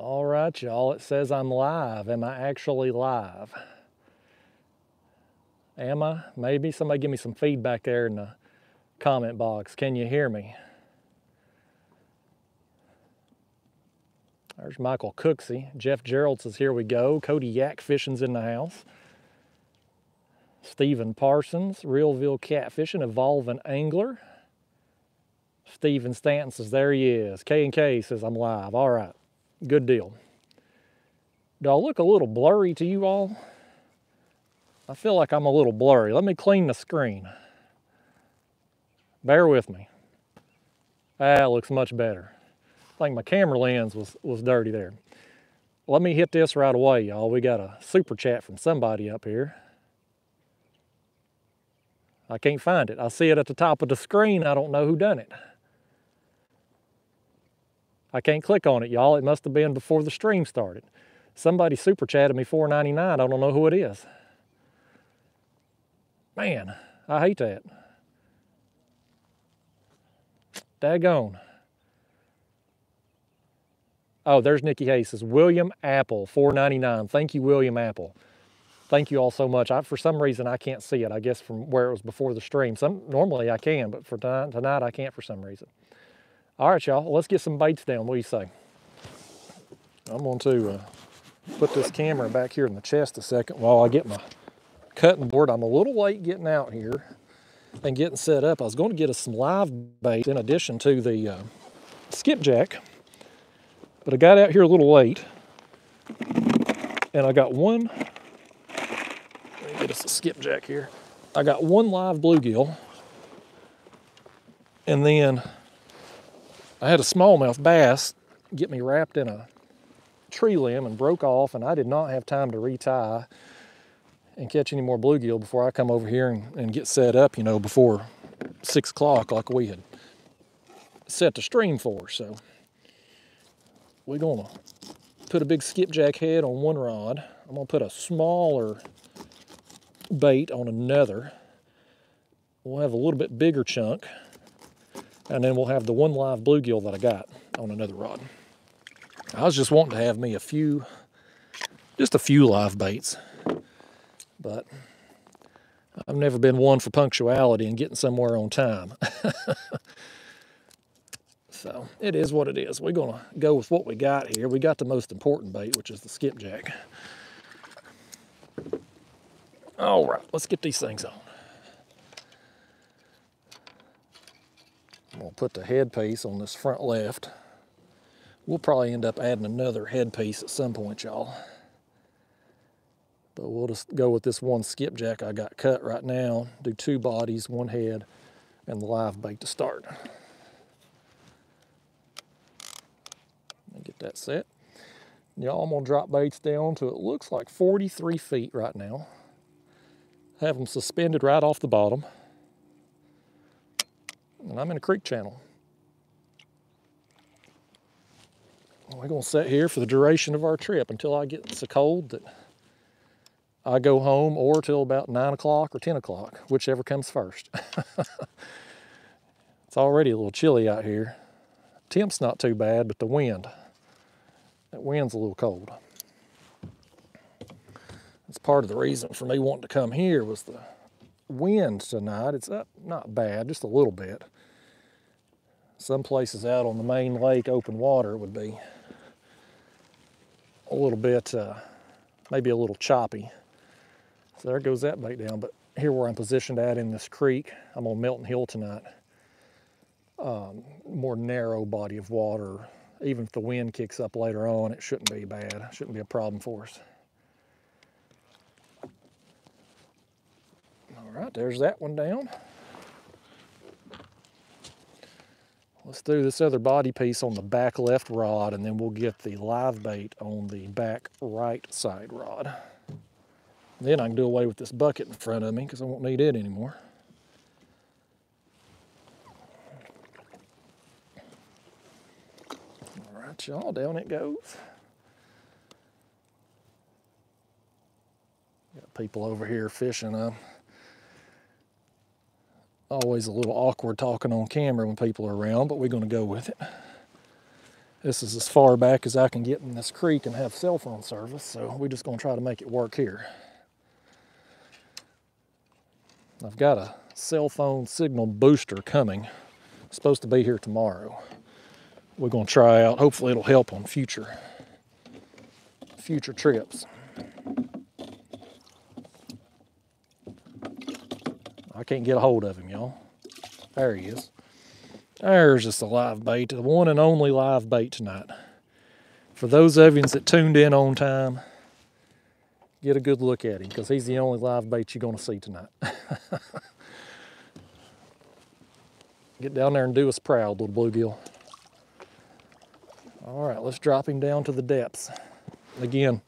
All right, y'all, it says I'm live. Am I actually live? Am I? Maybe. Somebody give me some feedback there in the comment box. Can you hear me? There's Michael Cooksey. Jeff Gerald says, Here we go. Cody Yak Fishing's in the house. Stephen Parsons, Realville Catfishing, Evolving Angler. Stephen Stanton says, There he is. K and K says, I'm live. All right. Good deal. Do I look a little blurry to you all? I feel like I'm a little blurry. Let me clean the screen. Bear with me. Ah, that looks much better. I think my camera lens was, was dirty there. Let me hit this right away, y'all. We got a super chat from somebody up here. I can't find it. I see it at the top of the screen. I don't know who done it. I can't click on it, y'all. It must have been before the stream started. Somebody super chatted me $4.99. I don't know who it is. Man, I hate that. Daggone. Oh, there's Nikki Hayes. Says William Apple, $4.99. Thank you, William Apple. Thank you all so much. I, for some reason, I can't see it. I guess from where it was before the stream. Some normally I can, but for tonight, tonight I can't for some reason. All right, y'all, let's get some baits down. What do you say? I'm going to uh, put this camera back here in the chest a second while I get my cutting board. I'm a little late getting out here and getting set up. I was going to get us some live bait in addition to the uh, skipjack, but I got out here a little late and I got one, let me get us a skipjack here. I got one live bluegill and then I had a smallmouth bass get me wrapped in a tree limb and broke off, and I did not have time to retie and catch any more bluegill before I come over here and, and get set up, you know, before six o'clock like we had set the stream for. So we're gonna put a big skipjack head on one rod. I'm gonna put a smaller bait on another. We'll have a little bit bigger chunk and then we'll have the one live bluegill that I got on another rod. I was just wanting to have me a few, just a few live baits, but I've never been one for punctuality and getting somewhere on time. so it is what it is. We're gonna go with what we got here. We got the most important bait, which is the skipjack. All right, let's get these things on. We'll put the headpiece on this front left. We'll probably end up adding another headpiece at some point, y'all. But we'll just go with this one skipjack I got cut right now. Do two bodies, one head, and the live bait to start. Get that set. Y'all, I'm gonna drop baits down to it looks like 43 feet right now. Have them suspended right off the bottom and I'm in a creek channel. We're going to sit here for the duration of our trip until I get so cold that I go home or till about 9 o'clock or 10 o'clock, whichever comes first. it's already a little chilly out here. Temp's not too bad, but the wind, that wind's a little cold. That's part of the reason for me wanting to come here was the wind tonight. It's up, not bad, just a little bit. Some places out on the main lake, open water, would be a little bit, uh, maybe a little choppy. So there goes that bait down. But here where I'm positioned at in this creek, I'm on Melton Hill tonight. Um, more narrow body of water. Even if the wind kicks up later on, it shouldn't be bad. It shouldn't be a problem for us. All right, there's that one down. Let's do this other body piece on the back left rod and then we'll get the live bait on the back right side rod. Then I can do away with this bucket in front of me because I won't need it anymore. All right, y'all, down it goes. Got people over here fishing. I'm always a little awkward talking on camera when people are around, but we're going to go with it. This is as far back as I can get in this creek and have cell phone service, so we're just gonna try to make it work here. I've got a cell phone signal booster coming. It's supposed to be here tomorrow. We're gonna try out. Hopefully it'll help on future future trips. I can't get a hold of him, y'all. There he is. There's just a live bait, the one and only live bait tonight. For those of you that tuned in on time, get a good look at him because he's the only live bait you're going to see tonight. get down there and do us proud, little bluegill. All right, let's drop him down to the depths. Again,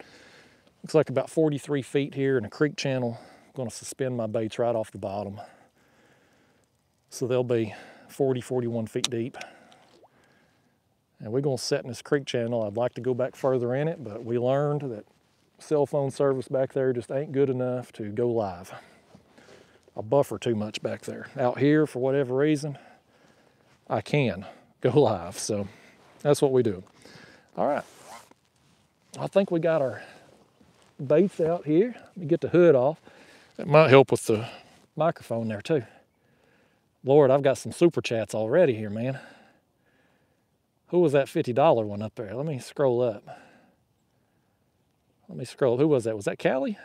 looks like about 43 feet here in a creek channel. Going to suspend my baits right off the bottom. So they'll be 40, 41 feet deep. And we're going to set in this creek channel. I'd like to go back further in it, but we learned that cell phone service back there just ain't good enough to go live. I buffer too much back there. Out here, for whatever reason, I can go live. So that's what we do. All right. I think we got our baits out here. Let me get the hood off. It might help with the microphone there too. Lord, I've got some super chats already here, man. Who was that $50 one up there? Let me scroll up. Let me scroll. Who was that? Was that Callie?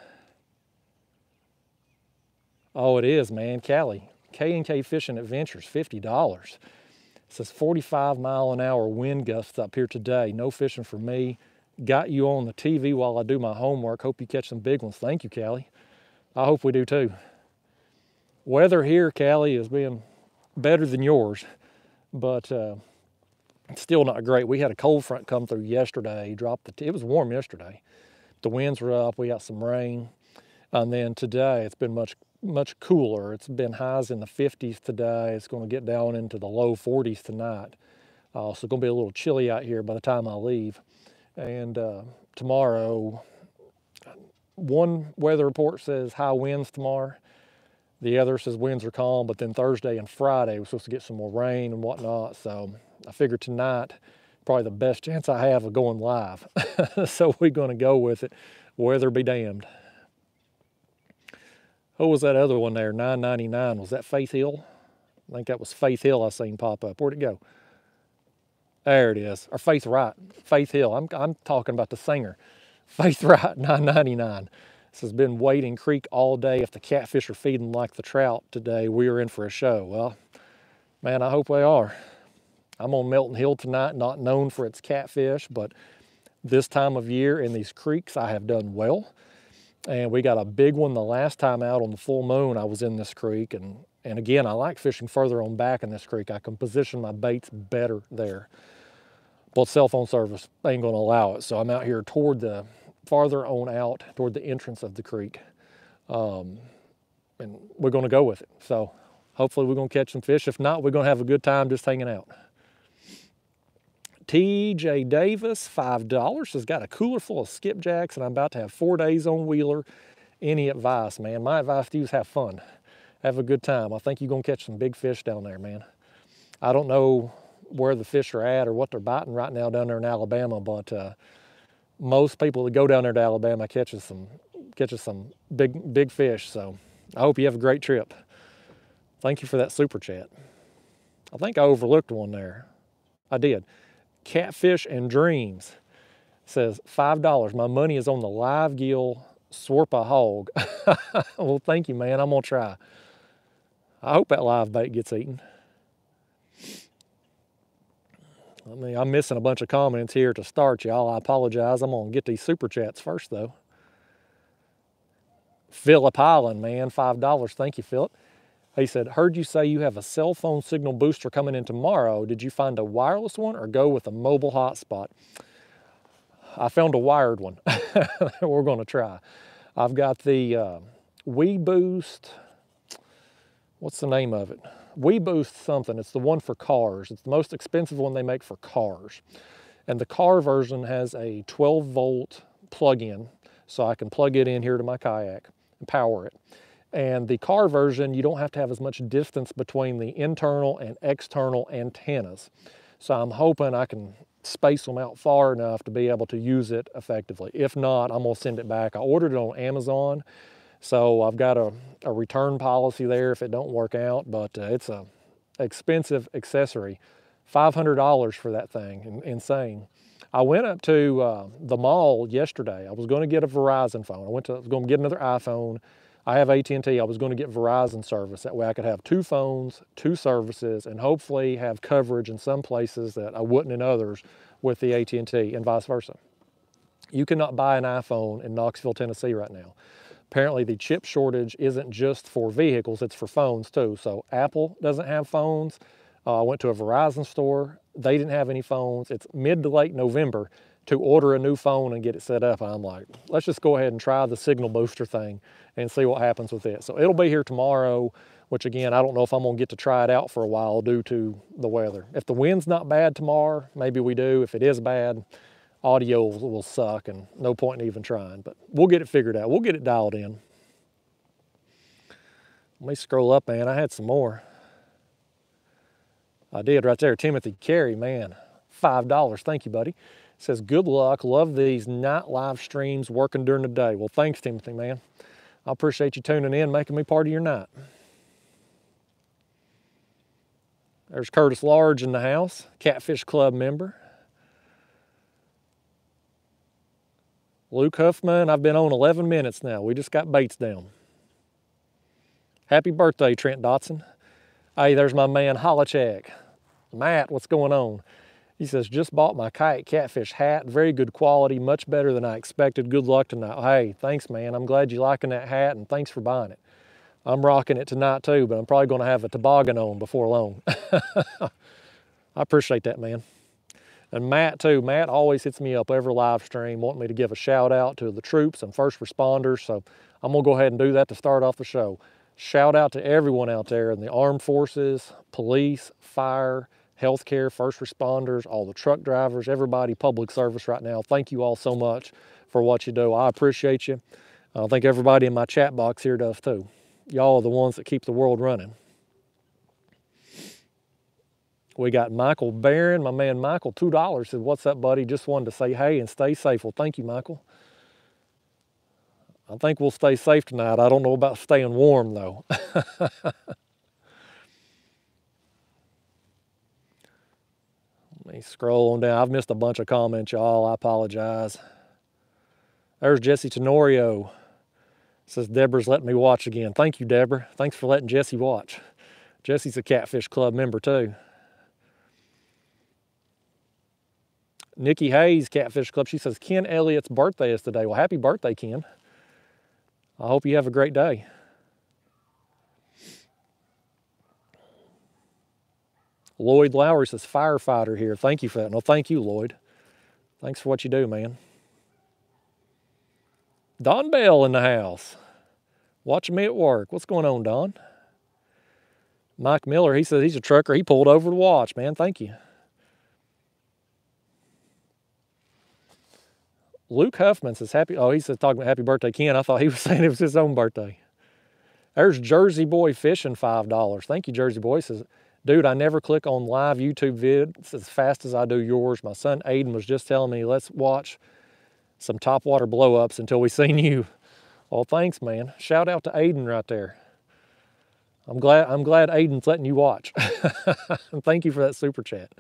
Oh, it is, man. Callie. K&K Fishing Adventures, $50. It says 45 mile an hour wind gusts up here today. No fishing for me. Got you on the TV while I do my homework. Hope you catch some big ones. Thank you, Callie. I hope we do too. Weather here, Callie, has been better than yours, but uh, it's still not great. We had a cold front come through yesterday, dropped the, it was warm yesterday. The winds were up, we got some rain. And then today it's been much, much cooler. It's been highs in the 50s today. It's gonna get down into the low 40s tonight. Uh, so it's gonna be a little chilly out here by the time I leave. And uh, tomorrow, one weather report says high winds tomorrow. The other says winds are calm, but then Thursday and Friday we're supposed to get some more rain and whatnot. So I figure tonight, probably the best chance I have of going live. so we're to go with it, weather be damned. Who was that other one there? 999. Was that Faith Hill? I think that was Faith Hill I seen pop up. Where'd it go? There it is. Or Faith Wright. Faith Hill. I'm, I'm talking about the singer. Faith Wright, 999. This has been wading creek all day. If the catfish are feeding like the trout today, we are in for a show. Well, man, I hope they are. I'm on Melton Hill tonight, not known for its catfish, but this time of year in these creeks, I have done well. And we got a big one the last time out on the full moon. I was in this creek. And, and again, I like fishing further on back in this creek. I can position my baits better there. But cell phone service ain't gonna allow it. So I'm out here toward the, farther on out toward the entrance of the creek. Um, and we're gonna go with it. So hopefully we're gonna catch some fish. If not, we're gonna have a good time just hanging out. TJ Davis, $5, has got a cooler full of skipjacks and I'm about to have four days on Wheeler. Any advice, man? My advice to you is have fun. Have a good time. I think you're gonna catch some big fish down there, man. I don't know where the fish are at or what they're biting right now down there in Alabama, but uh, most people that go down there to Alabama catches some catches some big big fish. So I hope you have a great trip. Thank you for that super chat. I think I overlooked one there. I did. Catfish and Dreams says $5. My money is on the live gill Swarpa hog. well, thank you, man. I'm going to try. I hope that live bait gets eaten. I mean, I'm missing a bunch of comments here to start, y'all. I apologize. I'm going to get these super chats first, though. Philip Island, man, $5. Thank you, Philip. He said, heard you say you have a cell phone signal booster coming in tomorrow. Did you find a wireless one or go with a mobile hotspot? I found a wired one. We're going to try. I've got the uh, WeBoost. What's the name of it? WeBoost something. It's the one for cars. It's the most expensive one they make for cars. And the car version has a 12 volt plug-in, so I can plug it in here to my kayak and power it. And the car version, you don't have to have as much distance between the internal and external antennas. So I'm hoping I can space them out far enough to be able to use it effectively. If not, I'm gonna send it back. I ordered it on Amazon, so I've got a, a return policy there if it don't work out, but uh, it's a expensive accessory. $500 for that thing, insane. I went up to uh, the mall yesterday. I was going to get a Verizon phone. I went to I was going to get another iPhone. I have AT&T. I was going to get Verizon service. That way I could have two phones, two services, and hopefully have coverage in some places that I wouldn't in others with the AT&T and vice versa. You cannot buy an iPhone in Knoxville, Tennessee right now. Apparently the chip shortage isn't just for vehicles, it's for phones too. So Apple doesn't have phones. Uh, I went to a Verizon store. They didn't have any phones. It's mid to late November to order a new phone and get it set up. I'm like, let's just go ahead and try the signal booster thing and see what happens with it. So it'll be here tomorrow, which again, I don't know if I'm gonna get to try it out for a while due to the weather. If the wind's not bad tomorrow, maybe we do. If it is bad, audio will suck and no point in even trying, but we'll get it figured out. We'll get it dialed in. Let me scroll up, man. I had some more. I did right there. Timothy Carey, man, $5. Thank you, buddy. says, good luck. Love these night live streams working during the day. Well, thanks, Timothy, man. I appreciate you tuning in, making me part of your night. There's Curtis Large in the house, Catfish Club member. Luke Huffman, I've been on 11 minutes now. We just got baits down. Happy birthday, Trent Dotson. Hey, there's my man Holachek. Matt, what's going on? He says, just bought my kayak catfish hat. Very good quality, much better than I expected. Good luck tonight. Hey, thanks, man. I'm glad you liking that hat and thanks for buying it. I'm rocking it tonight too, but I'm probably going to have a toboggan on before long. I appreciate that, man. And Matt too, Matt always hits me up every live stream wanting me to give a shout out to the troops and first responders. So I'm gonna go ahead and do that to start off the show. Shout out to everyone out there in the armed forces, police, fire, healthcare, first responders, all the truck drivers, everybody public service right now. Thank you all so much for what you do. I appreciate you. I think everybody in my chat box here does too. Y'all are the ones that keep the world running. We got Michael Barron, my man Michael, $2. Said, what's up, buddy? Just wanted to say hey and stay safe. Well, thank you, Michael. I think we'll stay safe tonight. I don't know about staying warm, though. Let me scroll on down. I've missed a bunch of comments, y'all. I apologize. There's Jesse Tenorio. Says Deborah's letting me watch again. Thank you, Deborah. Thanks for letting Jesse watch. Jesse's a Catfish Club member, too. Nikki Hayes, Catfish Club, she says, Ken Elliott's birthday is today. Well, happy birthday, Ken. I hope you have a great day. Lloyd Lowry says, firefighter here. Thank you for that. No, thank you, Lloyd. Thanks for what you do, man. Don Bell in the house. Watching me at work. What's going on, Don? Mike Miller, he says he's a trucker. He pulled over to watch, man. Thank you. Luke Huffman says happy. Oh, he's talking about happy birthday, Ken. I thought he was saying it was his own birthday. There's Jersey Boy Fishing five dollars. Thank you, Jersey Boy. Says, dude, I never click on live YouTube vids as fast as I do yours. My son Aiden was just telling me let's watch some top water blowups until we seen you. Well, thanks, man. Shout out to Aiden right there. I'm glad I'm glad Aiden's letting you watch. Thank you for that super chat.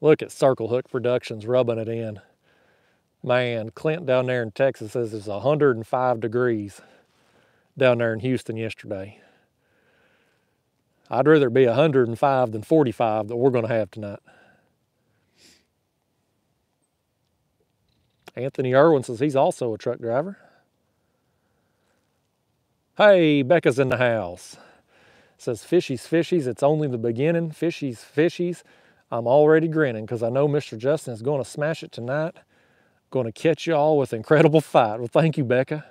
Look at Circle Hook Productions rubbing it in. Man, Clint down there in Texas says it's 105 degrees down there in Houston yesterday. I'd rather be 105 than 45 that we're going to have tonight. Anthony Irwin says he's also a truck driver. Hey, Becca's in the house. Says fishies, fishies, it's only the beginning. Fishies, fishies. I'm already grinning because I know Mr. Justin is going to smash it tonight. Going to catch you all with incredible fight. Well, thank you, Becca.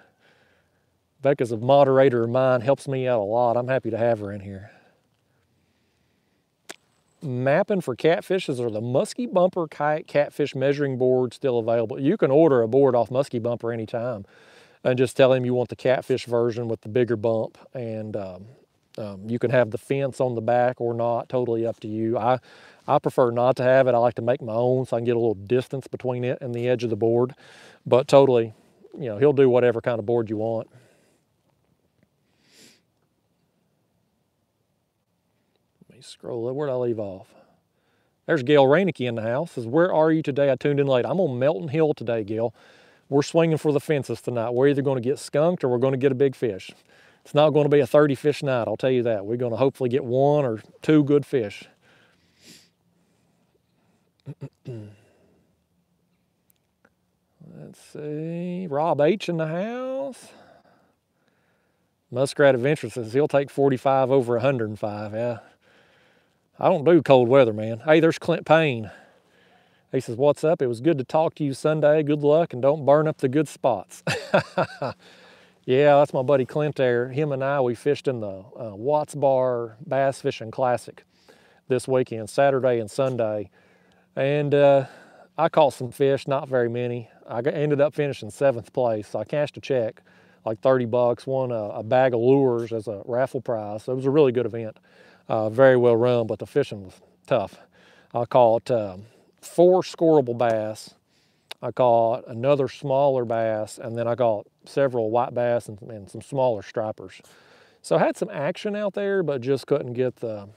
Becca's a moderator of mine, helps me out a lot. I'm happy to have her in here. Mapping for catfishes are the Muskie Bumper Kayak Catfish Measuring Board still available. You can order a board off Muskie Bumper anytime and just tell him you want the catfish version with the bigger bump and um, Um, you can have the fence on the back or not, totally up to you. I, I prefer not to have it. I like to make my own so I can get a little distance between it and the edge of the board. But totally, you know, he'll do whatever kind of board you want. Let me scroll. Where'd I leave off? There's Gail Reinecke in the house. Says, where are you today? I tuned in late. I'm on Melton Hill today, Gail. We're swinging for the fences tonight. We're either going to get skunked or we're going to get a big fish. It's not going to be a 30 fish night, I'll tell you that. We're going to hopefully get one or two good fish. Let's see, Rob H in the house. Muskrat Adventure says he'll take 45 over 105. Yeah, I don't do cold weather, man. Hey, there's Clint Payne. He says, What's up? It was good to talk to you Sunday. Good luck and don't burn up the good spots. yeah, that's my buddy Clint there. Him and I, we fished in the uh, Watts Bar Bass Fishing Classic this weekend, Saturday and Sunday. And uh, I caught some fish, not very many. I ended up finishing seventh place. I cashed a check, like 30 bucks, won a, a bag of lures as a raffle prize. So it was a really good event uh, very well run, but the fishing was tough. I caught um, four scoreable bass. I caught another smaller bass, and then I caught several white bass and, and some smaller stripers. So I had some action out there, but just couldn't get the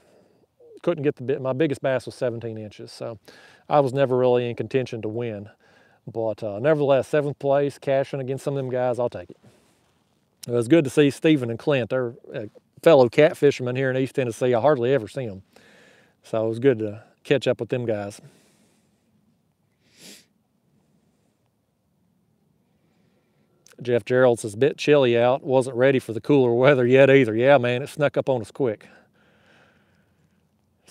couldn't get the bit. My biggest bass was 17 inches, so I was never really in contention to win. But uh, nevertheless, seventh place, cashing against some of them guys, I'll take it. It was good to see Stephen and Clint. They're uh, fellow cat fishermen here in East Tennessee. I hardly ever see them. So it was good to catch up with them guys. Jeff Gerald says, bit chilly out. Wasn't ready for the cooler weather yet either. Yeah, man, it snuck up on us quick.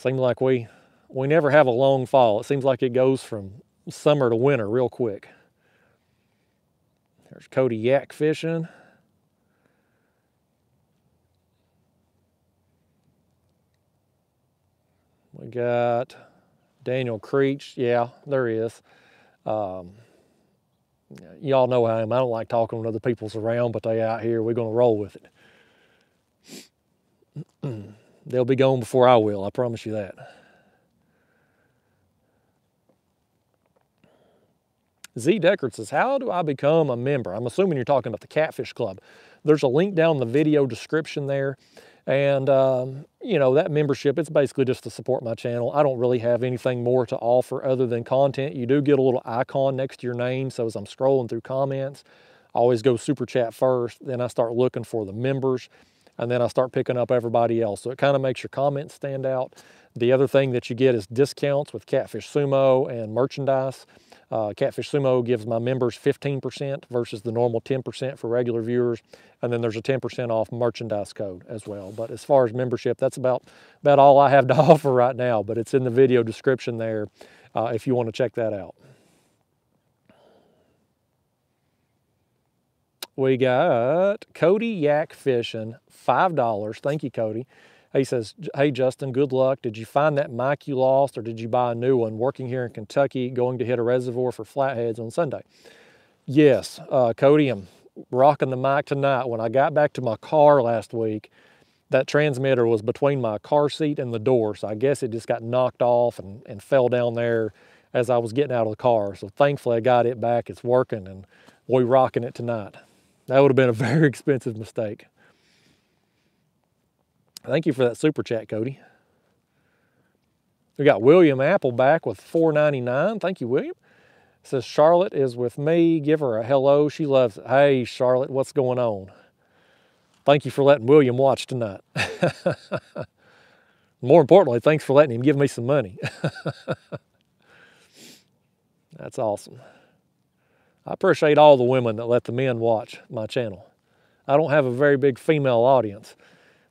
Seems like we we never have a long fall. It seems like it goes from summer to winter real quick. There's Cody Yak fishing. We got Daniel Creech. Yeah, there there is. Um, y'all know I am. I don't like talking when other people's around, but they out here. We're going to roll with it. They'll be gone before I will. I promise you that. Z Deckard says, How do I become a member? I'm assuming you're talking about the Catfish Club. There's a link down in the video description there. And, um, you know, that membership, it's basically just to support my channel. I don't really have anything more to offer other than content. You do get a little icon next to your name. So as I'm scrolling through comments, I always go super chat first. Then I start looking for the members and then I start picking up everybody else. So it kind of makes your comments stand out. The other thing that you get is discounts with Catfish Sumo and merchandise. Uh, Catfish Sumo gives my members 15% versus the normal 10% for regular viewers. And then there's a 10% off merchandise code as well. But as far as membership, that's about, about all I have to offer right now. But it's in the video description there uh, if you want to check that out. We got Cody Yak Fishing, $5. Thank you, Cody. He says, hey, Justin, good luck. Did you find that mic you lost or did you buy a new one? Working here in Kentucky, going to hit a reservoir for flatheads on Sunday. Yes, uh, Cody, I'm rocking the mic tonight. When I got back to my car last week, that transmitter was between my car seat and the door. So I guess it just got knocked off and, and fell down there as I was getting out of the car. So thankfully I got it back. It's working and we're rocking it tonight. That would have been a very expensive mistake. Thank you for that super chat, Cody. We got William Apple back with 4.99. Thank you, William. It says Charlotte is with me. Give her a hello. She loves it. Hey, Charlotte, what's going on? Thank you for letting William watch tonight. More importantly, thanks for letting him give me some money. That's awesome. I appreciate all the women that let the men watch my channel. I don't have a very big female audience,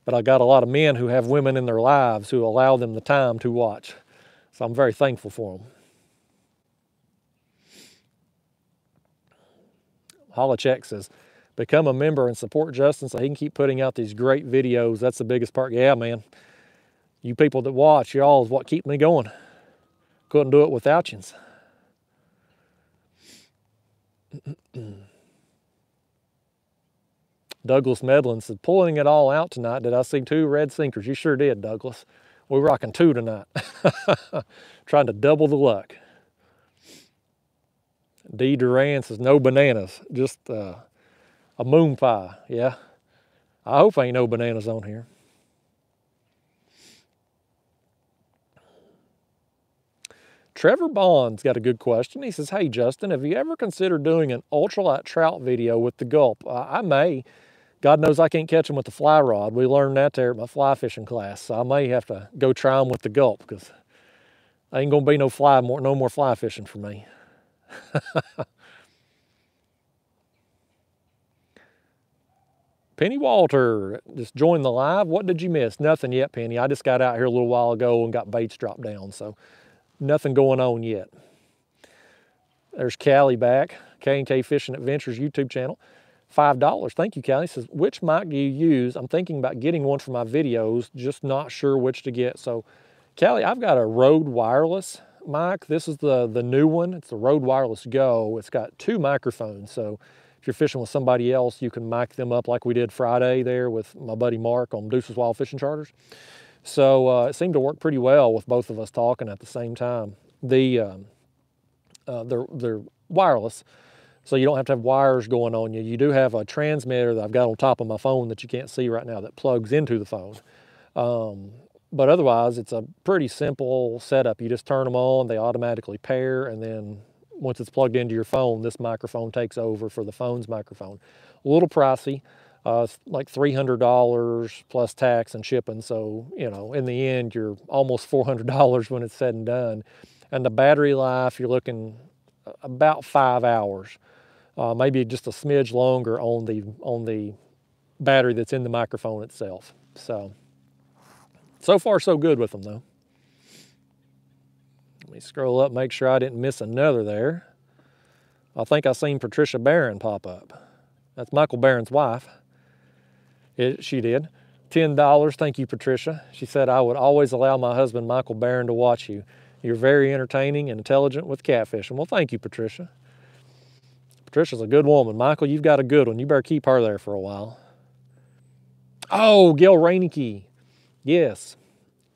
but I got a lot of men who have women in their lives who allow them the time to watch. So I'm very thankful for them. Holocheck says, become a member and support Justin so he can keep putting out these great videos. That's the biggest part. Yeah, man. You people that watch, y'all is what keep me going. Couldn't do it without you. Douglas Medlin said, pulling it all out tonight. Did I see two red sinkers? You sure did, Douglas. We're rocking two tonight. Trying to double the luck. D. Duran says, no bananas, just uh, a moon pie. Yeah. I hope ain't no bananas on here. Trevor Bond's got a good question. He says, Hey, Justin, have you ever considered doing an ultralight trout video with the gulp? Uh, I may. God knows I can't catch them with the fly rod. We learned that there at my fly fishing class. So I may have to go try them with the gulp because ain't going to be no fly more, no more fly fishing for me. Penny Walter just joined the live. What did you miss? Nothing yet, Penny. I just got out here a little while ago and got baits dropped down. So nothing going on yet. There's Callie back, K&K Fishing Adventures YouTube channel. $5. Thank you, Callie. Says, which mic do you use? I'm thinking about getting one for my videos, just not sure which to get. So, Callie, I've got a Rode Wireless mic. This is the, the new one. It's the Rode Wireless Go. It's got two microphones. So if you're fishing with somebody else, you can mic them up like we did Friday there with my buddy Mark on Deuces Wild Fishing Charters. So uh, it seemed to work pretty well with both of us talking at the same time. The um, uh, they're, they're wireless, so you don't have to have wires going on you. You do have a transmitter that I've got on top of my phone that you can't see right now that plugs into the phone. Um, but otherwise, it's a pretty simple setup. You just turn them on, they automatically pair, and then once it's plugged into your phone, this microphone takes over for the phone's microphone. A little pricey, uh, like $300 plus tax and shipping. So, you know, in the end, you're almost $400 when it's said and done. And the battery life, you're looking about five hours, uh, maybe just a smidge longer on the, on the battery that's in the microphone itself. So, so far so good with them though. Let me scroll up, make sure I didn't miss another there. I think I seen Patricia Barron pop up. That's Michael Barron's wife. It, she did. $10. Thank you, Patricia. She said, I would always allow my husband, Michael Barron, to watch you. You're very entertaining and intelligent with catfishing. Well, thank you, Patricia. Patricia's a good woman. Michael, you've got a good one. You better keep her there for a while. Oh, Gail Reineke. Yes.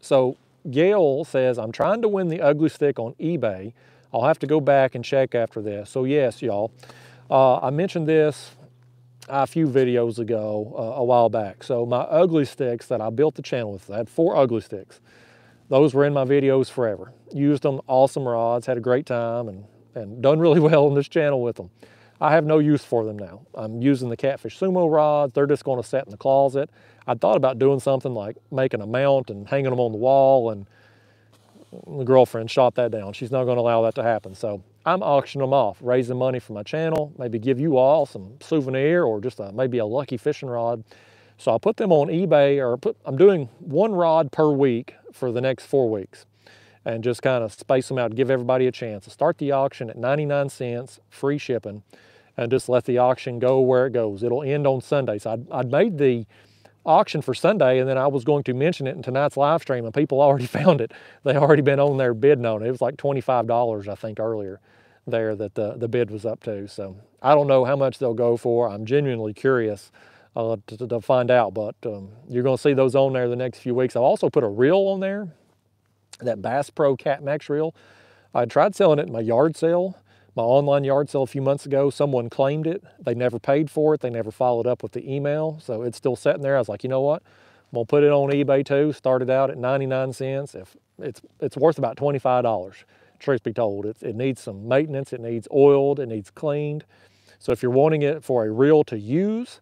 So Gail says, I'm trying to win the ugly stick on eBay. I'll have to go back and check after this. So yes, y'all. Uh, I mentioned this a few videos ago, uh, a while back. So my ugly sticks that I built the channel with, I had four ugly sticks. Those were in my videos forever. Used them, awesome rods, had a great time, and, and done really well on this channel with them. I have no use for them now. I'm using the Catfish Sumo rods. They're just going to set in the closet. I thought about doing something like making a mount and hanging them on the wall and the girlfriend shot that down. She's not going to allow that to happen. So I'm auctioning them off, raising money for my channel, maybe give you all some souvenir or just a, maybe a lucky fishing rod. So I'll put them on eBay or put, I'm doing one rod per week for the next four weeks and just kind of space them out, give everybody a chance. to start the auction at 99 cents, free shipping, and just let the auction go where it goes. It'll end on Sunday. So I'd, I'd made the auction for Sunday, and then I was going to mention it in tonight's live stream, and people already found it. They already been on there bidding on it. It was like $25, I think, earlier there that the, the bid was up to. So I don't know how much they'll go for. I'm genuinely curious uh, to, to, find out, but um, you're going to see those on there the next few weeks. I've also put a reel on there, that Bass Pro Cat Max reel. I tried selling it in my yard sale my online yard sale a few months ago, someone claimed it. They never paid for it. They never followed up with the email. So it's still sitting there. I was like, you know what? I'm gonna put it on eBay too. Started out at 99 cents. If it's it's worth about $25, truth be told. It, it needs some maintenance. It needs oiled. It needs cleaned. So if you're wanting it for a reel to use,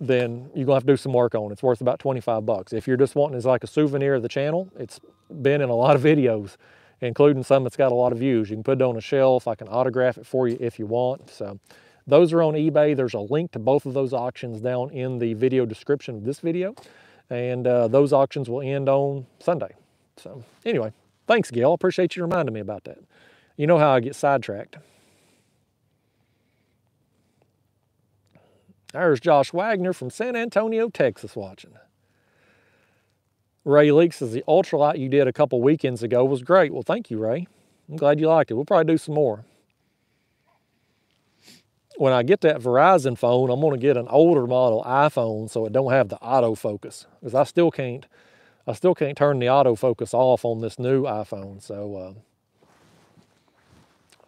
then you're gonna have to do some work on it. It's worth about 25 bucks. If you're just wanting as like a souvenir of the channel, it's been in a lot of videos including some that's got a lot of views. You can put it on a shelf. I can autograph it for you if you want. So those are on eBay. There's a link to both of those auctions down in the video description of this video. And uh, those auctions will end on Sunday. So anyway, thanks, Gail. I appreciate you reminding me about that. You know how I get sidetracked. There's Josh Wagner from San Antonio, Texas watching. Ray Leaks says the ultralight you did a couple weekends ago was great. Well, thank you, Ray. I'm glad you liked it. We'll probably do some more. when I get that Verizon phone, I'm going to get an older model iPhone so it don't have the autofocus because I still can't I still can't turn the autofocus off on this new iPhone. So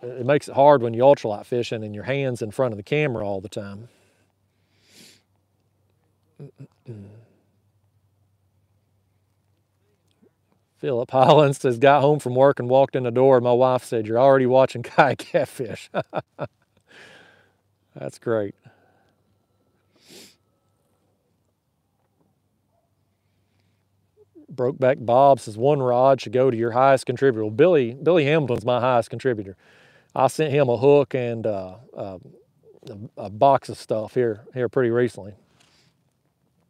uh, it makes it hard when you ultralight fishing and your hands in front of the camera all the time. Philip Hollins says, got home from work and walked in the door. My wife said, You're already watching kayak catfish. That's great. Brokeback Bob says one rod should go to your highest contributor. Well, Billy Billy Hamilton's my highest contributor. I sent him a hook and uh, uh, a, a, box of stuff here here pretty recently.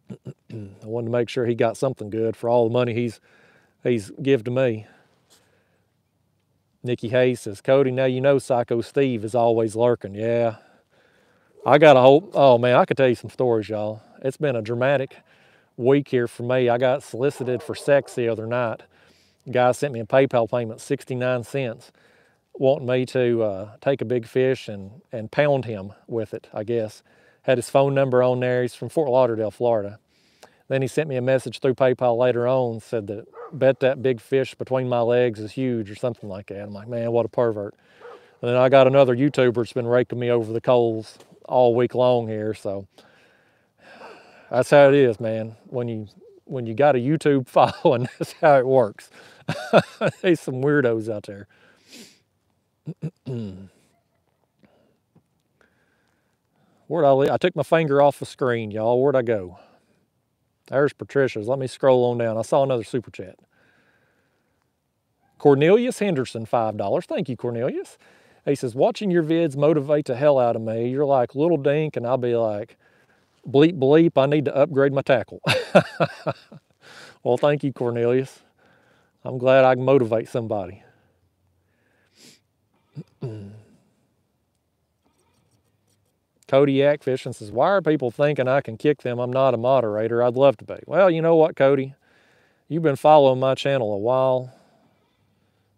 I wanted to make sure he got something good for all the money he's he's give to me. Nikki Hayes says, Cody, now you know Psycho Steve is always lurking. Yeah. I got a whole, oh man, I could tell you some stories, y'all. It's been a dramatic week here for me. I got solicited for sex the other night. Guy sent me a PayPal payment, 69 cents, wanting me to uh, take a big fish and, and pound him with it, I guess. Had his phone number on there. He's from Fort Lauderdale, Florida. Then he sent me a message through PayPal later on, said that bet that big fish between my legs is huge or something like that. I'm like, man, what a pervert. And then I got another YouTuber that's been raking me over the coals all week long here. So that's how it is, man. When you when you got a YouTube following, that's how it works. There's some weirdos out there. Where'd I leave? I took my finger off the screen, y'all. Where'd I go? There's Patricia's. Let me scroll on down. I saw another super chat. Cornelius Henderson, $5. Thank you, Cornelius. He says, watching your vids motivate the hell out of me. You're like little dink, and I'll be like, bleep, bleep, I need to upgrade my tackle. well, thank you, Cornelius. I'm glad I can motivate somebody. Cody Yak Fishing says, why are people thinking I can kick them? I'm not a moderator. I'd love to be. Well, you know what, Cody? You've been following my channel a while.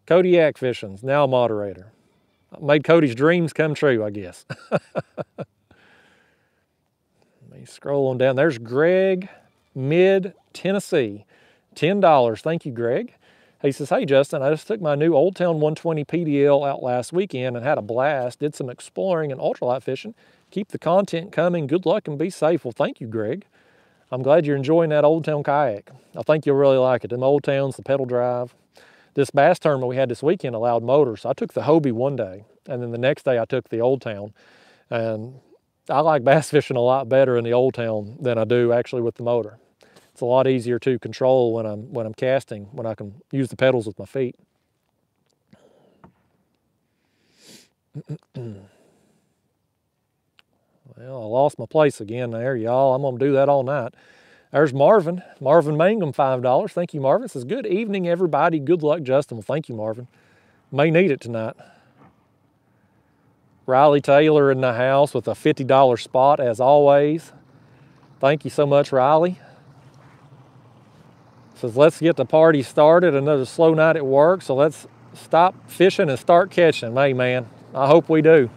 Cody Yak Fishing's now a moderator. made Cody's dreams come true, I guess. Let me scroll on down. There's Greg, Mid Tennessee. $10. Thank you, Greg. He says, hey, Justin, I just took my new Old Town 120 PDL out last weekend and had a blast. Did some exploring and ultralight fishing. Keep the content coming. Good luck and be safe. Well, thank you, Greg. I'm glad you're enjoying that Old Town kayak. I think you'll really like it. Them Old Towns, the pedal drive. This bass tournament we had this weekend allowed motors. I took the Hobie one day, and then the next day I took the Old Town. And I like bass fishing a lot better in the Old Town than I do actually with the motor. It's a lot easier to control when I'm when I'm casting, when I can use the pedals with my feet. Well, I lost my place again there, y'all. I'm going to do that all night. There's Marvin. Marvin Mangum, $5. Thank you, Marvin. Says, good evening, everybody. Good luck, Justin. Well, thank you, Marvin. May need it tonight. Riley Taylor in the house with a $50 spot, as always. Thank you so much, Riley. Says, let's get the party started. Another slow night at work, so let's stop fishing and start catching. Hey, man, I hope we do.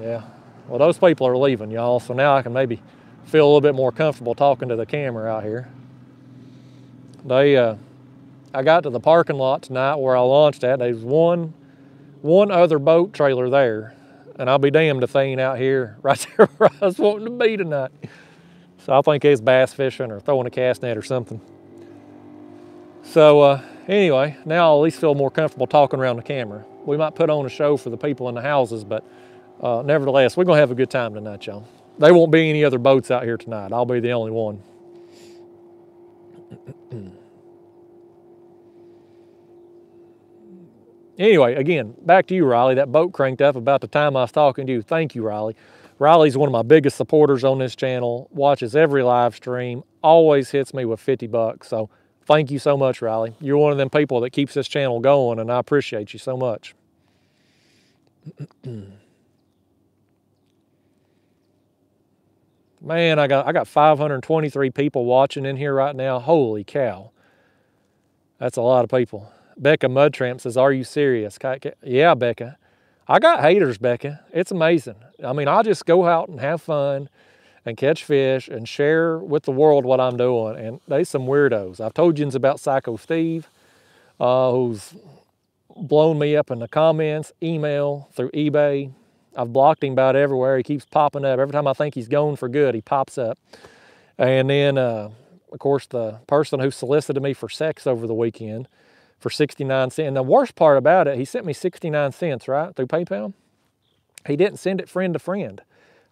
Yeah. Well, those people are leaving, y'all, so now I can maybe feel a little bit more comfortable talking to the camera out here. They, uh, I got to the parking lot tonight where I launched at. There's one, one other boat trailer there, and I'll be damned if they ain't out here right there where I was wanting to be tonight. So I think it's bass fishing or throwing a cast net or something. So uh, anyway, now I'll at least feel more comfortable talking around the camera. We might put on a show for the people in the houses, but uh, nevertheless, we're going to have a good time tonight, y'all. There won't be any other boats out here tonight. I'll be the only one. anyway, again, back to you, Riley. That boat cranked up about the time I was talking to you. Thank you, Riley. Riley's one of my biggest supporters on this channel, watches every live stream, always hits me with 50 bucks. So thank you so much, Riley. You're one of them people that keeps this channel going, and I appreciate you so much. Man, I got I got 523 people watching in here right now. Holy cow. That's a lot of people. Becca Mudtramp says, are you serious? Yeah, Becca. I got haters, Becca. It's amazing. I mean, I just go out and have fun and catch fish and share with the world what I'm doing. And they some weirdos. I've told you about Psycho Steve, uh, who's blown me up in the comments, email, through eBay. I've blocked him about everywhere. He keeps popping up. Every time I think he's gone for good, he pops up. And then, uh, of course, the person who solicited me for sex over the weekend for 69 cents. And the worst part about it, he sent me 69 cents, right, through PayPal. He didn't send it friend to friend.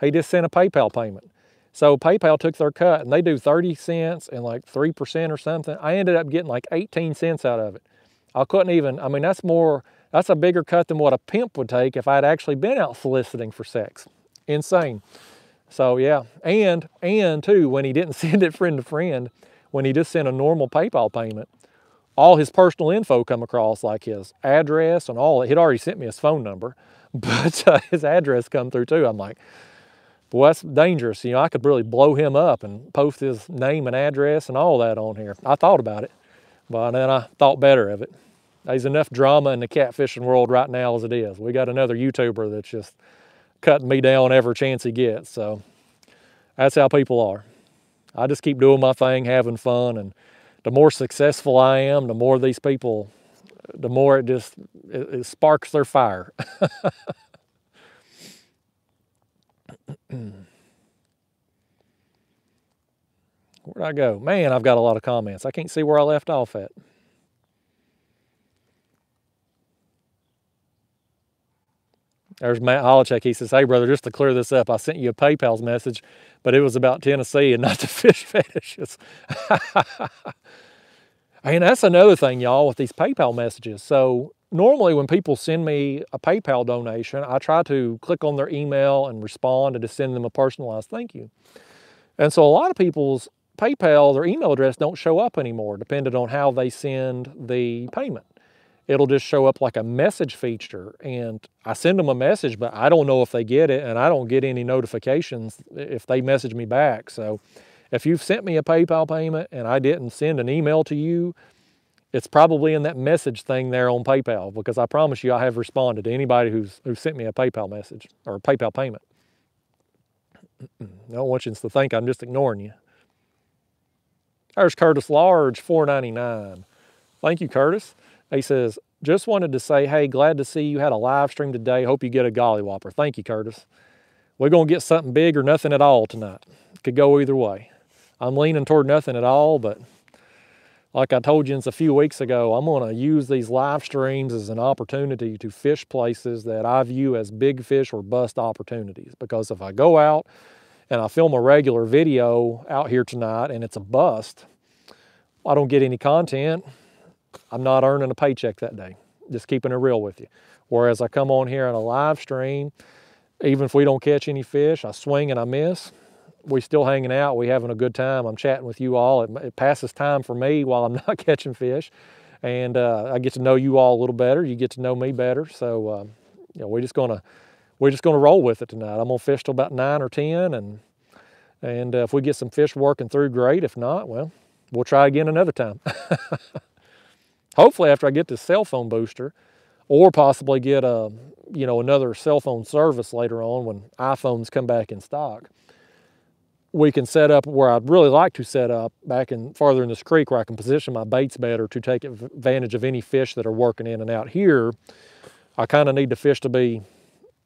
He just sent a PayPal payment. So PayPal took their cut and they do 30 cents and like 3% or something. I ended up getting like 18 cents out of it. I couldn't even, I mean, that's more, that's a bigger cut than what a pimp would take if I'd actually been out soliciting for sex. Insane. So yeah, and, and too, when he didn't send it friend to friend, when he just sent a normal PayPal payment, all his personal info come across, like his address and all. He'd already sent me his phone number, but uh, his address come through too. I'm like, boy, that's dangerous. You know, I could really blow him up and post his name and address and all that on here. I thought about it, but then I thought better of it. There's enough drama in the catfishing world right now as it is. We got another YouTuber that's just cutting me down every chance he gets. So that's how people are. I just keep doing my thing, having fun, and the more successful I am, the more these people, the more it just it, it sparks their fire. Where'd I go? Man, I've got a lot of comments. I can't see where I left off at. There's Matt Holochek. He says, Hey, brother, just to clear this up, I sent you a PayPal's message, but it was about Tennessee and not the fish fetishes. and that's another thing, y'all, with these PayPal messages. So normally when people send me a PayPal donation, I try to click on their email and respond and to send them a personalized thank you. And so a lot of people's PayPal, their email address don't show up anymore, depending on how they send the payment. It'll just show up like a message feature and I send them a message, but I don't know if they get it and I don't get any notifications if they message me back. So if you've sent me a PayPal payment and I didn't send an email to you, it's probably in that message thing there on PayPal because I promise you I have responded to anybody who's who sent me a PayPal message or a PayPal payment. I don't want you to think I'm just ignoring you. There's Curtis Large, 499. Thank you, Curtis. He says, just wanted to say, hey, glad to see you had a live stream today. Hope you get a golly whopper. Thank you, Curtis. We're going to get something big or nothing at all tonight. Could go either way. I'm leaning toward nothing at all, but like I told you a few weeks ago, I'm going to use these live streams as an opportunity to fish places that I view as big fish or bust opportunities. Because if I go out and I film a regular video out here tonight and it's a bust, I don't get any content, I'm not earning a paycheck that day. Just keeping it real with you. Whereas I come on here on a live stream, even if we don't catch any fish, I swing and I miss. We still hanging out. We having a good time. I'm chatting with you all. It, it passes time for me while I'm not catching fish, and uh, I get to know you all a little better. You get to know me better. So, uh, you know, we're just gonna we're just gonna roll with it tonight. I'm gonna fish till about nine or ten, and and uh, if we get some fish working through, great. If not, well, we'll try again another time. hopefully after I get this cell phone booster or possibly get a, you know, another cell phone service later on when iPhones come back in stock, we can set up where I'd really like to set up back in farther in this creek where I can position my baits better to take advantage of any fish that are working in and out here. I kind of need the fish to be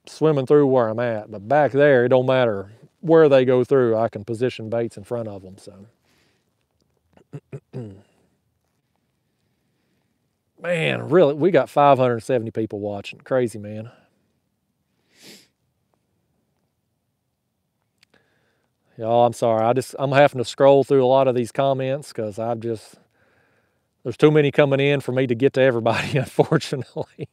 swimming through where I'm at, but back there, it don't matter where they go through, I can position baits in front of them, so. Man, really, we got 570 people watching. Crazy, man. Y'all, I'm sorry. I just I'm having to scroll through a lot of these comments because I've just there's too many coming in for me to get to everybody, unfortunately.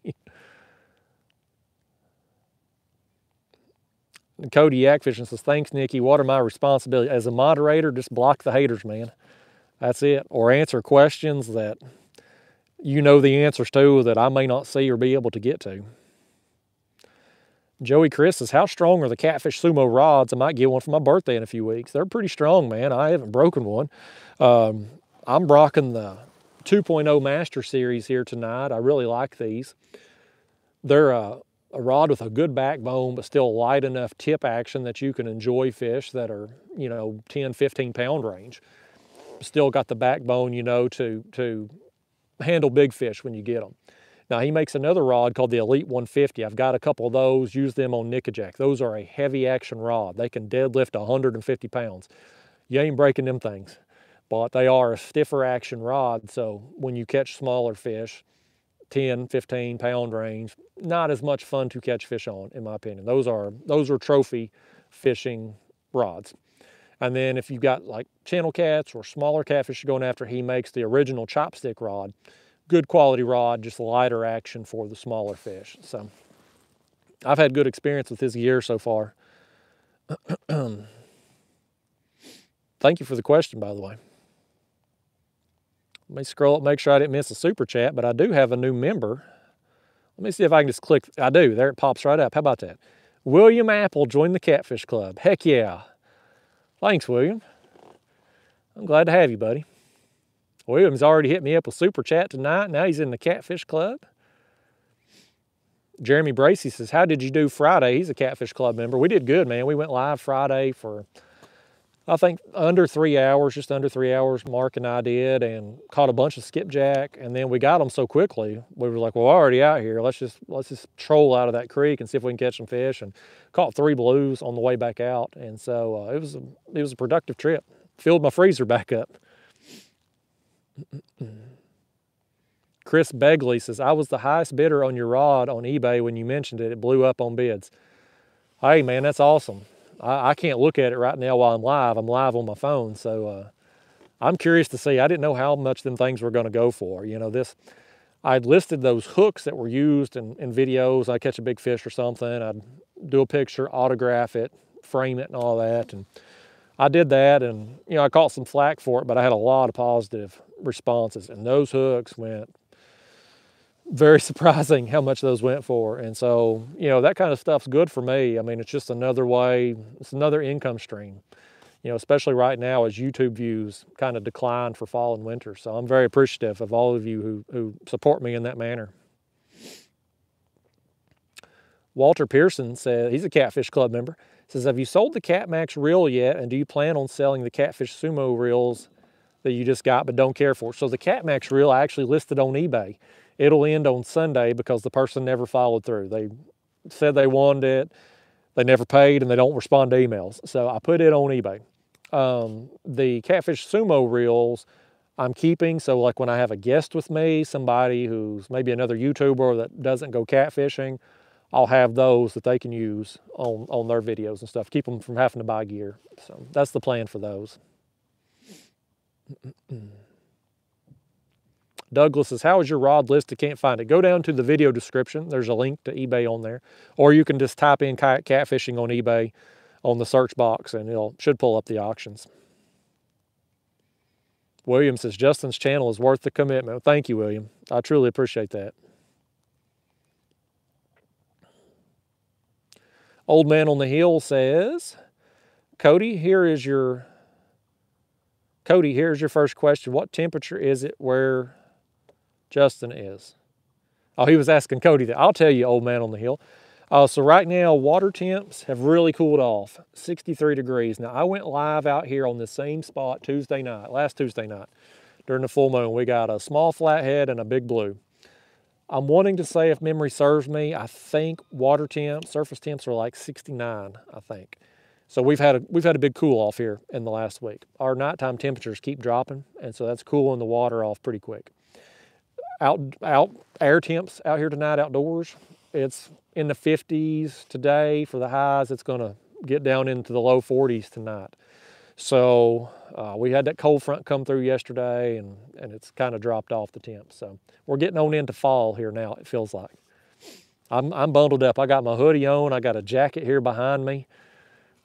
Cody Yak Fishing says, thanks, Nikki. What are my responsibilities? As a moderator, just block the haters, man. That's it. Or answer questions that you know the answers to that I may not see or be able to get to. Joey Chris says, How strong are the Catfish Sumo rods? I might get one for my birthday in a few weeks. They're pretty strong, man. I haven't broken one. Um, I'm rocking the 2.0 Master Series here tonight. I really like these. They're uh, a rod with a good backbone, but still light enough tip action that you can enjoy fish that are, you know, 10, 15 pound range. Still got the backbone, you know, to, to handle big fish when you get them. Now he makes another rod called the Elite 150. I've got a couple of those, use them on Nickajack. Those are a heavy action rod. They can deadlift 150 pounds. You ain't breaking them things, but they are a stiffer action rod. So when you catch smaller fish, 10, 15 pound range, not as much fun to catch fish on, in my opinion. Those are, those are trophy fishing rods. And then if you've got like channel cats or smaller catfish you're going after, he makes the original chopstick rod good quality rod, just lighter action for the smaller fish. So I've had good experience with his gear so far. Thank you for the question, by the way. Let me scroll up, make sure I didn't miss a super chat, but I do have a new member. Let me see if I can just click. I do. There it pops right up. How about that? William Apple joined the Catfish Club. Heck yeah. Thanks, William. I'm glad to have you, buddy. Williams already hit me up with Super Chat tonight. Now he's in the Catfish Club. Jeremy Bracy says, How did you do Friday? He's a Catfish Club member. We did good, man. We went live Friday for, I think, under three hours, just under three hours, Mark and I did, and caught a bunch of skipjack. And then we got them so quickly, we were like, Well, we're already out here. Let's just let's just troll out of that creek and see if we can catch some fish. And caught three blues on the way back out. And so uh, it was a, it was a productive trip. Filled my freezer back up. Chris Begley says, I was the highest bidder on your rod on eBay when you mentioned it. It blew up on bids. Hey, man, that's awesome. I, I can't look at it right now while I'm live. I'm live on my phone. So uh, I'm curious to see. I didn't know how much them things were going to go for. You know, this, I'd listed those hooks that were used in, in videos. I catch a big fish or something. I'd do a picture, autograph it, frame it, and all that. And I did that and, you know, I caught some flack for it, but I had a lot of positive responses. And those hooks went very surprising how much those went for. And so, you know, that kind of stuff's good for me. I mean, it's just another way, it's another income stream, you know, especially right now as YouTube views kind of decline for fall and winter. So I'm very appreciative of all of you who, who support me in that manner. Walter Pearson said, he's a Catfish Club member says, have you sold the CatMax reel yet? And do you plan on selling the Catfish Sumo reels that you just got but don't care for? So the CatMax reel I actually listed on eBay. It'll end on Sunday because the person never followed through. They said they wanted it, they never paid, and they don't respond to emails. So I put it on eBay. Um, the Catfish Sumo reels I'm keeping. So like when I have a guest with me, somebody who's maybe another YouTuber that doesn't go catfishing, I'll have those that they can use on, on their videos and stuff. Keep them from having to buy gear. So that's the plan for those. Douglas says, how is your rod list? I can't find it. Go down to the video description. There's a link to eBay on there. Or you can just type in kayak catfishing on eBay on the search box and it should pull up the auctions. William says, Justin's channel is worth the commitment. Thank you, William. I truly appreciate that. Old Man on the Hill says, Cody, here is your Cody, here's your first question. What temperature is it where Justin is? Oh, he was asking Cody that. I'll tell you, old man on the hill. Uh, so right now, water temps have really cooled off, 63 degrees. Now, I went live out here on the same spot Tuesday night, last Tuesday night, during the full moon. We got a small flathead and a big blue. I'm wanting to say, if memory serves me, I think water temps, surface temps are like 69, I think. So we've had a we've had a big cool off here in the last week. Our nighttime temperatures keep dropping, and so that's cooling the water off pretty quick. Out out air temps out here tonight outdoors, it's in the 50s today for the highs. It's to get down into the low 40s tonight. So uh, we had that cold front come through yesterday and, and it's kind of dropped off the temp. So we're getting on into fall here now, it feels like. I'm, I'm bundled up. I got my hoodie on. I got a jacket here behind me.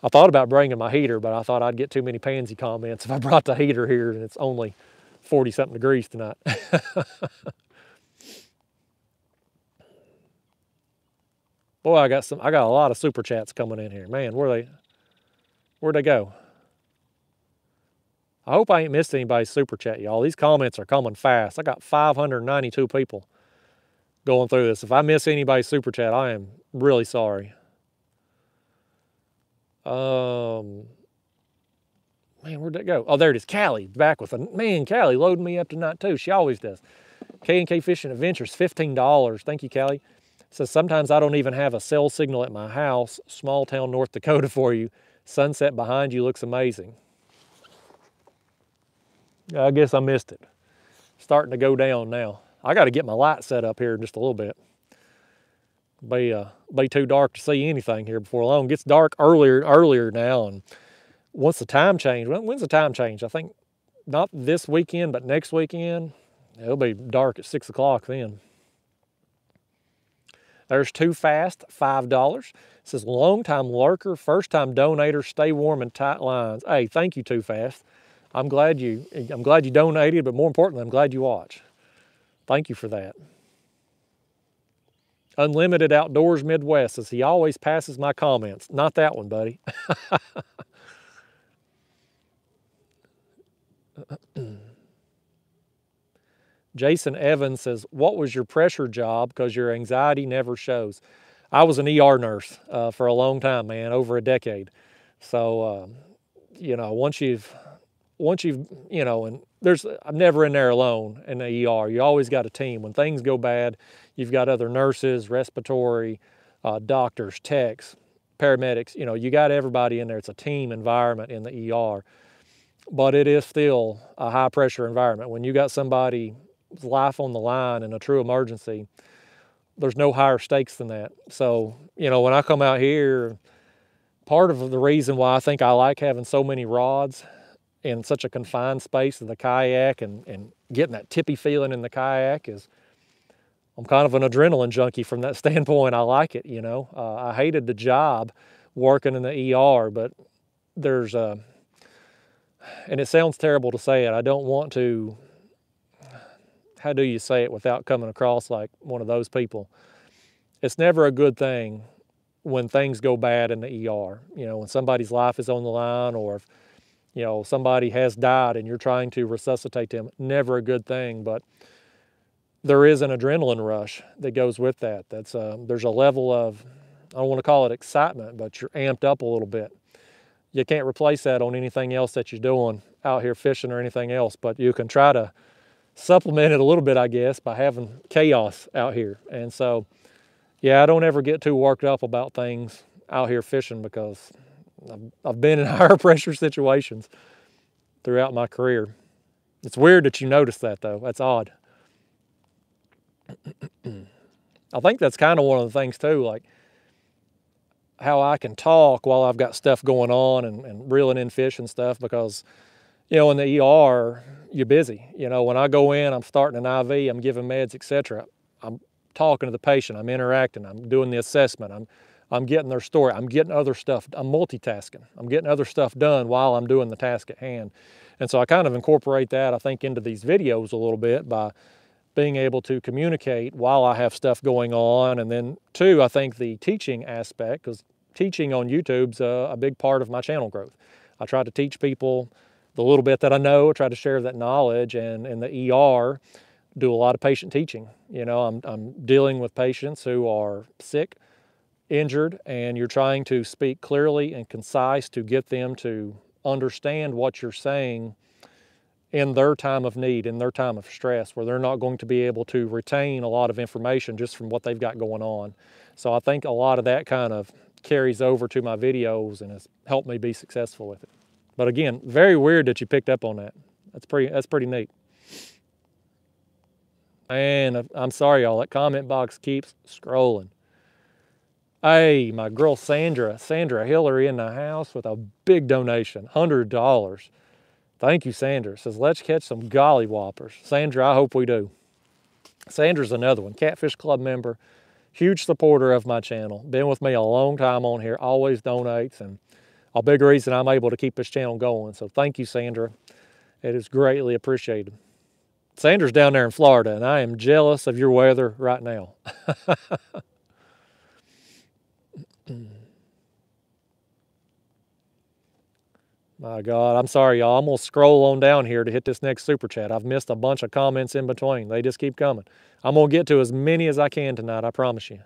I thought about bringing my heater, but I thought I'd get too many pansy comments if I brought the heater here and it's only 40 something degrees tonight. Boy, I got some I got a lot of super chats coming in here. Man, where they where'd they go? I hope I ain't missed anybody's super chat, y'all. These comments are coming fast. I got 592 people going through this. If I miss anybody's super chat, I am really sorry. Um, man, where'd that go? Oh, there it is. Callie back with a man. Callie loading me up tonight too. She always does. K and K Fishing Adventures, fifteen dollars. Thank you, Callie. Says sometimes I don't even have a cell signal at my house. Small town, North Dakota, for you. Sunset behind you looks amazing. I guess I missed it. Starting to go down now. I got to get my light set up here in just a little bit. Be uh, be too dark to see anything here before long. Gets dark earlier earlier now, and once the time change, when's the time change? I think not this weekend, but next weekend. It'll be dark at six o'clock then. There's Too Fast, $5. It says long time lurker, first time donator, stay warm and tight lines. Hey, thank you, Too Fast. I'm glad you I'm glad you donated, but more importantly, I'm glad you watch. Thank you for that. Unlimited Outdoors Midwest says he always passes my comments. Not that one, buddy. Jason Evans says, What was your pressure job? Because your anxiety never shows. I was an ER nurse uh, for a long time, man, over a decade. So, um, you know, once you've, once you've, you know, and there's, I'm never in there alone in the ER. You always got a team. When things go bad, you've got other nurses, respiratory, uh, doctors, techs, paramedics. You know, you got everybody in there. It's a team environment in the ER but it is still a high pressure environment. When you got somebody life on the line in a true emergency, there's no higher stakes than that. So, you know, when I come out here, part of the reason why I think I like having so many rods in such a confined space in the kayak and, and getting that tippy feeling in the kayak is I'm kind of an adrenaline junkie from that standpoint. I like it, you know. Uh, I hated the job working in the ER, but there's a, and it sounds terrible to say it, I don't want to how do you say it without coming across like one of those people? It's never a good thing when things go bad in the ER. You know, when somebody's life is on the line or if, you know, somebody has died and you're trying to resuscitate them, never a good thing. But there is an adrenaline rush that goes with that. That's uh, there's a level of I don't want to call it excitement, but you're amped up a little bit. You can't replace that on anything else that you're doing out here fishing or anything else, but you can try to supplement it a little bit, I guess, by having chaos out here. And so, yeah, I don't ever get too worked up about things out here fishing because I've, I've been in higher pressure situations throughout my career. It's weird that you notice that though. That's odd. I think that's kind of one of the things too, like how I can talk while I've got stuff going on and, and reeling in fish and stuff because you know, in the ER, you're busy. You know, when I go in, I'm starting an IV, I'm giving meds, etc. I'm talking to the patient, I'm interacting, I'm doing the assessment, I'm I'm getting their story, I'm getting other stuff, I'm multitasking, I'm getting other stuff done while I'm doing the task at hand. And so I kind of incorporate that, I think, into these videos a little bit by being able to communicate while I have stuff going on. And then, two, I think the teaching aspect, because teaching on YouTube's a, a big part of my channel growth. I try to teach people the little bit that I know, I try to share that knowledge. And in the ER, do a lot of patient teaching. You know, I'm, I'm dealing with patients who are sick, injured, and you're trying to speak clearly and concise to get them to understand what you're saying in their time of need, in their time of stress, where they're not going to be able to retain a lot of information just from what they've got going on. So I think a lot of that kind of carries over to my videos and has helped me be successful with it. But again, very weird that you picked up on that. That's pretty, that's pretty neat. And I'm sorry, y'all, that comment box keeps scrolling. Hey, my girl Sandra, Sandra Hillary in the house with a big donation, $100. Thank you, Sandra. Says, let's catch some golly whoppers. Sandra, I hope we do. Sandra's another one, Catfish Club member, huge supporter of my channel. Been with me a long time on here, always donates, and a big reason I'm able to keep this channel going. So thank you, Sandra. It is greatly appreciated. Sandra's down there in Florida, and I am jealous of your weather right now. My God, I'm sorry, y'all. I'm going to scroll on down here to hit this next super chat. I've missed a bunch of comments in between. They just keep coming. I'm going to get to as many as I can tonight, I promise you.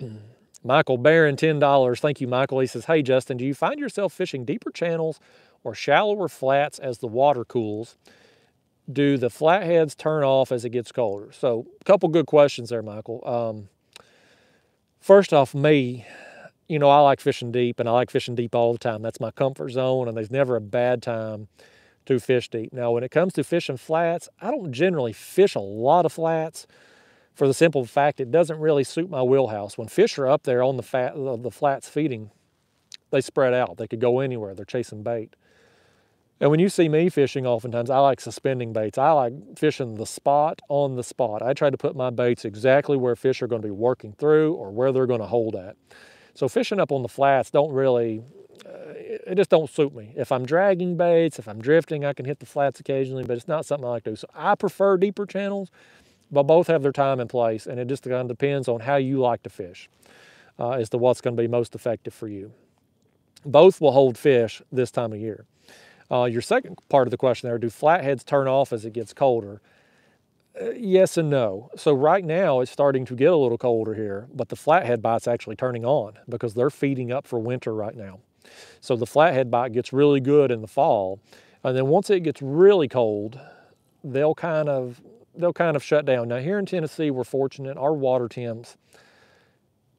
Michael Barron, $10. Thank you, Michael. He says, Hey, Justin, do you find yourself fishing deeper channels or shallower flats as the water cools? Do the flatheads turn off as it gets colder? So, a couple good questions there, Michael. Um, first off, me, you know, I like fishing deep and I like fishing deep all the time. That's my comfort zone, and there's never a bad time to fish deep. Now, when it comes to fishing flats, I don't generally fish a lot of flats for the simple fact it doesn't really suit my wheelhouse. When fish are up there on the, fat, the flats feeding, they spread out. They could go anywhere. They're chasing bait. And when you see me fishing, oftentimes I like suspending baits. I like fishing the spot on the spot. I try to put my baits exactly where fish are going to be working through or where they're going to hold at. So fishing up on the flats don't really, uh, it just don't suit me. If I'm dragging baits, if I'm drifting, I can hit the flats occasionally, but it's not something I like to do. So I prefer deeper channels, but both have their time and place, and it just kind of depends on how you like to fish uh, as to what's going to be most effective for you. Both will hold fish this time of year. Uh, your second part of the question there, do flatheads turn off as it gets colder? Uh, yes and no. So right now it's starting to get a little colder here, but the flathead bite's actually turning on because they're feeding up for winter right now. So the flathead bite gets really good in the fall. And then once it gets really cold, they'll kind of they'll kind of shut down. Now here in Tennessee, we're fortunate. Our water temps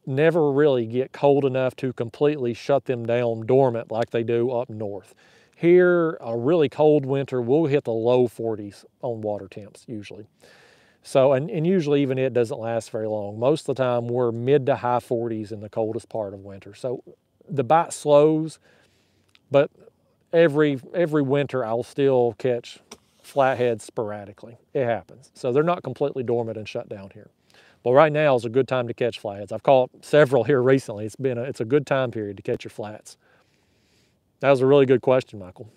never really get cold enough to completely shut them down dormant like they do up north. Here, a really cold winter, we'll hit the low 40s on water temps usually. So, and, and usually even it doesn't last very long. Most of the time we're mid to high 40s in the coldest part of winter. So the bite slows, but every, every winter I'll still catch flatheads sporadically. It happens. So they're not completely dormant and shut down here. But right now is a good time to catch flatheads. I've caught several here recently. It's been a, it's a good time period to catch your flats. That was a really good question, Michael.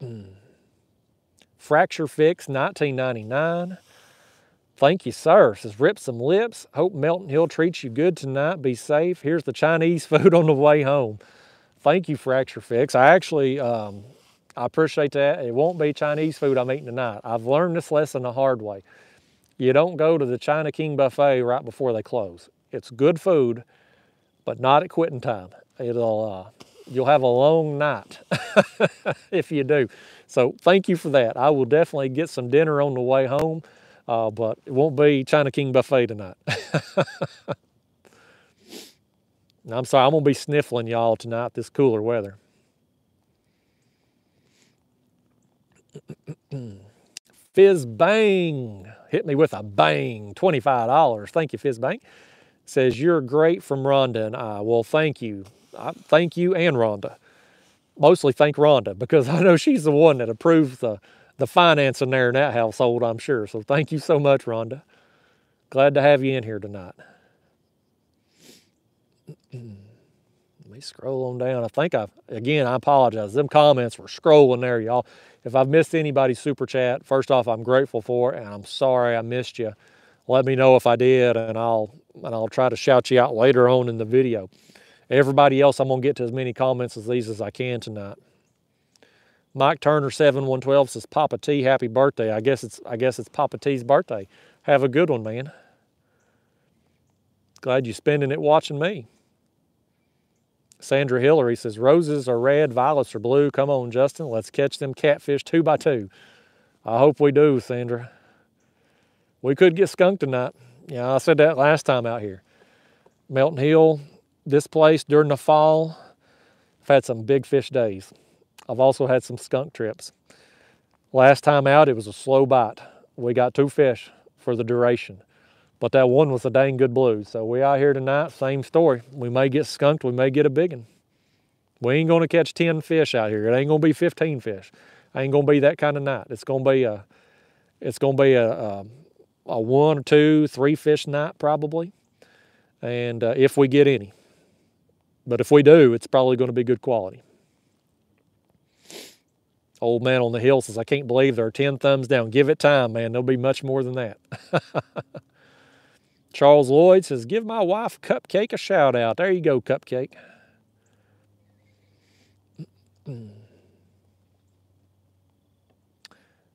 Fracture Fix 1999. Thank you, sir. Says rip some lips. Hope Melton Hill treats you good tonight. Be safe. Here's the Chinese food on the way home. Thank you, for Fracture Fix. I actually, um, I appreciate that. It won't be Chinese food I'm eating tonight. I've learned this lesson the hard way. You don't go to the China King buffet right before they close. It's good food, but not at quitting time. It'll uh, you'll have a long night if you do. So thank you for that. I will definitely get some dinner on the way home, uh, but it won't be China King buffet tonight. I'm sorry, I'm gonna be sniffling y'all tonight. This cooler weather. Fizz Bang hit me with a bang, $25. Thank you, Fizz Bang says, You're great from Rhonda and I. Well, thank you. I thank you and Rhonda. Mostly thank Rhonda because I know she's the one that approves the, the financing there in that household, I'm sure. So thank you so much, Rhonda. Glad to have you in here tonight. Let me scroll on down. I think I've, again, I apologize. Them comments were scrolling there, y'all. If I've missed anybody's super chat, first off, I'm grateful for it, and I'm sorry I missed you. Let me know if I did, and I'll and I'll try to shout you out later on in the video. Everybody else, I'm going to get to as many comments as these as I can tonight. Mike Turner 7112 says Papa T, happy birthday. I guess it's I guess it's Papa T's birthday. Have a good one, man. Glad you're spending it watching me. Sandra Hillary says roses are red, violets are blue. Come on, Justin, let's catch them catfish two by two. I hope we do, Sandra. We could get skunked tonight. Yeah, I said that last time out here. Melton Hill, this place during the fall, I've had some big fish days. I've also had some skunk trips. Last time out, it was a slow bite. We got two fish for the duration, but that one was a dang good blue. So we out here tonight, same story. We may get skunked, we may get a big one. We ain't gonna catch 10 fish out here. It ain't gonna be 15 fish. Ain't gonna be that kind of night. It's gonna be a, it's gonna be a, a a one or two, three fish night probably, and uh, if we get any. But if we do, it's probably to be good quality. Old man on the hill says, I can't believe there are 10 thumbs down. Give it time, man. There'll be much more than that. Charles Lloyd says, give my wife Cupcake a shout out. There you go, Cupcake.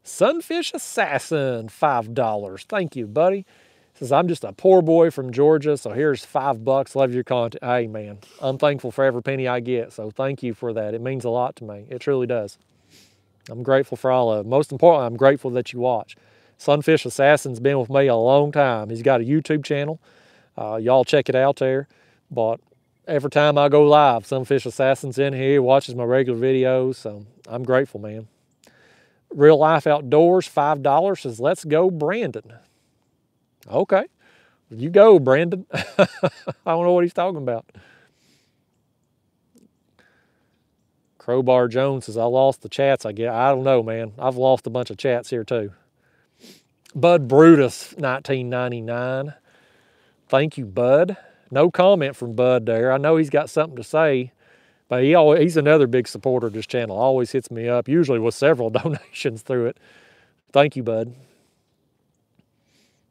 Sunfish Assassin, $5. Thank you, buddy. Says, I'm just a poor boy from Georgia, so here's five bucks. Love your content. Hey, man, I'm thankful for every penny I get, so thank you for that. It means a lot to me. It truly does. I'm grateful for all of it. Most importantly, I'm grateful that you watch. Sunfish Assassin's been with me a long time. He's got a YouTube channel. Uh, y'all check it out there. But every time I go live, Sunfish Assassin's in here, watches my regular videos. So I'm grateful, man. Real Life Outdoors, $5 says, let's go, Brandon. Okay. You go, Brandon. I don't know what he's talking about. Crowbar Jones says, I lost the chats I get. I don't know, man. I've lost a bunch of chats here too. Bud Brutus, 1999. Thank you, Bud. No comment from Bud there. I know he's got something to say, but he always, he's another big supporter of this channel. Always hits me up, usually with several donations through it. Thank you, Bud.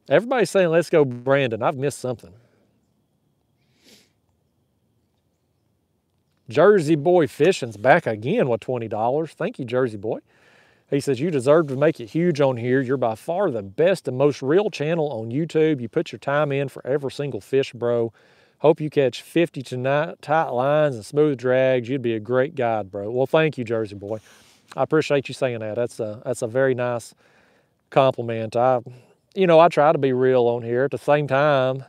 Everybody's saying, let's go, Brandon. I've missed something. Jersey Boy Fishing's back again with $20. Thank you, Jersey Boy. He says, you deserve to make it huge on here. You're by far the best and most real channel on YouTube. You put your time in for every single fish, bro. Hope you catch 50 tonight, tight lines and smooth drags. You'd be a great guide, bro. Well, thank you, Jersey boy. I appreciate you saying that. That's a, that's a very nice compliment. I, you know, I try to be real on here. At the same time,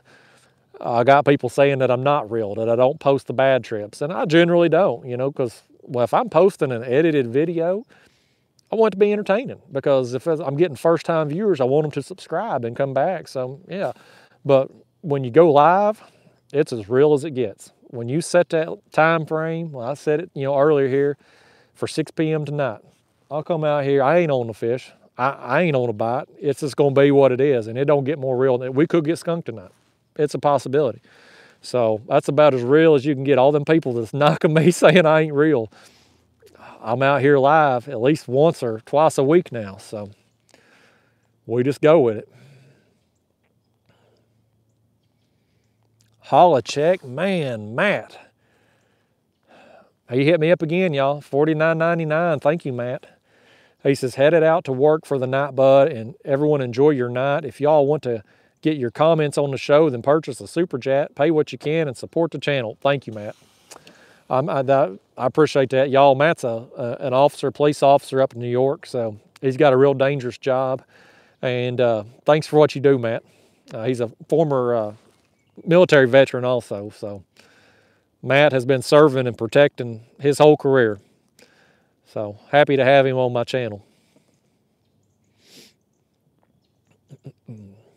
I got people saying that I'm not real, that I don't post the bad trips. And I generally don't, you know, because, well, if I'm posting an edited video, I want it to be entertaining because if I'm getting first time viewers, I want them to subscribe and come back. So yeah, but when you go live, it's as real as it gets. When you set that time frame, well, I said it, you know, earlier here for 6 p.m. tonight, I'll come out here. I ain't on the fish. I, I ain't on a bite. It's just going to be what it is. And it don't get more real. We could get skunked tonight. It's a possibility. So that's about as real as you can get. All them people that's knocking me saying I ain't real. I'm out here live at least once or twice a week now. So we just go with it. Holla check, man, Matt. He hit me up again, y'all. $49.99. Thank you, Matt. He says, headed out to work for the night, bud, and everyone enjoy your night. If y'all want to get your comments on the show, then purchase a super chat, pay what you can, and support the channel. Thank you, Matt. Um, I, I, appreciate that. Y'all, Matt's a, a, an officer, police officer up in New York, so he's got a real dangerous job. And uh, thanks for what you do, Matt. Uh, he's a former uh, military veteran also, so Matt has been serving and protecting his whole career. So happy to have him on my channel.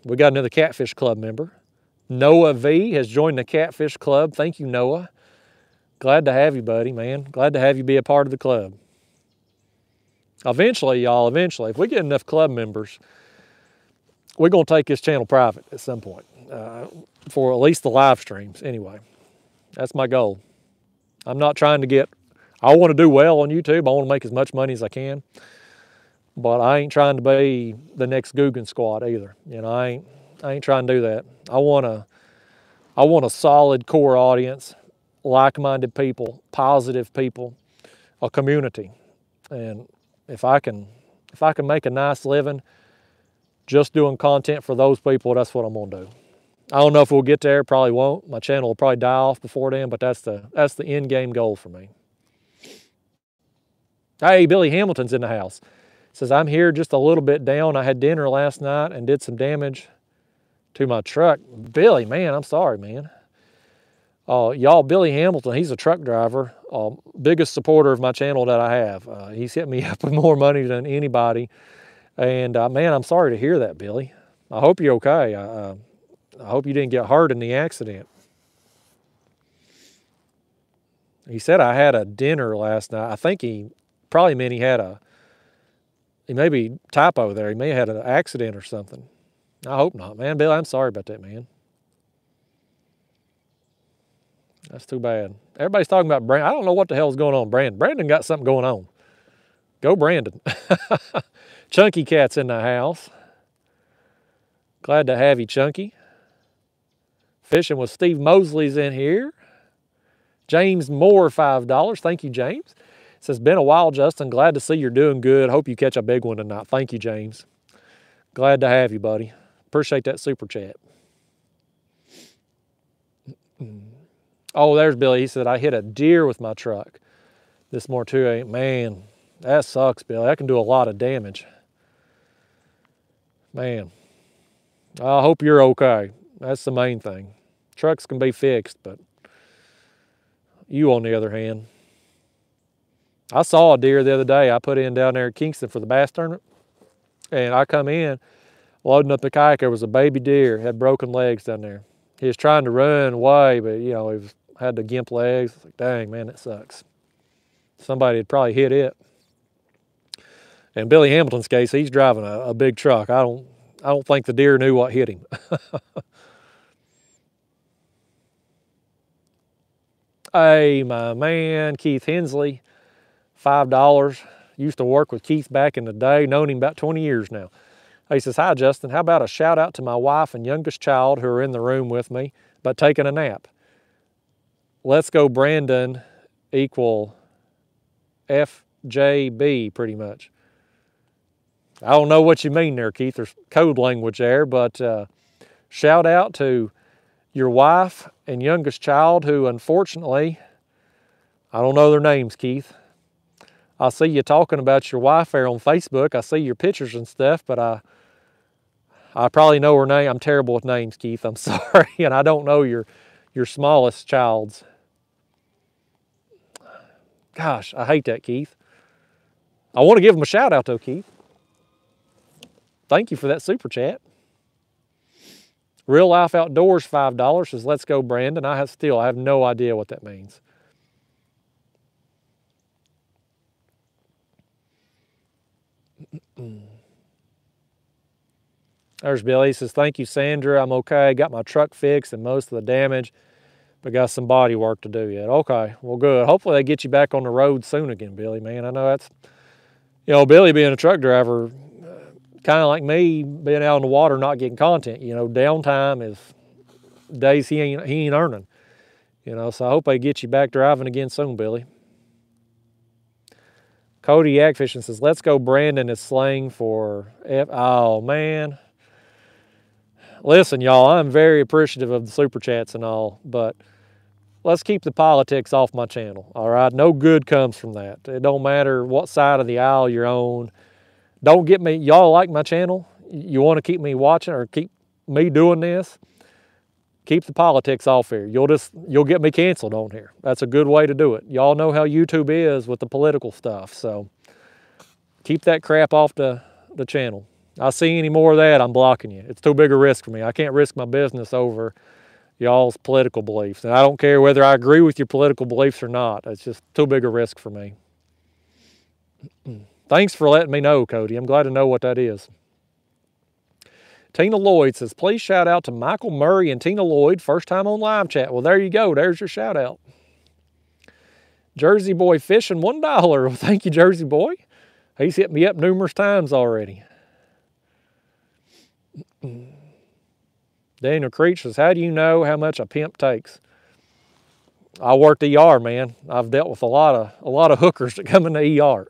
We got another Catfish Club member. Noah V has joined the Catfish Club. Thank you, Noah. Glad to have you, buddy, man. Glad to have you be a part of the club. Eventually, y'all, eventually, if we get enough club members, we're going to take this channel private at some point uh, for at least the live streams anyway. That's my goal. I'm not trying to get, I want to do well on YouTube. I want to make as much money as I can. But I ain't trying to be the next Googan squad either. You know, I ain't, I ain't trying to do that. I want a, I want a solid core audience like-minded people, positive people, a community. And if I can if I can make a nice living just doing content for those people, that's what I'm gonna do. I don't know if we'll get there, probably won't. My channel will probably die off before then, but that's the that's the end game goal for me. Hey, Billy Hamilton's in the house. Says, I'm here just a little bit down. I had dinner last night and did some damage to my truck. Billy, man, I'm sorry, man. Uh, y'all, Billy Hamilton, he's a truck driver, uh, biggest supporter of my channel that I have. Uh, he's hit me up with more money than anybody. And uh, man, I'm sorry to hear that, Billy. I hope you're okay. Uh, I hope you didn't get hurt in the accident. He said I had a dinner last night. I think he probably meant he had a, he maybe typo there. He may have had an accident or something. I hope not, man. Billy, I'm sorry about that, man. That's too bad. Everybody's talking about Brandon. I don't know what the hell's going on, Brandon. Brandon got something going on. Go, Brandon. Chunky Cat's in the house. Glad to have you, Chunky. Fishing with Steve Mosley's in here. James Moore, $5. Thank you, James. It says, been a while, Justin. Glad to see you're doing good. Hope you catch a big one tonight. Thank you, James. Glad to have you, buddy. Appreciate that super chat. Oh, there's Billy. He said, I hit a deer with my truck this more too. Man, that sucks, Billy. That can do a lot of damage. Man, I hope you're okay. That's the main thing. Trucks can be fixed, but you, on the other hand, I saw a deer the other day. I put in down there at Kingston for the bass tournament, and I come in loading up the kayak. There was a baby deer, had broken legs down there. He was trying to run away, but you know he was, had the gimp legs. It's like, dang man, that sucks. Somebody had probably hit it. In Billy Hamilton's case, he's driving a, a big truck. I don't, I don't think the deer knew what hit him. hey, my man, Keith Hensley, $5. Used to work with Keith back in the day, known him about 20 years now. He says, Hi, Justin. How about a shout out to my wife and youngest child who are in the room with me, but taking a nap? Let's go, Brandon, equal FJB, pretty much. I don't know what you mean there, Keith. There's code language there, but uh, shout out to your wife and youngest child who, unfortunately, I don't know their names, Keith. I see you talking about your wife there on Facebook. I see your pictures and stuff, but I I probably know her name. I'm terrible with names, Keith. I'm sorry, and I don't know your your smallest child's. Gosh, I hate that, Keith. I want to give him a shout out though, Keith. Thank you for that super chat. Real Life Outdoors, $5 says, let's go, Brandon. I have still, I have no idea what that means. There's Billy. He says, Thank you, Sandra. I'm okay. Got my truck fixed and most of the damage, but got some body work to do yet. Okay, well, good. Hopefully, they get you back on the road soon again, Billy, man. I know that's, you know, Billy being a truck driver, uh, kind of like me being out in the water not getting content. You know, downtime is days he ain't he ain't earning. You know, so I hope they get you back driving again soon, Billy. Cody Yak Fishing says, "Let's go." Brandon is slang for F. Oh man, listen, y'all. I'm very appreciative of the super chats and all, but let's keep the politics off my channel. All right, no good comes from that. It don't matter what side of the aisle you're on don't get me, y'all like my channel. You want to keep me watching or keep me doing this. Keep the politics off here. You'll just, you'll get me canceled on here. That's a good way to do it. Y'all know how YouTube is with the political stuff. So keep that crap off the, the channel. I see any more of that, I'm blocking you. It's too big a risk for me. I can't risk my business over y'all's political beliefs. And I don't care whether I agree with your political beliefs or not. It's just too big a risk for me. Thanks for letting me know, Cody. I'm glad to know what that is. Tina Lloyd says, please shout out to Michael Murray and Tina Lloyd, first time on live chat. Well, there you go. There's your shout out. Jersey Boy Fishing, $1. Well, thank you, Jersey Boy. He's hit me up numerous times already. Daniel Creech says, how do you know how much a pimp takes? I worked ER, man. I've dealt with a lot of a lot of hookers that come in the ER.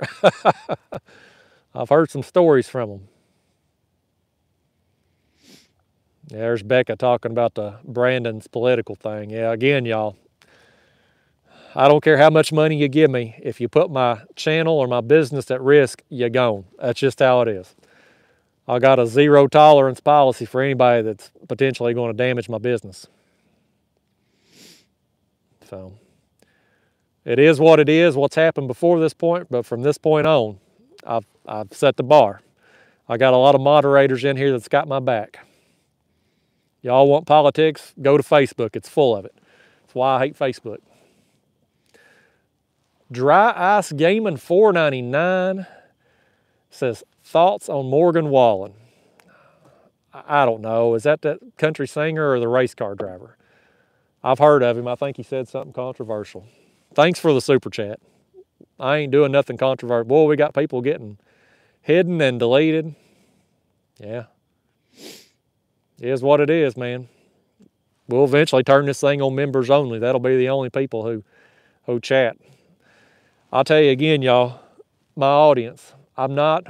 I've heard some stories from them. There's Becca talking about the Brandon's political thing. Yeah, again, y'all, I don't care how much money you give me. If you put my channel or my business at risk, you're gone. That's just how it is. I got a zero tolerance policy for anybody that's potentially going to damage my business. So it is what it is, what's happened before this point, but from this point on, I've, I've set the bar. I got a lot of moderators in here that's got my back. Y'all want politics? Go to Facebook. It's full of it. That's why I hate Facebook. Dry Ice Gaming 499 says thoughts on Morgan Wallen. I don't know. Is that that country singer or the race car driver? I've heard of him. I think he said something controversial. Thanks for the super chat. I ain't doing nothing controversial. Boy, we got people getting hidden and deleted. Yeah. It is what it is, man. We'll eventually turn this thing on members only. That'll be the only people who who chat. I'll tell you again, y'all, my audience, I'm not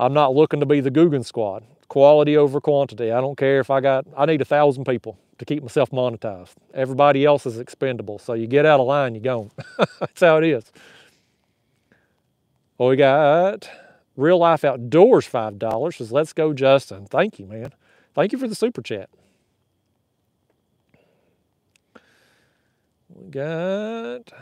I'm not looking to be the Googan squad. Quality over quantity. I don't care if I got I need a thousand people to keep myself monetized. Everybody else is expendable. So you get out of line, you go. That's how it is. Well, we got Real Life Outdoors $5 says, let's go, Justin. Thank you, man. Thank you for the super chat. We got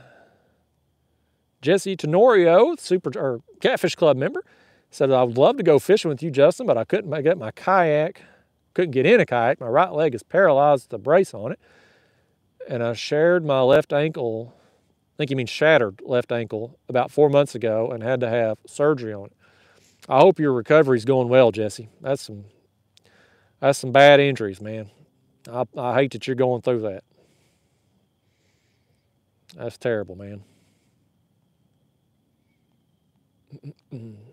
Jesse Tenorio, super or Catfish Club member, said I would love to go fishing with you, Justin, but I couldn't get my kayak, couldn't get in a kayak. My right leg is paralyzed with a brace on it, and I shared my left ankle. I think you mean shattered left ankle about four months ago, and had to have surgery on it. I hope your recovery's going well, Jesse. That's some that's some bad injuries, man. I, I hate that you're going through that. That's terrible, man.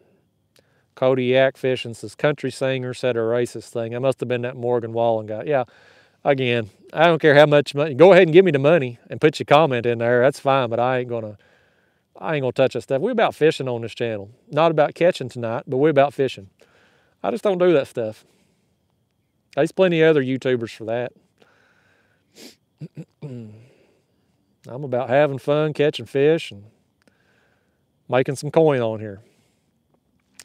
Cody Yak fishing says country singer said a racist thing. I must have been that Morgan Wallen guy. Yeah, again, I don't care how much money. Go ahead and give me the money and put your comment in there. That's fine, but I ain't gonna I ain't gonna touch that stuff. We're about fishing on this channel. Not about catching tonight, but we're about fishing. I just don't do that stuff. There's plenty of other YouTubers for that. I'm about having fun, catching fish, and making some coin on here.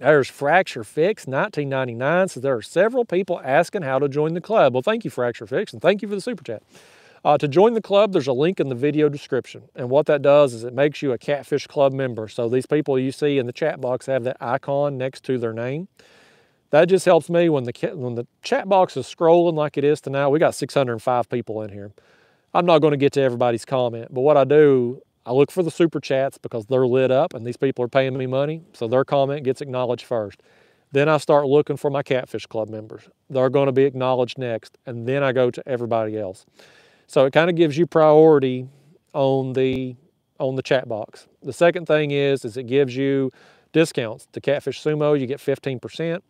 There's Fracture Fix 1999 says there are several people asking how to join the club. Well, thank you, Fracture Fix, and thank you for the super chat. Uh, to join the club, there's a link in the video description. And what that does is it makes you a Catfish Club member. So these people you see in the chat box have that icon next to their name. That just helps me when the, when the chat box is scrolling like it is tonight. We got 605 people in here. I'm not going to get to everybody's comment, but what I do, I look for the super chats because they're lit up and these people are paying me money, so their comment gets acknowledged first. Then I start looking for my Catfish Club members. They're going to be acknowledged next, and then I go to everybody else. So it kind of gives you priority on the on the chat box. The second thing is, is it gives you discounts. To Catfish Sumo, you get 15%.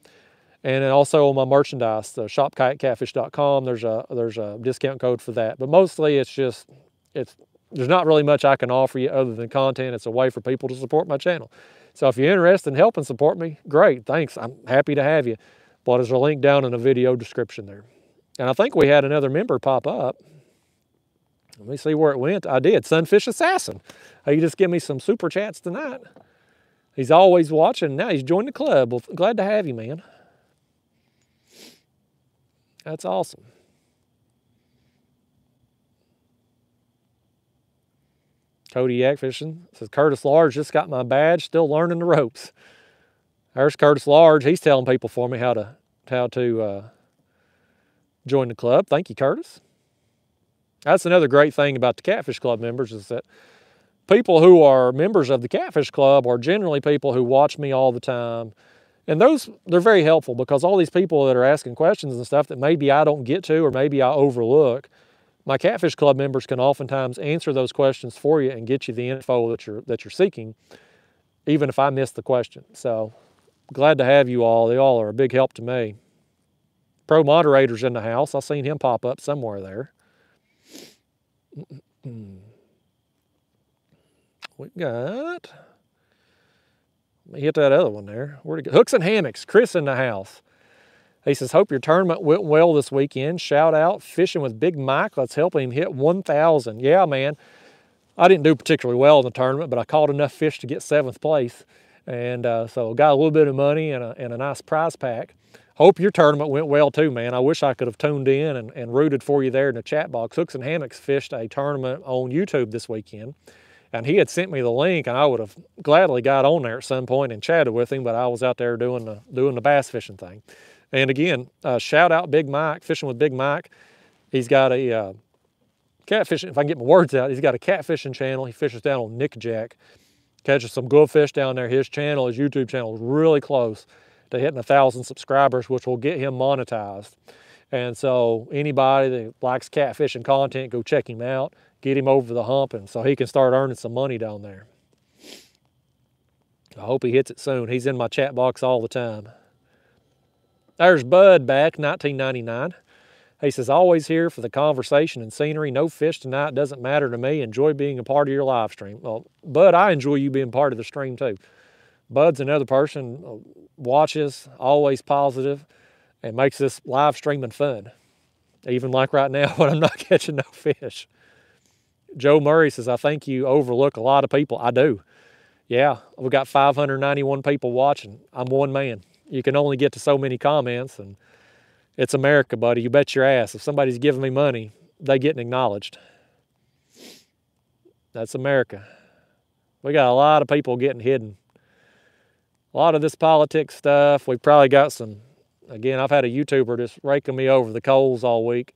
And also on my merchandise, the shopkayakcatfish.com, there's a there's a discount code for that. But mostly it's just it's there's not really much I can offer you other than content. It's a way for people to support my channel. So if you're interested in helping support me, great, thanks. I'm happy to have you. But there's a link down in the video description there. And I think we had another member pop up. Let me see where it went. I did. Sunfish Assassin. You just give me some super chats tonight. He's always watching. Now he's joined the club. Well, glad to have you, man. That's awesome. Cody Yak Fishing says Curtis Large just got my badge, still learning the ropes. There's Curtis Large. He's telling people for me how to how to uh, join the club. Thank you, Curtis. That's another great thing about the Catfish Club members is that people who are members of the Catfish Club are generally people who watch me all the time, and those, they're very helpful because all these people that are asking questions and stuff that maybe I don't get to or maybe I overlook, my Catfish Club members can oftentimes answer those questions for you and get you the info that you're, that you're seeking, even if I miss the question. So glad to have you all. They all are a big help to me. Pro Moderator's in the house. I've seen him pop up somewhere there. We got me hit that other one there. Where'd it go? Hooks and hammocks. Chris in the house. He says, hope your tournament went well this weekend. Shout out fishing with Big Mike. Let's help him hit 1,000. Yeah, man. I didn't do particularly well in the tournament, but I caught enough fish to get seventh place. And uh, so got a little bit of money and a, and a nice prize pack. Hope your tournament went well too, man. I wish I could have tuned in and, and rooted for you there in the chat box. Hooks and Hammocks fished a tournament on YouTube this weekend and he had sent me the link and I would have gladly got on there at some point and chatted with him, but I was out there doing the, doing the bass fishing thing. And again, uh, shout out Big Mike, Fishing with Big Mike. He's got a uh, catfishing, if I can get my words out, he's got a catfishing channel. He fishes down on Nickajack, catches some good fish down there. His channel, his YouTube channel is really close to hitting a thousand subscribers, which will get him monetized. And so anybody that likes catfishing content, go check him out get him over the hump and so he can start earning some money down there. I hope he hits it soon. He's in my chat box all the time. There's Bud back, 1999. He says, always here for the conversation and scenery. No fish tonight. Doesn't matter to me. Enjoy being a part of your live stream. Well, Bud, I enjoy you being part of the stream too. Bud's another person, uh, watches, always positive, and makes this live streaming fun. Even like right now when I'm not catching no fish. Joe Murray says, I think you overlook a lot of people. I do. Yeah, we've got 591 people watching. I'm one man. You can only get to so many comments, and it's America, buddy. You bet your ass. If somebody's giving me money, they getting acknowledged. That's America. We got a lot of people getting hidden. A lot of this politics stuff. We probably got some. Again, I've had a YouTuber just raking me over the coals all week.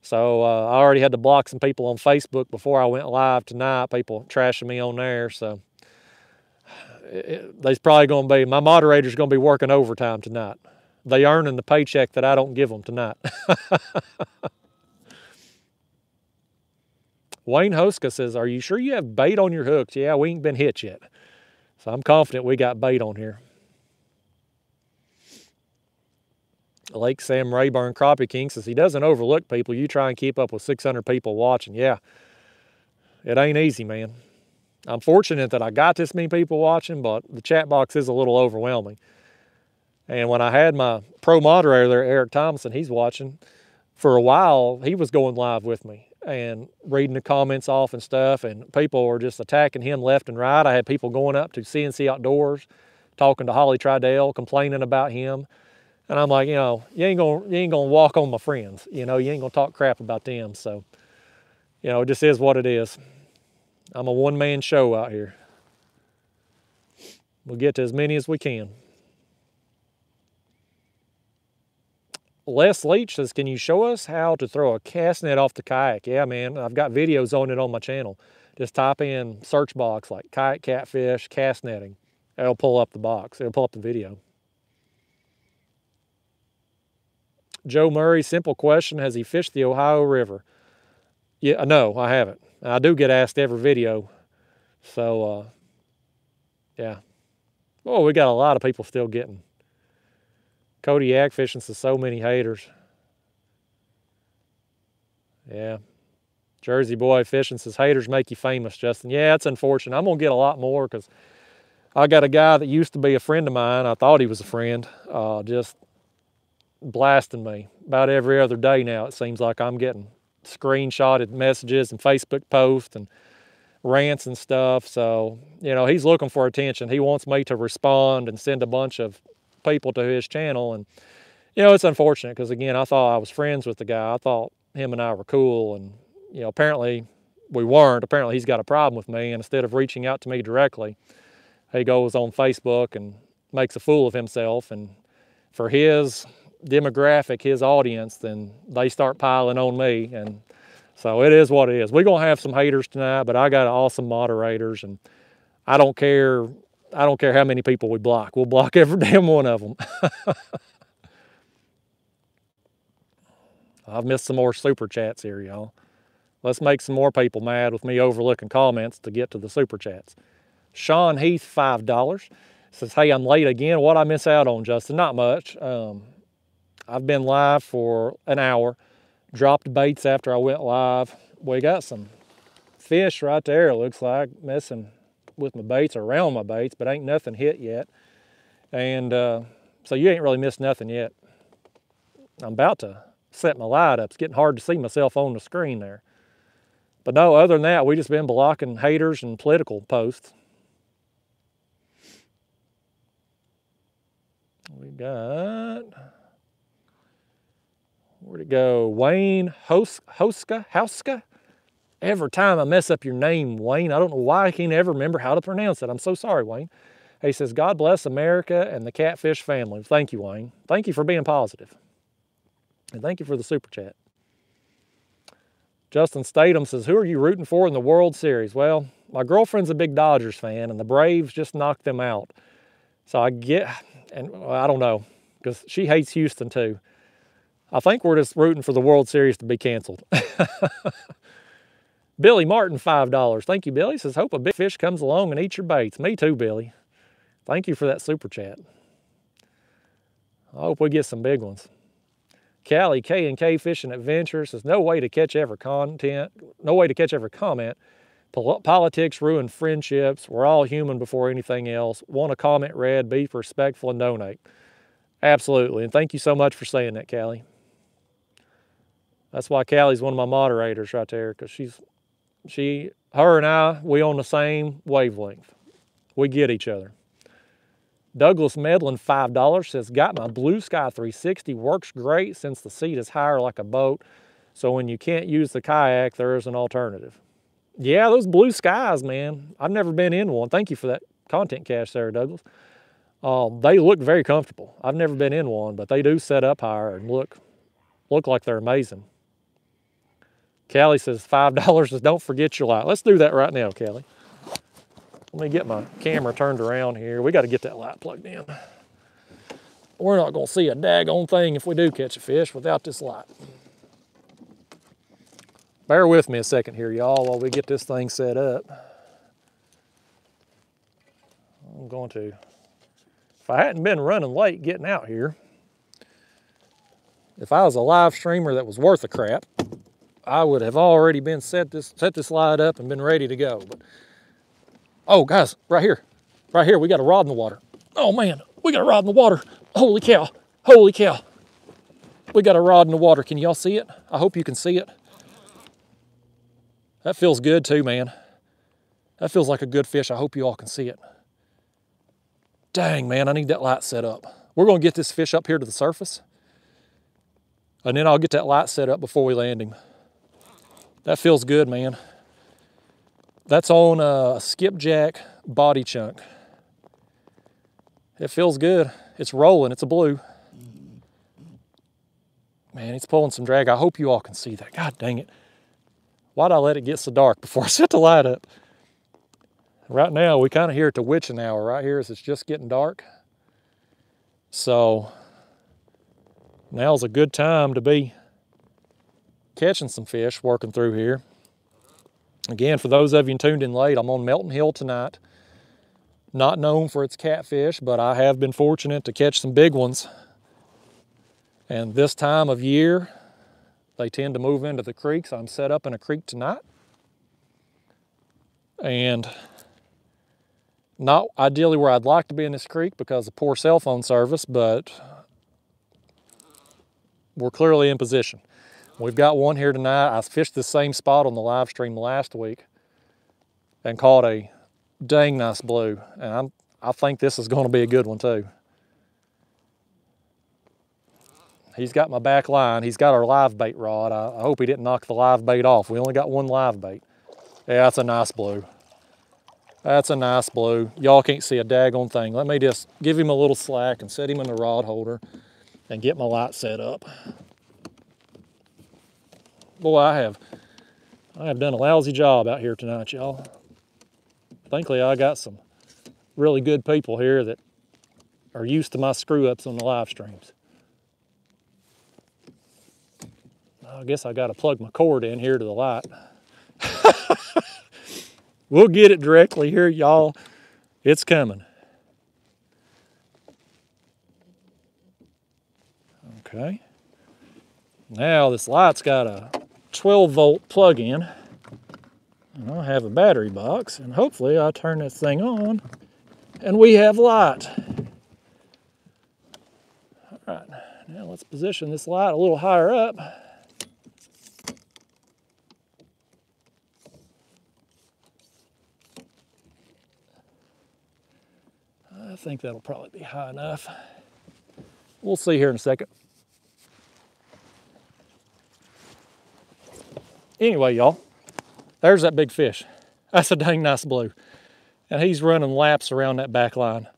So uh, I already had to block some people on Facebook before I went live tonight. People trashing me on there. So it, there's probably going to be my moderator's going to be working overtime tonight. They earning the paycheck that I don't give them tonight. Wayne Hoska says, "Are you sure you have bait on your hooks?" Yeah, we ain't been hit yet, so I'm confident we got bait on here. Lake Sam Rayburn Crappie King says he doesn't overlook people. You try and keep up with 600 people watching. Yeah, it ain't easy, man. I'm fortunate that I got this many people watching, but the chat box is a little overwhelming. And when I had my pro moderator there, Eric Thompson, he's watching. For a while, he was going live with me and reading the comments off and stuff, and people were just attacking him left and right. I had people going up to CNC Outdoors, talking to Holly Tridell, complaining about him. And I'm like, you know, you ain't gonna you ain't gonna walk on my friends. You know, you ain't gonna talk crap about them. So, you know, it just is what it is. I'm a one man show out here. We'll get to as many as we can. Les Leach says, Can you show us how to throw a cast net off the kayak? Yeah, man, I've got videos on it on my channel. Just type in search box like kayak catfish, cast netting. It'll pull up the box, it'll pull up the video. Joe Murray, simple question Has he fished the Ohio River? Yeah, no, I haven't. I do get asked every video. So, uh, yeah. Oh, we got a lot of people still getting. Cody fishing to so many haters. Yeah. Jersey boy fishing says haters make you famous, Justin. Yeah, it's unfortunate. I'm gonna get a lot more because I got a guy that used to be a friend of mine. I thought he was a friend. Uh, just blasting me about every other day now. It seems like I'm getting screenshotted messages and Facebook posts and rants and stuff. So, you know, he's looking for attention. He wants me to respond and send a bunch of people to his channel. And, you know, it's unfortunate because, again, I thought I was friends with the guy. I thought him and I were cool. And, you know, apparently we weren't. Apparently he's got a problem with me. And instead of reaching out to me directly, he goes on Facebook and makes a fool of himself. And for his demographic, his audience, then they start piling on me. And so it is what it is. We're going to have some haters tonight, but I got awesome moderators and I don't care. I don't care how many people we block. We'll block every damn one of them. I've missed some more super chats here, y'all. Let's make some more people mad with me overlooking comments to get to the super chats. Sean Heath, $5 says, Hey, I'm late again. What I miss out on, Justin? Not much. Um, I've been live for an hour, dropped baits after I went live. We got some fish right there, looks like, messing with my baits, around my baits, but ain't nothing hit yet. And uh, so you ain't really missed nothing yet. I'm about to set my light up. It's getting hard to see myself on the screen there. But no, other than that, we just been blocking haters and political posts. We got Where'd it go? Wayne Hos Hoska? Hauska? Every time I mess up your name, Wayne, I don't know why I can't ever remember how to pronounce it. I'm so sorry, Wayne. He says, God bless America and the catfish family. Thank you, Wayne. Thank you for being positive. And thank you for the super chat. Justin Statham says, Who are you rooting for in the World Series? Well, my girlfriend's a big Dodgers fan, and the Braves just knocked them out. So I get, and well, I don't know, because she hates Houston too. I think we're just rooting for the World Series to be canceled. Billy Martin, $5. Thank you, Billy. Says, hope a big fish comes along and eats your baits. Me too, Billy. Thank you for that super chat. I hope we get some big ones. Callie K and K Fishing Adventures says no way to catch every content, no way to catch every comment. Pol- politics ruin friendships. We're all human before anything else. Want a comment read, be respectful, and donate. Absolutely. And thank you so much for saying that, Callie. That's why Callie's one of my moderators right there, because she's she her and I, we on the same wavelength. We get each other. Douglas Medlin, $5 says, Got my Blue Sky 360. Works great since the seat is higher like a boat. So when you can't use the kayak, there is an alternative. Yeah, those blue skies, man. I've never been in one. Thank you for that content cash there, Douglas. Um, they look very comfortable. I've never been in one, but they do set up higher and look look like they're amazing. Callie says $5 is don't forget your light. Let's do that right now, Callie. Let me get my camera turned around here. We got to get that light plugged in. We're not going to see a daggone thing if we do catch a fish without this light. Bear with me a second here, y'all, while we get this thing set up. I'm going to, if I hadn't been running late getting out here, if I was a live streamer that was worth a crap, I would have already been set this set this light up and been ready to go. But Oh, guys, right here. Right here, we got a rod in the water. Oh, man, we got a rod in the water. Holy cow. Holy cow. We got a rod in the water. Can y'all see it? I hope you can see it. That feels good too, man. That feels like a good fish. I hope you all can see it. Dang, man, I need that light set up. We're going to get this fish up here to the surface. And then I'll get that light set up before we land him. That feels good, man. That's on a skipjack body chunk. It feels good. It's rolling. It's a blue. Man, it's pulling some drag. I hope you all can see that. God dang it. Why'd I let it get so dark before I set the light up? Right now, we kind of here at the witching hour right here as it's just getting dark. So now's a good time to be catching some fish working through here. Again, for those of you tuned in late, I'm on Melton Hill tonight. Not known for its catfish, but I have been fortunate to catch some big ones. And this time of year, they tend to move into the creeks. I'm set up in a creek tonight. And not ideally where I'd like to be in this creek because of poor cell phone service, but we're clearly in position. We've got one here tonight. I fished the same spot on the live stream last week and caught a dang nice blue. And I'm, I think this is going to be a good one too. He's got my back line. He's got our live bait rod. I, I hope he didn't knock the live bait off. We only got one live bait. Yeah, that's a nice blue. That's a nice blue. Y'all can't see a daggone thing. Let me just give him a little slack and set him in the rod holder and get my light set up boy, I have I have done a lousy job out here tonight, y'all. Thankfully, I got some really good people here that are used to my screw ups on the live streams. I guess I got to plug my cord in here to the light. we'll get it directly here, y'all. It's coming. Okay. Now this light's got a 12 volt plug-in. I have a battery box and hopefully I turn this thing on and we have light. All right, now let's position this light a little higher up. I think that'll probably be high enough. We'll see here in a second. Anyway, y'all, there's that big fish. That's a dang nice blue. And he's running laps around that back line.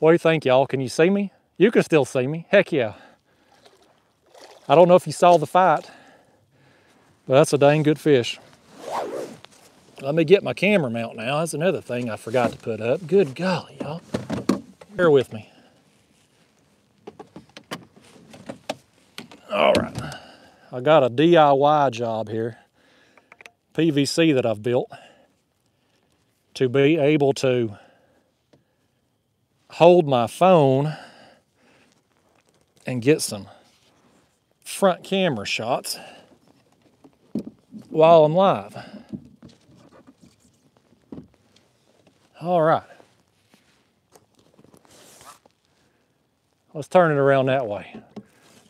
what do you think, y'all? Can you see me? You can still see me. Heck yeah. I don't know if you saw the fight, but that's a dang good fish. Let me get my camera mount now. That's another thing I forgot to put up. Good golly, y'all. Bear with me. All right. I got a DIY job here, PVC that I've built to be able to hold my phone and get some front camera shots while I'm live. All right. Let's turn it around that way.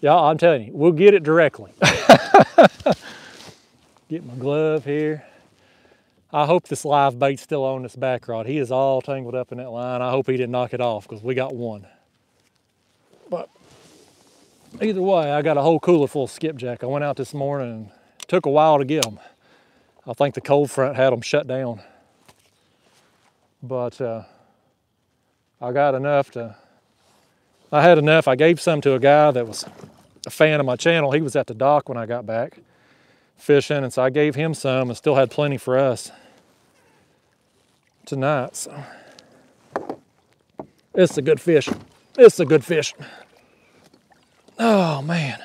Y'all, I'm telling you, we'll get it directly. get my glove here. I hope this live bait's still on this back rod. He is all tangled up in that line. I hope he didn't knock it off because we got one. But either way, I got a whole cooler full of skipjack. I went out this morning and took a while to get them. I think the cold front had them shut down. But uh, I got enough to, I had enough. I gave some to a guy that was a fan of my channel. He was at the dock when I got back fishing, and so I gave him some and still had plenty for us tonight. So it's a good fish. It's a good fish. Oh man.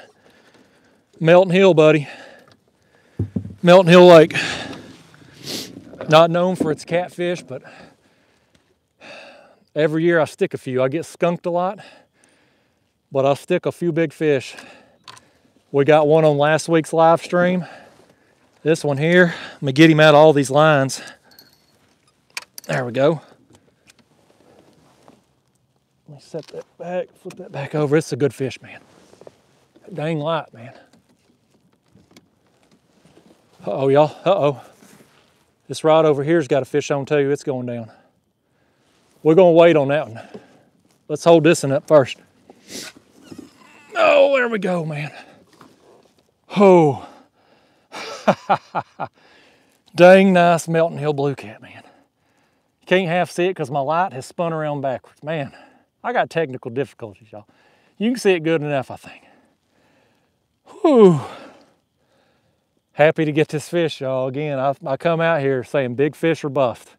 Melton Hill, buddy. Melton Hill Lake. Not known for its catfish, but every year I stick a few. I get skunked a lot, but I'll stick a few big fish. We got one on last week's live stream. This one here, I'm gonna get him out of all these lines. There we go. Let me set that back, flip that back over. It's a good fish, man. Dang light, man. Uh-oh, y'all, uh-oh. This rod over here's got a fish on too, it's going down. We're gonna wait on that one. Let's hold this one up first. Oh, there we go, man. Oh. Dang nice Melton Hill Blue Cat, man. Can't half see it because my light has spun around backwards. Man, I got technical difficulties, y'all. You can see it good enough, I think. Whew. Happy to get this fish, y'all. Again, I, I come out here saying big fish are buffed.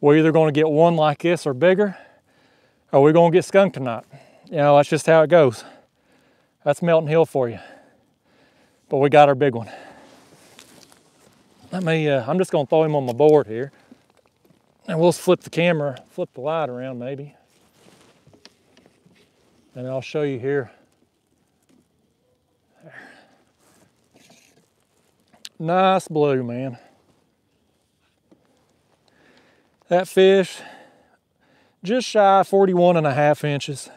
We're either going to get one like this or bigger, or we're going to get skunked tonight. You know, that's just how it goes. That's Melton Hill for you. But we got our big one. Let me, uh, I'm just gonna throw him on my board here. And we'll flip the camera, flip the light around maybe. And I'll show you here. There. Nice blue, man. That fish, just shy 41 and a half inches.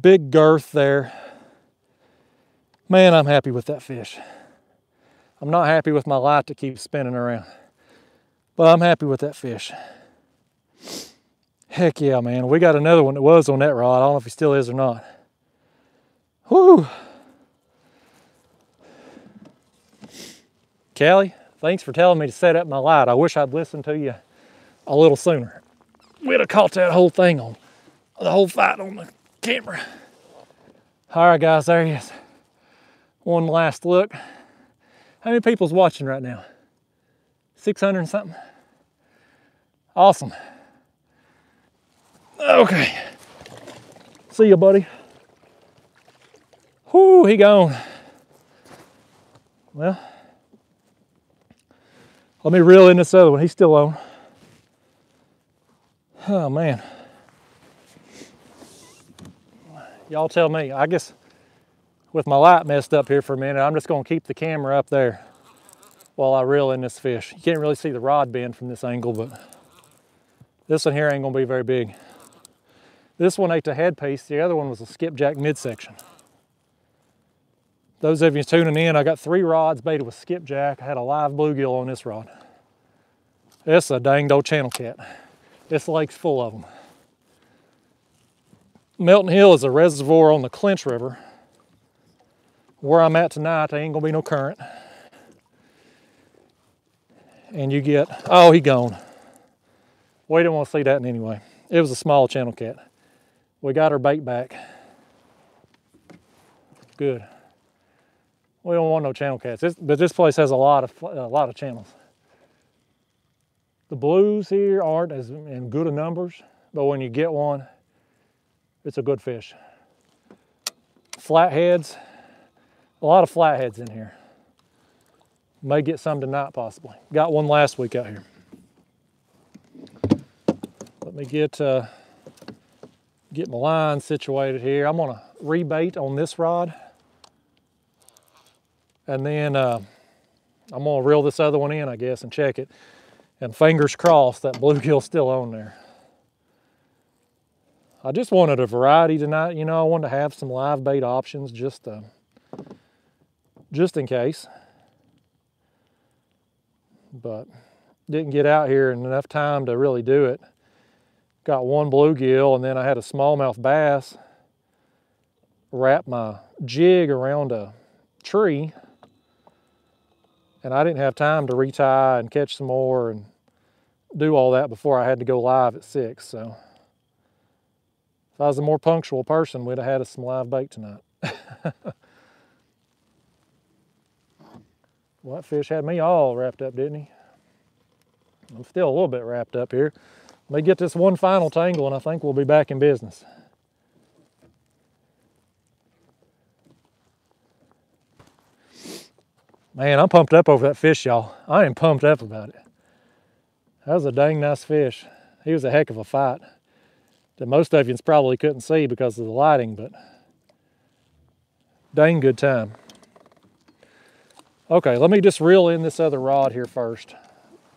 Big girth there. Man, I'm happy with that fish. I'm not happy with my light that keeps spinning around, but I'm happy with that fish. Heck yeah, man. We got another one that was on that rod. I don't know if he still is or not. Whoo! Callie, thanks for telling me to set up my light. I wish I'd listened to you a little sooner. We'd have caught that whole thing on, the whole fight on the camera. All right, guys, there he is. One last look. How many people's watching right now? 600 and something? Awesome. Okay. See you, buddy. Whoo, he gone. Well, let me reel in this other one. He's still on. Oh, man. Y'all tell me. I guess with my light messed up here for a minute, I'm just gonna keep the camera up there while I reel in this fish. You can't really see the rod bend from this angle, but this one here ain't gonna be very big. This one ate the headpiece. The other one was a skipjack midsection. Those of you tuning in, I got three rods baited with skipjack. I had a live bluegill on this rod. It's a dang old channel cat. This lake's full of them. Melton Hill is a reservoir on the Clinch River. Where I'm at tonight, there ain't gonna be no current. And you get, oh, he gone. We didn't want to see that in anyway. It was a small channel cat. We got our bait back. Good. We don't want no channel cats, but this place has a lot of a lot of channels. The blues here aren't as in good of numbers, but when you get one, it's a good fish. Flatheads, a lot of flatheads in here. May get some tonight possibly. Got one last week out here. Let me get uh, get my line situated here. I'm gonna rebait on this rod. And then uh, I'm gonna reel this other one in, I guess, and check it. And fingers crossed that bluegill's still on there. I just wanted a variety tonight. You know, I wanted to have some live bait options just, uh, just in case. But didn't get out here in enough time to really do it. Got one bluegill and then I had a smallmouth bass wrap my jig around a tree and I didn't have time to retie and catch some more and do all that before I had to go live at six. So if I was a more punctual person, we'd have had some live bait tonight. well, that fish had me all wrapped up, didn't he? I'm still a little bit wrapped up here. Let me get this one final tangle and I think we'll be back in business. Man, I'm pumped up over that fish, y'all. I am pumped up about it. That was a dang nice fish. He was a heck of a fight that most of you probably couldn't see because of the lighting, but dang good time. Okay, let me just reel in this other rod here first.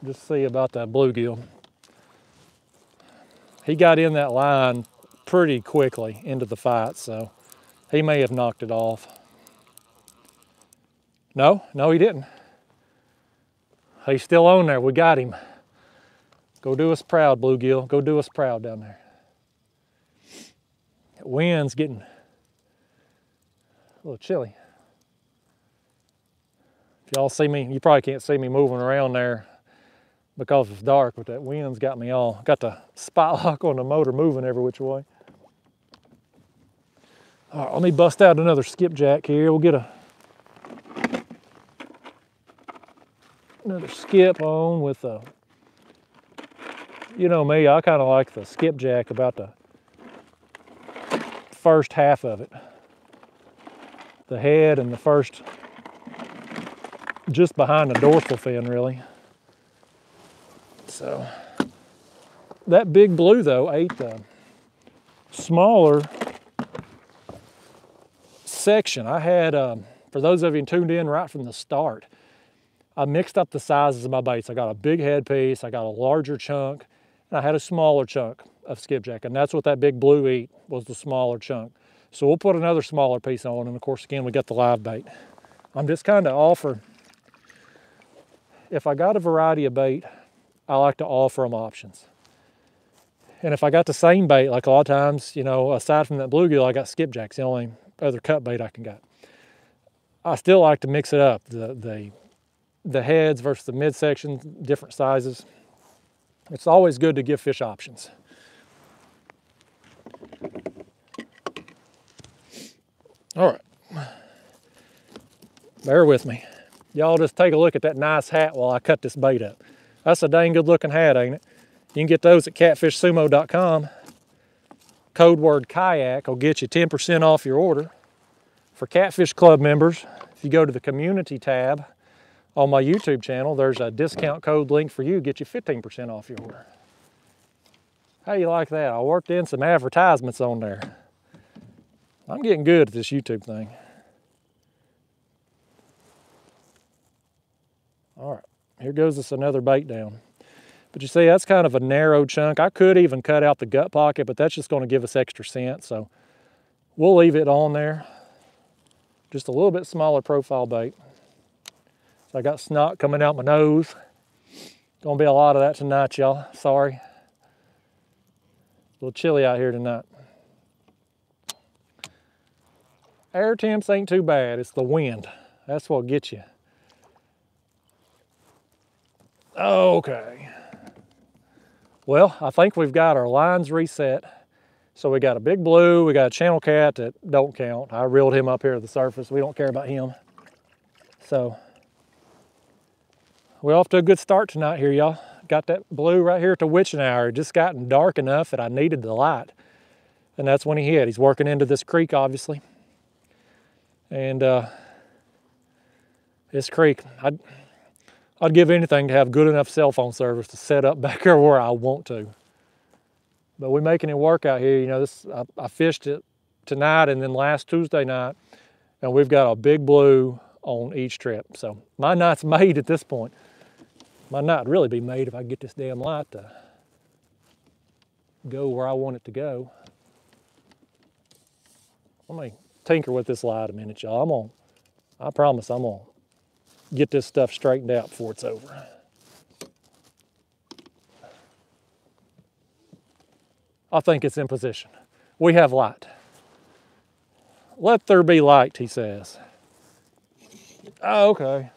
Just see about that bluegill. He got in that line pretty quickly into the fight, so he may have knocked it off. No, no, he didn't. He's still on there. We got him. Go do us proud, bluegill. Go do us proud down there. That wind's getting a little chilly. If y'all see me, you probably can't see me moving around there because it's dark, but that wind's got me all, got the spot lock on the motor moving every which way. All right, let me bust out another skipjack here. We'll get a another skip on with a, you know me, I kind of like the skipjack about the first half of it. The head and the first, just behind the dorsal fin really. So, that big blue though ate the smaller section. I had, um, for those of you tuned in right from the start, I mixed up the sizes of my baits. I got a big head piece, I got a larger chunk, and I had a smaller chunk of skipjack. And that's what that big blue eat was the smaller chunk. So we'll put another smaller piece on. And of course, again, we got the live bait. I'm just kind of offer, if I got a variety of bait, I like to offer them options. And if I got the same bait, like a lot of times, you know, aside from that bluegill, I got skipjacks, the only other cut bait I can get. I still like to mix it up. The, the the heads versus the midsection, different sizes. It's always good to give fish options. All right, bear with me. Y'all just take a look at that nice hat while I cut this bait up. That's a dang good looking hat, ain't it? You can get those at catfishsumo.com. Code word kayak will get you 10% off your order. For Catfish Club members, if you go to the community tab, on my YouTube channel, there's a discount code link for you, get you 15% off your order. How you like that? I worked in some advertisements on there. I'm getting good at this YouTube thing. All right, here goes this another bait down. But you see, that's kind of a narrow chunk. I could even cut out the gut pocket, but that's just gonna give us extra scent. So we'll leave it on there. Just a little bit smaller profile bait. So I got snot coming out my nose. Gonna be a lot of that tonight, y'all. Sorry. A little chilly out here tonight. Air temps ain't too bad. It's the wind. That's what gets you. Okay. Well, I think we've got our lines reset. So we got a big blue, we got a channel cat that don't count. I reeled him up here to the surface. We don't care about him. So we're off to a good start tonight here, y'all. Got that blue right here at the witching hour. It just gotten dark enough that I needed the light. And that's when he hit. He's working into this creek, obviously. And uh, this creek, I'd, I'd give anything to have good enough cell phone service to set up back here where I want to. But we're making it work out here. You know, this I, I fished it tonight and then last Tuesday night. And we've got a big blue on each trip. So my night's made at this point. My night would really be made if I get this damn light to go where I want it to go. Let me tinker with this light a minute, y'all. I'm gonna, I promise I'm gonna get this stuff straightened out before it's over. I think it's in position. We have light. Let there be light, he says. Oh, okay.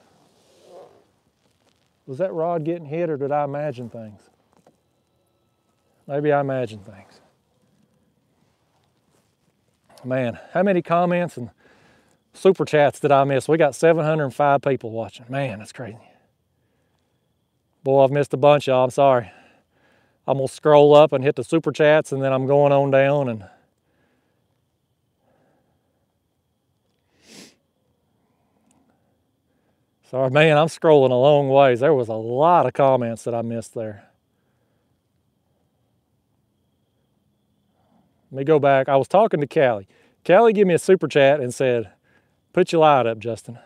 Was that rod getting hit or did I imagine things? Maybe I imagine things. Man, how many comments and super chats that I missed. We got 705 people watching. Man, that's crazy. Boy, I've missed a bunch, y'all. I'm sorry. I'm gonna scroll up and hit the super chats and then I'm going on down and Sorry, man, I'm scrolling a long ways. There was a lot of comments that I missed there. Let me go back. I was talking to Callie. Callie gave me a super chat and said, put your light up, Justin.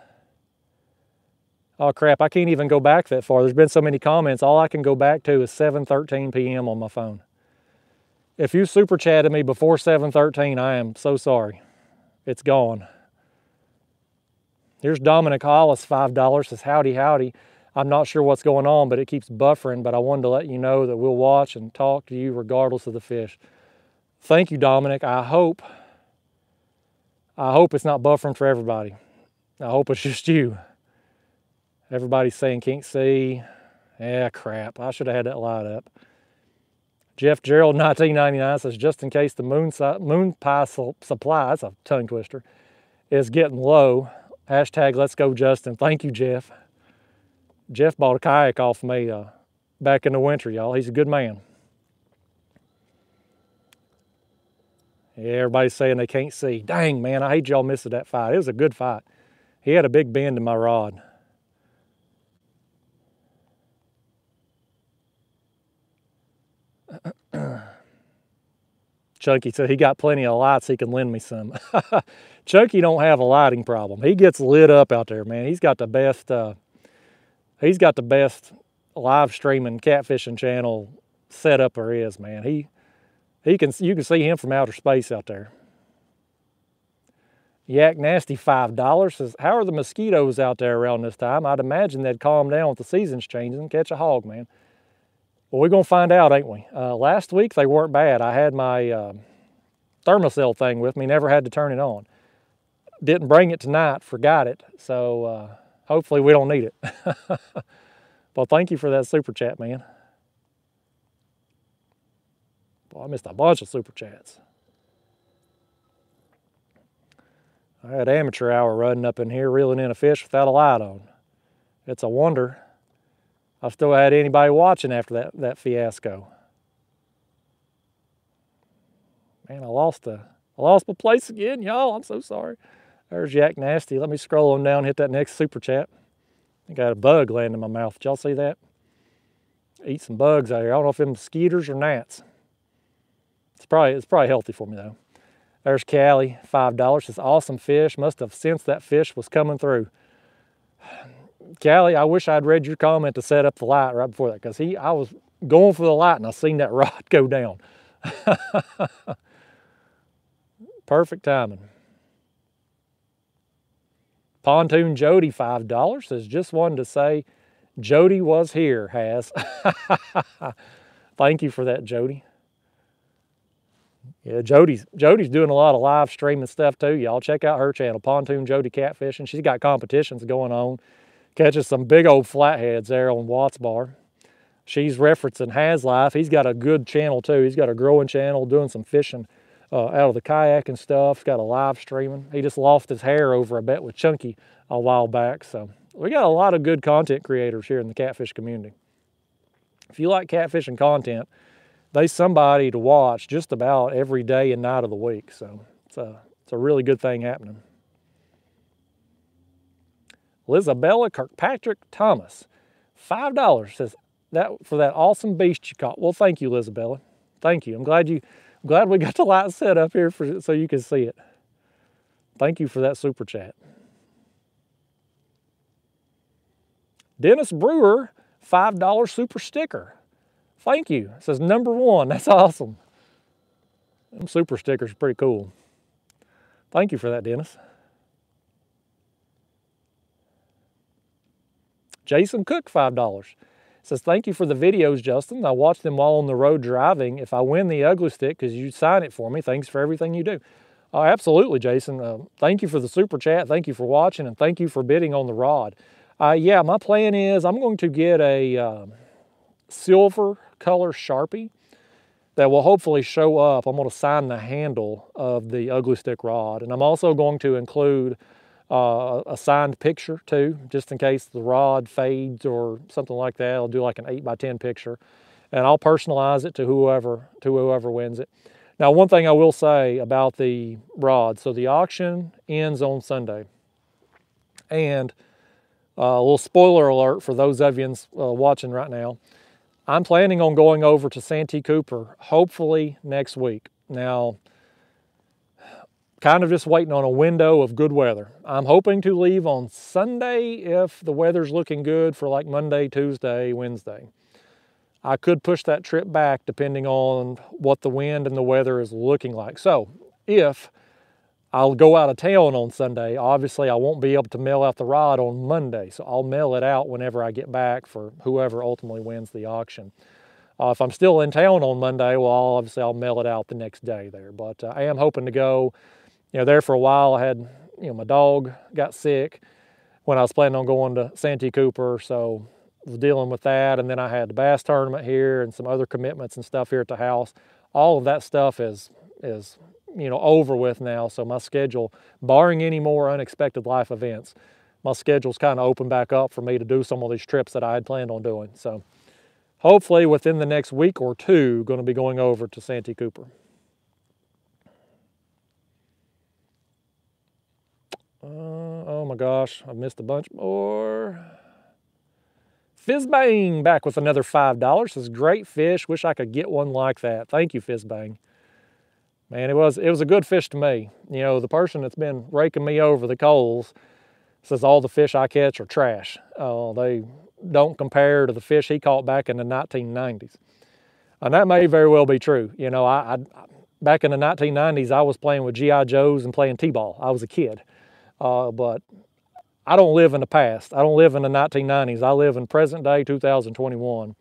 Oh crap, I can't even go back that far. There's been so many comments. All I can go back to is 7.13 p.m. on my phone. If you super chatted me before 7.13, I am so sorry. It's gone. Here's Dominic Hollis, $5, says, howdy, howdy. I'm not sure what's going on, but it keeps buffering, but I wanted to let you know that we'll watch and talk to you regardless of the fish. Thank you, Dominic. I hope, I hope it's not buffering for everybody. I hope it's just you. Everybody's saying can't see. Yeah, crap. I should have had that light up. Jeff Gerald, 1999, says, just in case the moon, moon pie supply, that's a tongue twister, is getting low, Hashtag let's go Justin. Thank you, Jeff. Jeff bought a kayak off me uh, back in the winter, y'all. He's a good man. Everybody's saying they can't see. Dang, man, I hate y'all missing that fight. It was a good fight. He had a big bend in my rod. Chunky said he got plenty of lights, he can lend me some. Chunky don't have a lighting problem. He gets lit up out there, man. He's got the best, uh, he's got the best live streaming catfishing channel setup there is, man. He, he can, you can see him from outer space out there. Yak Nasty $5 says, how are the mosquitoes out there around this time? I'd imagine they'd calm down with the seasons changing and catch a hog, man. Well, we're going to find out, ain't we? Uh, last week, they weren't bad. I had my uh, Thermacell thing with me, never had to turn it on. Didn't bring it tonight, forgot it. So uh, hopefully we don't need it. well, thank you for that super chat, man. Well, I missed a bunch of super chats. I had amateur hour running up in here reeling in a fish without a light on. It's a wonder I still had anybody watching after that, that fiasco. Man, I lost a, I lost my place again, y'all. I'm so sorry. There's Yak Nasty. Let me scroll on down, hit that next super chat. I got a bug landing in my mouth. Did y'all see that? Eat some bugs out here. I don't know if them skeeters or gnats. It's probably it's probably healthy for me though. There's Callie, five dollars. It's awesome fish. Must have sensed that fish was coming through. Callie, I wish I'd read your comment to set up the light right before that because he, I was going for the light and I seen that rod go down. Perfect timing. Pontoon Jody, $5 says, just wanted to say Jody was here, has. Thank you for that, Jody. Yeah, Jody's Jody's doing a lot of live streaming stuff too. Y'all check out her channel, Pontoon Jody Catfishing. She's got competitions going on catches some big old flatheads there on Watts Bar. She's referencing Has Life. He's got a good channel too. He's got a growing channel doing some fishing uh, out of the kayak and stuff. He's got a live streaming. He just lost his hair over a bet with Chunky a while back. So we got a lot of good content creators here in the catfish community. If you like catfishing content, there's somebody to watch just about every day and night of the week. So it's a, it's a really good thing happening. Lizabella Kirkpatrick Thomas. $5 says that for that awesome beast you caught. Well, thank you, Lizabella. Thank you. I'm glad you glad we got the light set up here for so you can see it. Thank you for that super chat. Dennis Brewer, $5 super sticker. Thank you. It says number one. That's awesome. Them super stickers are pretty cool. Thank you for that, Dennis. Jason Cook, $5. Says, thank you for the videos, Justin. I watch them while on the road driving. If I win the Ugly Stik, because you sign it for me, thanks for everything you do. Oh, absolutely, Jason. Uh, thank you for the super chat. Thank you for watching, and thank you for bidding on the rod. Uh, yeah, my plan is I'm going to get a uh, silver color Sharpie that will hopefully show up. I'm going to sign the handle of the Ugly Stik rod. And I'm also going to include uh, a signed picture too, just in case the rod fades or something like that. I'll do like an 8 by 10 picture and I'll personalize it to whoever to whoever wins it. Now, one thing I will say about the rod, so the auction ends on Sunday. And uh, a little spoiler alert for those of you uh, watching right now. I'm planning on going over to Santee Cooper hopefully next week. Now, kind of just waiting on a window of good weather. I'm hoping to leave on Sunday if the weather's looking good for like Monday, Tuesday, Wednesday. I could push that trip back depending on what the wind and the weather is looking like. So if I'll go out of town on Sunday, obviously I won't be able to mail out the rod on Monday. So I'll mail it out whenever I get back for whoever ultimately wins the auction. Uh, if I'm still in town on Monday, well, obviously I'll mail it out the next day there. But uh, I am hoping to go you know, there for a while, I had, you know, my dog got sick when I was planning on going to Santee Cooper, so was dealing with that. And then I had the bass tournament here and some other commitments and stuff here at the house. All of that stuff is, is you know, over with now. So my schedule, barring any more unexpected life events, my schedule's kind of open back up for me to do some of these trips that I had planned on doing. So hopefully within the next week or two, going to be going over to Santee Cooper. Uh, oh my gosh, I've missed a bunch more. Fizzbang back with another $5. Says, great fish. Wish I could get one like that. Thank you, Fizzbang. Man, it was, it was a good fish to me. You know, the person that's been raking me over the coals says all the fish I catch are trash. Uh, they don't compare to the fish he caught back in the 1990s. And that may very well be true. You know, I, I back in the 1990s, I was playing with G.I. Joes and playing T-ball. I was a kid. Uh, but I don't live in the past. I don't live in the 1990s. I live in present day 2021.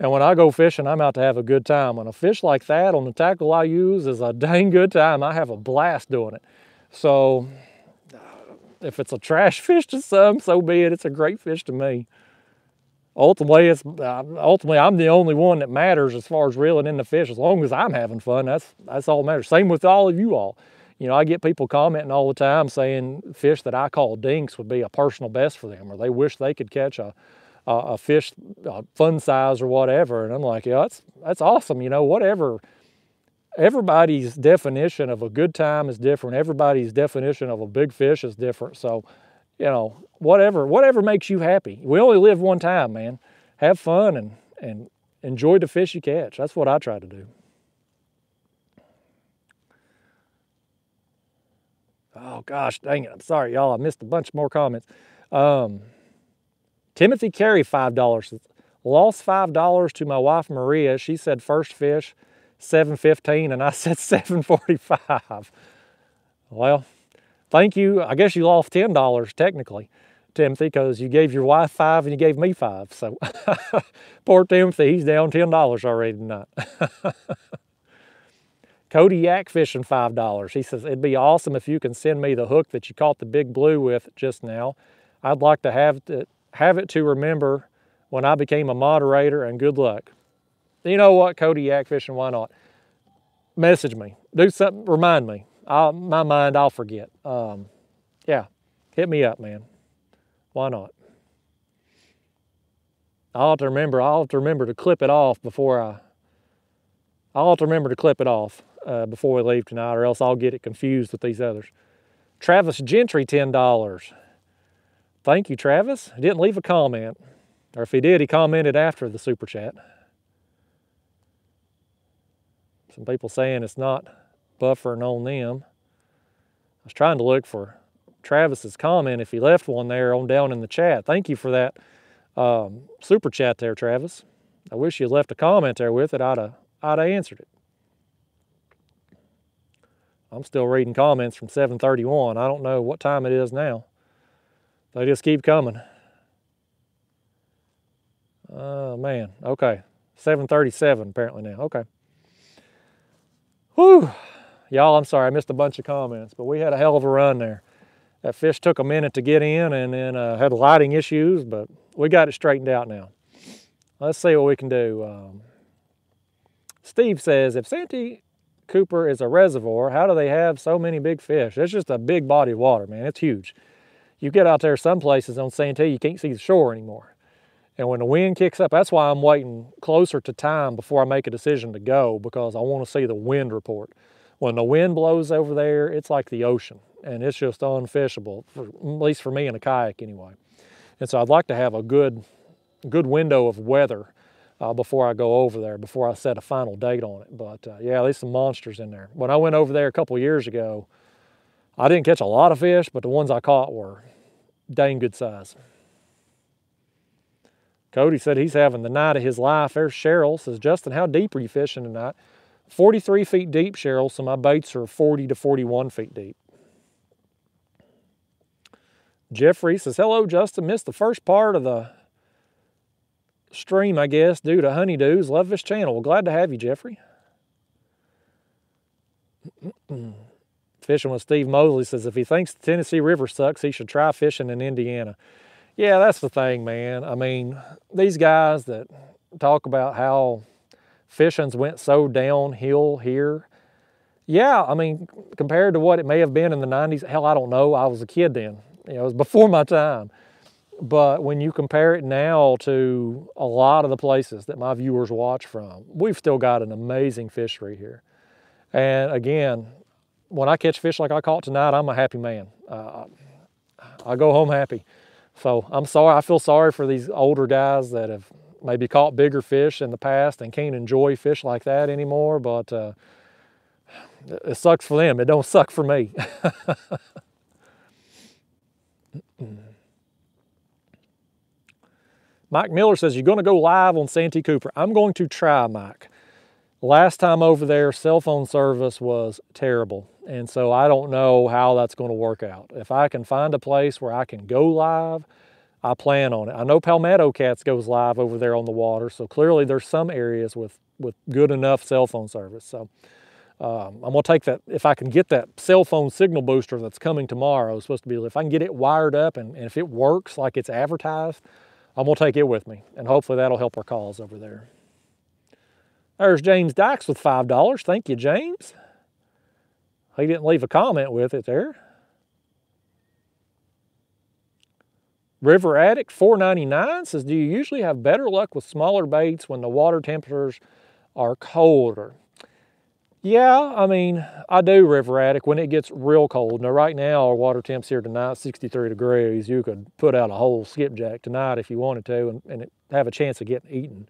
And when I go fishing, I'm out to have a good time. When a fish like that on the tackle I use is a dang good time, I have a blast doing it. So if it's a trash fish to some, so be it. It's a great fish to me. Ultimately, it's uh, ultimately I'm the only one that matters as far as reeling in the fish. As long as I'm having fun, that's that's all that matters. Same with all of you all. You know, I get people commenting all the time saying fish that I call dinks would be a personal best for them, or they wish they could catch a, a, a fish a fun size or whatever. And I'm like, yeah, that's that's awesome. You know, whatever. Everybody's definition of a good time is different. Everybody's definition of a big fish is different. So, you know, whatever whatever makes you happy. We only live one time, man. Have fun and and enjoy the fish you catch. That's what I try to do. Oh gosh, dang it. I'm sorry, y'all. I missed a bunch more comments. Um, Timothy Carey, $5. Lost $5 to my wife Maria. She said first fish, 715, and I said 745. Well, thank you. I guess you lost $10 technically, Timothy, because you gave your wife five and you gave me five. So poor Timothy, he's down $10 already tonight. Cody Yak fishing $5. He says, it'd be awesome if you can send me the hook that you caught the big blue with just now. I'd like to have, to, have it to remember when I became a moderator and good luck. You know what, Cody Yak fishing, why not? Message me, do something, remind me. I'll, my mind, I'll forget. Um, yeah, hit me up, man. Why not? I'll have to remember, I'll have to remember to clip it off before I, I'll have to remember to clip it off uh, before we leave tonight, or else I'll get it confused with these others. Travis Gentry, $10. Thank you, Travis. He didn't leave a comment. Or if he did, he commented after the super chat. Some people saying it's not buffering on them. I was trying to look for Travis's comment if he left one there on down in the chat. Thank you for that um, super chat there, Travis. I wish you left a comment there with it. I'd have, I'd have answered it. I'm still reading comments from 731. I don't know what time it is now. They just keep coming. Oh man, okay. 737 apparently now, okay. Whew. Y'all, I'm sorry, I missed a bunch of comments, but we had a hell of a run there. That fish took a minute to get in and then uh, had lighting issues, but we got it straightened out now. Let's see what we can do. Um, Steve says, if Santee Cooper is a reservoir, how do they have so many big fish? It's just a big body of water, man. It's huge. You get out there some places on Santee, you can't see the shore anymore. And when the wind kicks up, that's why I'm waiting closer to time before I make a decision to go because I want to see the wind report. When the wind blows over there, it's like the ocean and it's just unfishable, for, at least for me in a kayak anyway. And so I'd like to have a good, good window of weather uh, before I go over there, before I set a final date on it. But uh, yeah, there's some monsters in there. When I went over there a couple years ago, I didn't catch a lot of fish, but the ones I caught were dang good size. Cody said he's having the night of his life. There's Cheryl. Says, Justin, how deep are you fishing tonight? 43 feet deep, Cheryl, so my baits are 40 to 41 feet deep. Jeffrey says, hello, Justin. Missed the first part of the stream, I guess, due to honeydews. Love this channel. Well, glad to have you, Jeffrey. fishing with Steve Mosley says, if he thinks the Tennessee River sucks, he should try fishing in Indiana. Yeah, that's the thing, man. I mean, these guys that talk about how fishing's went so downhill here. Yeah, I mean, compared to what it may have been in the 90s, hell, I don't know. I was a kid then. You know, it was before my time. But when you compare it now to a lot of the places that my viewers watch from, we've still got an amazing fishery here. And again, when I catch fish like I caught tonight, I'm a happy man. Uh, I go home happy. So I'm sorry, I feel sorry for these older guys that have maybe caught bigger fish in the past and can't enjoy fish like that anymore, but uh, it sucks for them. It don't suck for me. Mike Miller says, you're going to go live on Santee Cooper. I'm going to try, Mike. Last time over there, cell phone service was terrible. And so I don't know how that's going to work out. If I can find a place where I can go live, I plan on it. I know Palmetto Cats goes live over there on the water. So clearly there's some areas with, with good enough cell phone service. So um, I'm gonna take that, if I can get that cell phone signal booster that's coming tomorrow, it's supposed to be, if I can get it wired up and, and if it works like it's advertised, I'm gonna take it with me. And hopefully that'll help our calls over there. There's James Dykes with $5. Thank you, James. He didn't leave a comment with it there. River Addict 499 says, do you usually have better luck with smaller baits when the water temperatures are colder? Yeah, I mean, I do River Addict when it gets real cold. Now, right now, our water temps here tonight, 63 degrees. You could put out a whole skipjack tonight if you wanted to and, and have a chance of getting eaten.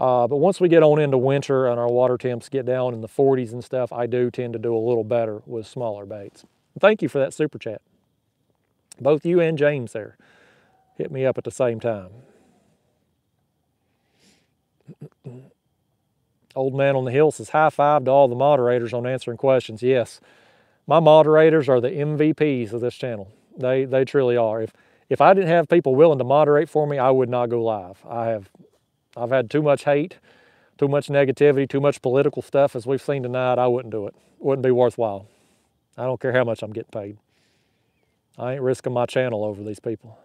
Uh, but once we get on into winter and our water temps get down in the 40s and stuff, I do tend to do a little better with smaller baits. Thank you for that super chat. Both you and James there hit me up at the same time. Old man on the hill says high five to all the moderators on answering questions. Yes, my moderators are the MVPs of this channel. They they truly are. If if I didn't have people willing to moderate for me, I would not go live. I have I've had too much hate, too much negativity, too much political stuff as we've seen tonight. I wouldn't do it. Wouldn't be worthwhile. I don't care how much I'm getting paid. I ain't risking my channel over these people.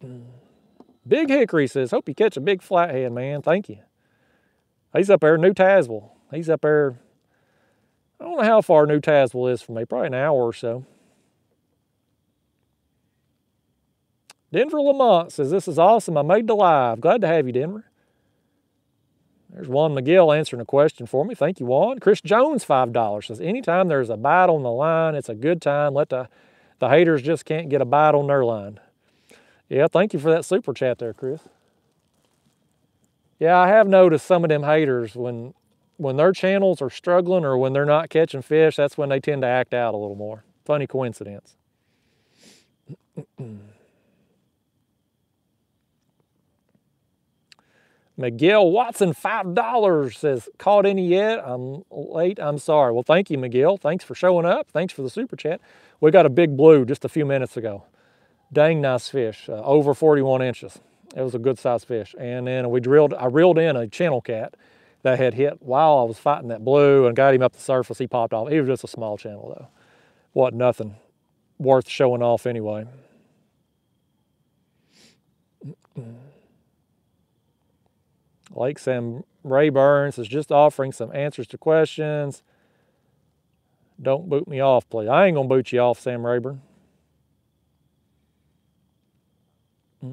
Big Hickory says, hope you catch a big flathead, man. Thank you. He's up there, New Tazewell. He's up there, I don't know how far New Tazewell is from me, probably an hour or so. Denver Lamont says, This is awesome. I made the live. Glad to have you, Denver. There's Juan McGill answering a question for me. Thank you, Juan. Chris Jones, $5 says, Anytime there's a bite on the line, it's a good time. Let the, the haters just can't get a bite on their line. Yeah, thank you for that super chat there, Chris. Yeah, I have noticed some of them haters when when their channels are struggling or when they're not catching fish, that's when they tend to act out a little more. Funny coincidence. Miguel Watson, $5 says, caught any yet? I'm late, I'm sorry. Well, thank you, Miguel. Thanks for showing up. Thanks for the super chat. We got a big blue just a few minutes ago. Dang nice fish, uh, over 41 inches. It was a good sized fish. And then we drilled, I reeled in a channel cat that had hit while I was fighting that blue and got him up the surface. He popped off. He was just a small channel though. What nothing worth showing off anyway. Lake Sam Rayburns is just offering some answers to questions. Don't boot me off, please. I ain't gonna boot you off, Sam Rayburn.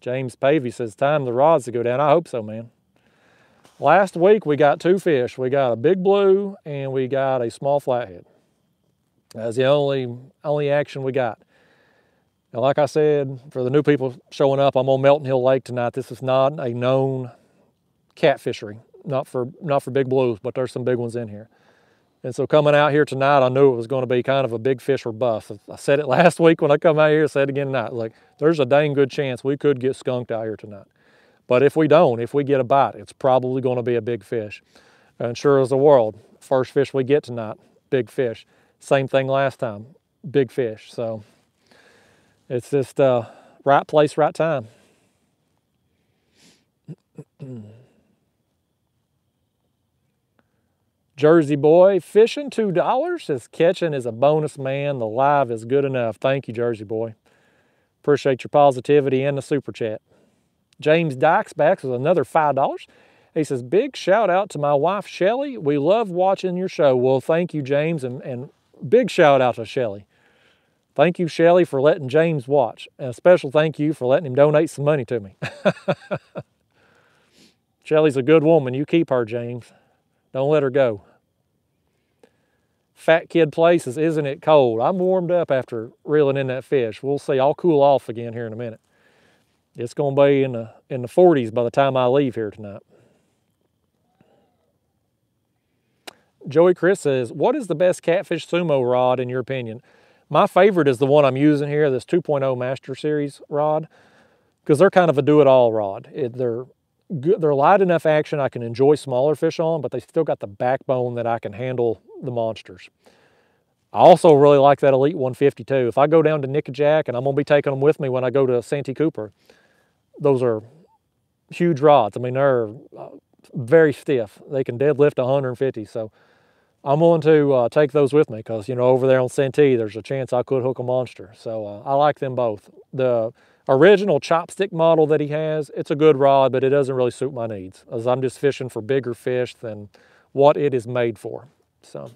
James Pavey says, time the rods to go down. I hope so, man. Last week we got two fish. We got a big blue and we got a small flathead. That's the only, only action we got. And like I said, for the new people showing up, I'm on Melton Hill Lake tonight. This is not a known cat fishery, not for, not for big blues, but there's some big ones in here. And so coming out here tonight, I knew it was going to be kind of a big fish or bust. I said it last week when I come out here, I said it again tonight. Like, there's a dang good chance we could get skunked out here tonight. But if we don't, if we get a bite, it's probably going to be a big fish. And sure as the world, first fish we get tonight, big fish. Same thing last time, big fish. So it's just uh, right place, right time. Jersey boy, fishing $2 says catching is a bonus, man. The live is good enough. Thank you, Jersey boy. Appreciate your positivity and the super chat. James Dykes backs with another $5. He says, big shout out to my wife, Shelly. We love watching your show. Well, thank you, James, and, and big shout out to Shelly. Thank you, Shelly, for letting James watch. And a special thank you for letting him donate some money to me. Shelly's a good woman. You keep her, James. Don't let her go. Fat Kid Places, isn't it cold? I'm warmed up after reeling in that fish. We'll see. I'll cool off again here in a minute. It's going to be in the, in the 40s by the time I leave here tonight. Joey Chris says, what is the best catfish sumo rod in your opinion? My favorite is the one I'm using here, this 2.0 Master Series rod, because they're kind of a do-it-all rod. It, they're good, they're light enough action I can enjoy smaller fish on, but they still got the backbone that I can handle the monsters. I also really like that Elite 152. If I go down to Nickajack, and I'm gonna be taking them with me when I go to Santee Cooper, those are huge rods. I mean, they're uh, very stiff. They can deadlift 150. So I'm willing to uh, take those with me because, you know, over there on Santee, there's a chance I could hook a monster. So uh, I like them both. The original chopstick model that he has, it's a good rod, but it doesn't really suit my needs as I'm just fishing for bigger fish than what it is made for. So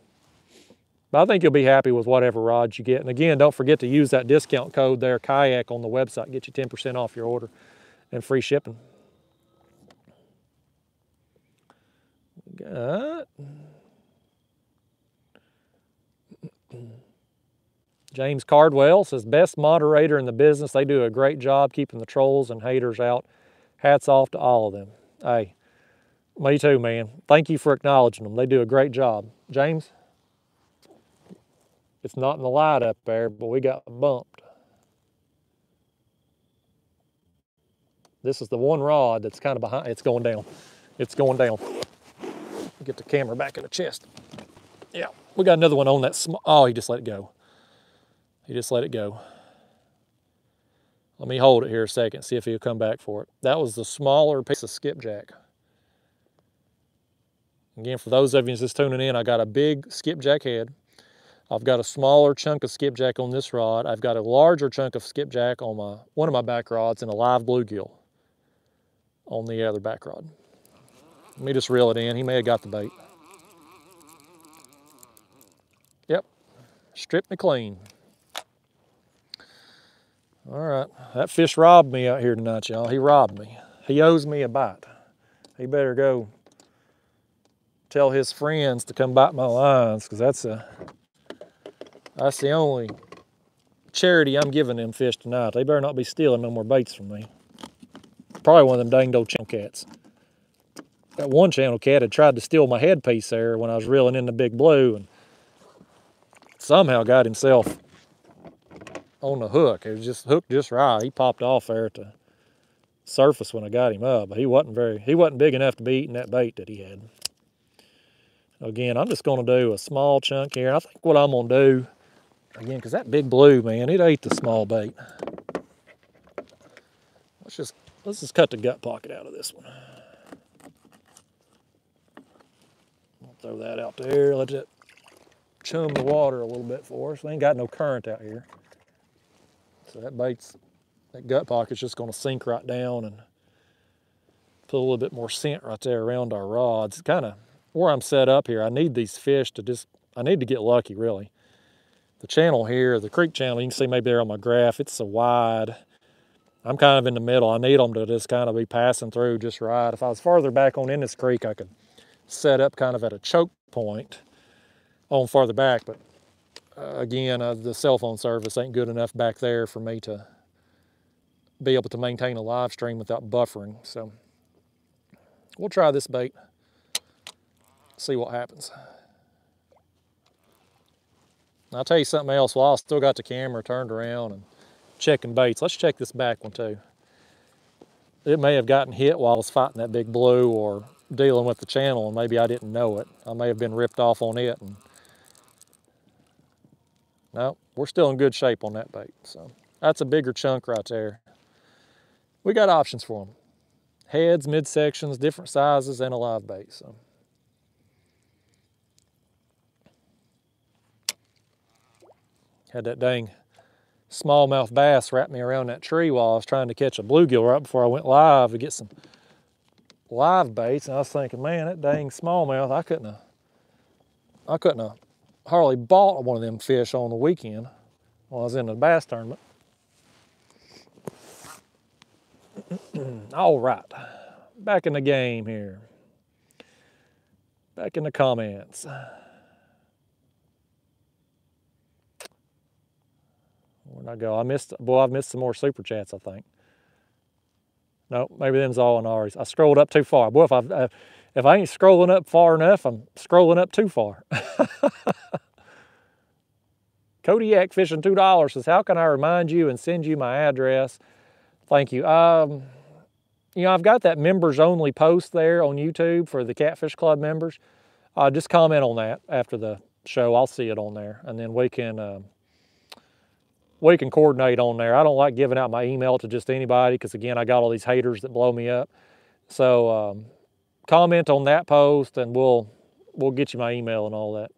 but I think you'll be happy with whatever rods you get. And again, don't forget to use that discount code there, kayak on the website, get you 10% off your order and free shipping. Got James Cardwell says, best moderator in the business. They do a great job keeping the trolls and haters out. Hats off to all of them. Hey, me too, man. Thank you for acknowledging them. They do a great job. James, it's not in the light up there, but we got bumped. This is the one rod that's kind of behind, it's going down. It's going down. Get the camera back in the chest. Yeah, we got another one on that small, oh, he just let it go. He just let it go. Let me hold it here a second, see if he'll come back for it. That was the smaller piece of skipjack. Again, for those of you just tuning in, I got a big skipjack head. I've got a smaller chunk of skipjack on this rod. I've got a larger chunk of skipjack on my one of my back rods and a live bluegill on the other back rod. Let me just reel it in. He may have got the bait. Stripped me clean. All right, that fish robbed me out here tonight, y'all. He robbed me. He owes me a bite. He better go tell his friends to come bite my lines because that's that's the only charity I'm giving them fish tonight. They better not be stealing no more baits from me. probably one of them danged old channel cats. That one channel cat had tried to steal my headpiece there when I was reeling in the big blue and somehow got himself on the hook. It was just hooked just right. He popped off there at the surface when I got him up, but he wasn't very he wasn't big enough to be eating that bait that he had. Again, I'm just going to do a small chunk here. I think what I'm to do, again, because that big blue, man, it ate the small bait. Let's just let's just cut the gut pocket out of this one. I'll throw that out there. Let it chum the water a little bit for us. We ain't got no current out here. So that bait's, that gut pocket's just gonna sink right down and put a little bit more scent right there around our rods. Kind of where I'm set up here. I need these fish to just, I need to get lucky really. The channel here, the creek channel, you can see maybe there on my graph, it's so wide. I'm kind of in the middle. I need them to just kind of be passing through just right. If I was farther back on in this creek, I could set up kind of at a choke point on farther back. But uh, again, uh, the cell phone service ain't good enough back there for me to be able to maintain a live stream without buffering. So we'll try this bait, see what happens. I'll tell you something else. While I still got the camera turned around and checking baits. Let's check this back one too. It may have gotten hit while I was fighting that big blue or dealing with the channel and maybe I didn't know it. I may have been ripped off on it. And No, we're still in good shape on that bait. So that's a bigger chunk right there. We got options for them. Heads, midsections, different sizes, and a live bait. So. Had that dang smallmouth bass wrapped me around that tree while I was trying to catch a bluegill right before I went live to get some live baits. And I was thinking, man, that dang smallmouth, I couldn't have, I couldn't have hardly bought one of them fish on the weekend while I was in the bass tournament. All right, back in the game here. Back in the comments. Where'd I go? I missed, boy, I've missed some more super chats, I think. No, maybe them's all in ours. I scrolled up too far. Boy, if I uh, if I ain't scrolling up far enough, I'm scrolling up too far. Cody Yak Fishing $2 says, how can I remind you and send you my address? Thank you. Um, you know, I've got that members only post there on YouTube for the Catfish Club members. Uh, just comment on that after the show. I'll see it on there. And then we can uh, we can coordinate on there. I don't like giving out my email to just anybody because again, I got all these haters that blow me up. So um, comment on that post and we'll we'll get you my email and all that.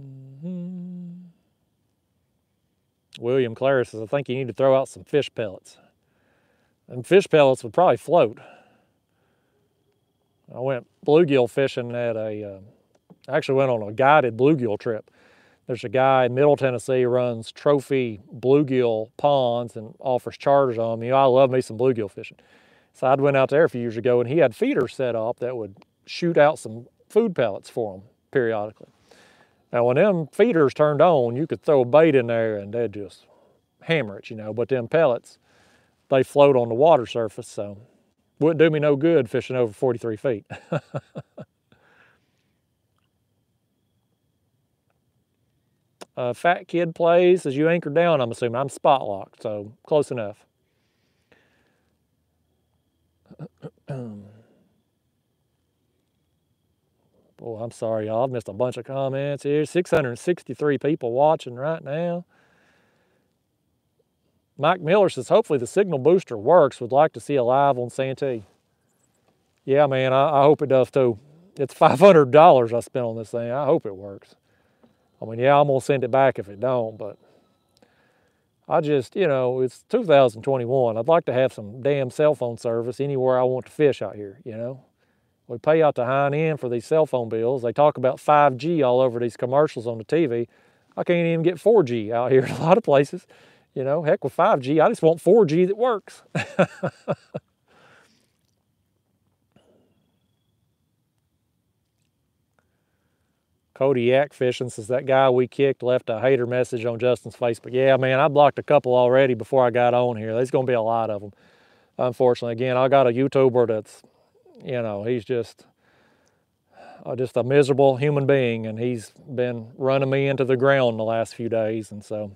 Mm -hmm. William Clare says, I think you need to throw out some fish pellets. And fish pellets would probably float. I went bluegill fishing at a uh, I actually went on a guided bluegill trip. There's a guy in Middle Tennessee runs trophy bluegill ponds and offers charters on them. You know, I love me some bluegill fishing. So I went out there a few years ago and he had feeders set up that would shoot out some food pellets for them periodically. Now when them feeders turned on, you could throw a bait in there and they'd just hammer it, you know, but them pellets, they float on the water surface, so wouldn't do me no good fishing over 43 feet. Fat kid plays as you anchor down, I'm assuming. I'm spot locked, so close enough. Boy, I'm sorry, y'all. I've missed a bunch of comments here. 663 people watching right now. Mike Miller says, hopefully the signal booster works. Would like to see a live on Santee. Yeah, man, I, I hope it does too. It's $500 I spent on this thing. I hope it works. I mean, yeah, I'm gonna send it back if it don't, but I just, you know, it's 2021. I'd like to have some damn cell phone service anywhere I want to fish out here, you know. We pay out the hind end for these cell phone bills. They talk about 5G all over these commercials on the TV. I can't even get 4G out here in a lot of places. You know, heck with 5G, I just want 4G that works. Cody Yak Fishing says that guy we kicked left a hater message on Justin's Facebook. Yeah, man, I blocked a couple already before I got on here. There's going to be a lot of them. Unfortunately, again, I got a YouTuber that's, you know, he's just, uh, just a miserable human being, and he's been running me into the ground the last few days, and so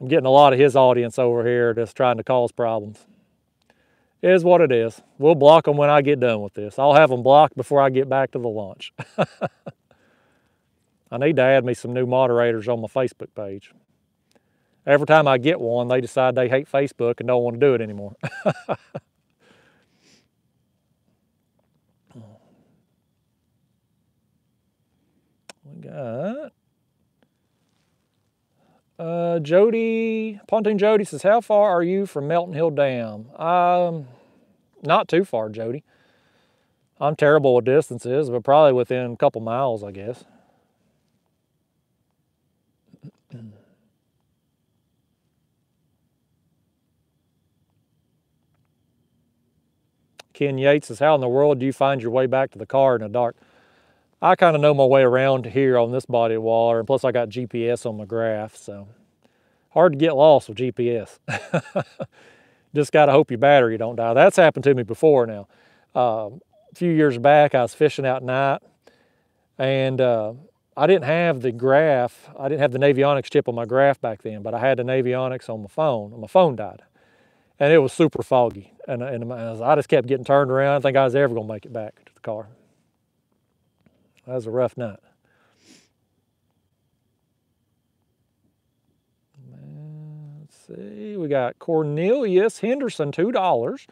I'm getting a lot of his audience over here just trying to cause problems. It is what it is. We'll block them when I get done with this. I'll have them blocked before I get back to the launch. I need to add me some new moderators on my Facebook page. Every time I get one, they decide they hate Facebook and don't want to do it anymore. we got uh, Jody, Pontoon Jody says, how far are you from Melton Hill Dam? Um, not too far, Jody. I'm terrible with distances, but probably within a couple miles, I guess. Ken Yates says, how in the world do you find your way back to the car in the dark? I kind of know my way around here on this body of water, and plus I got GPS on my graph, so hard to get lost with GPS. Just got to hope your battery don't die. That's happened to me before now. Uh, a few years back, I was fishing out night, and uh, I didn't have the graph. I didn't have the Navionics chip on my graph back then, but I had the Navionics on my phone, and my phone died. And it was super foggy, and, and I just kept getting turned around. I didn't think I was ever to make it back to the car. That was a rough night. Let's see, we got Cornelius Henderson, $2.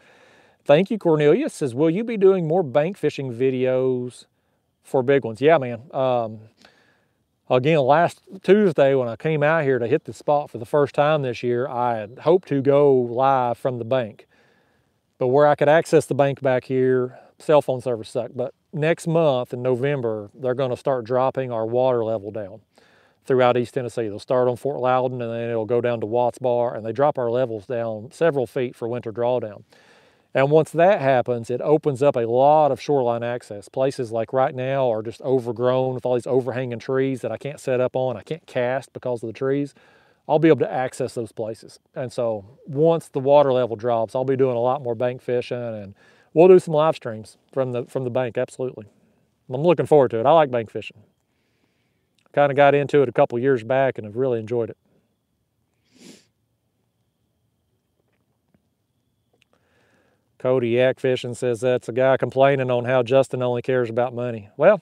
Thank you, Cornelius. Says, will you be doing more bank fishing videos for big ones? Yeah, man. Um, again, last Tuesday when I came out here to hit the spot for the first time this year, I had hoped to go live from the bank. But where I could access the bank back here, cell phone service sucked. But next month in November, they're going to start dropping our water level down throughout East Tennessee. They'll start on Fort Loudoun and then it'll go down to Watts Bar and they drop our levels down several feet for winter drawdown. And once that happens, it opens up a lot of shoreline access. Places like right now are just overgrown with all these overhanging trees that I can't set up on. I can't cast because of the trees. I'll be able to access those places. And so once the water level drops, I'll be doing a lot more bank fishing and we'll do some live streams from the from the bank, absolutely. I'm looking forward to it. I like bank fishing. Kind of got into it a couple years back and have really enjoyed it. Cody Yak Fishing says that's a guy complaining on how Justin only cares about money. Well,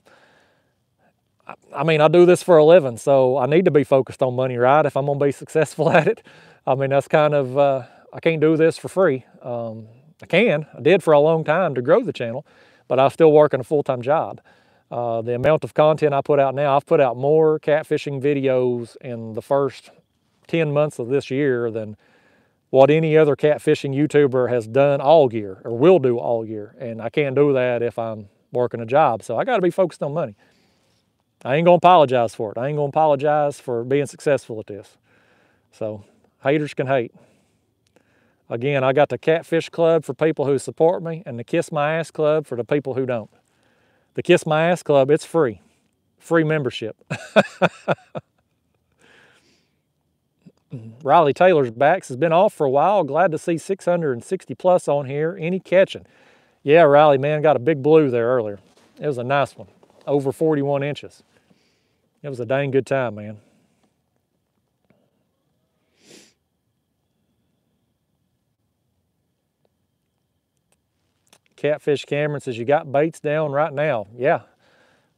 I mean, I do this for a living, so I need to be focused on money, right? If I'm going to be successful at it. I mean, that's kind of, uh, I can't do this for free. Um, I can. I did for a long time to grow the channel, but I still work in a full-time job. Uh, the amount of content I put out now, I've put out more catfishing videos in the first 10 months of this year than what any other catfishing YouTuber has done all year or will do all year. And I can't do that if I'm working a job. So I got to be focused on money. I ain't to apologize for it. I ain't to apologize for being successful at this. So haters can hate. Again, I got the Catfish Club for people who support me and the Kiss My Ass Club for the people who don't. The Kiss My Ass Club, it's free. Free membership. Riley Taylor's backs has been off for a while. Glad to see 660 plus on here. Any catching? Yeah, Riley, man, got a big blue there earlier. It was a nice one, over 41 inches. It was a dang good time, man. Catfish Cameron says, you got baits down right now. Yeah,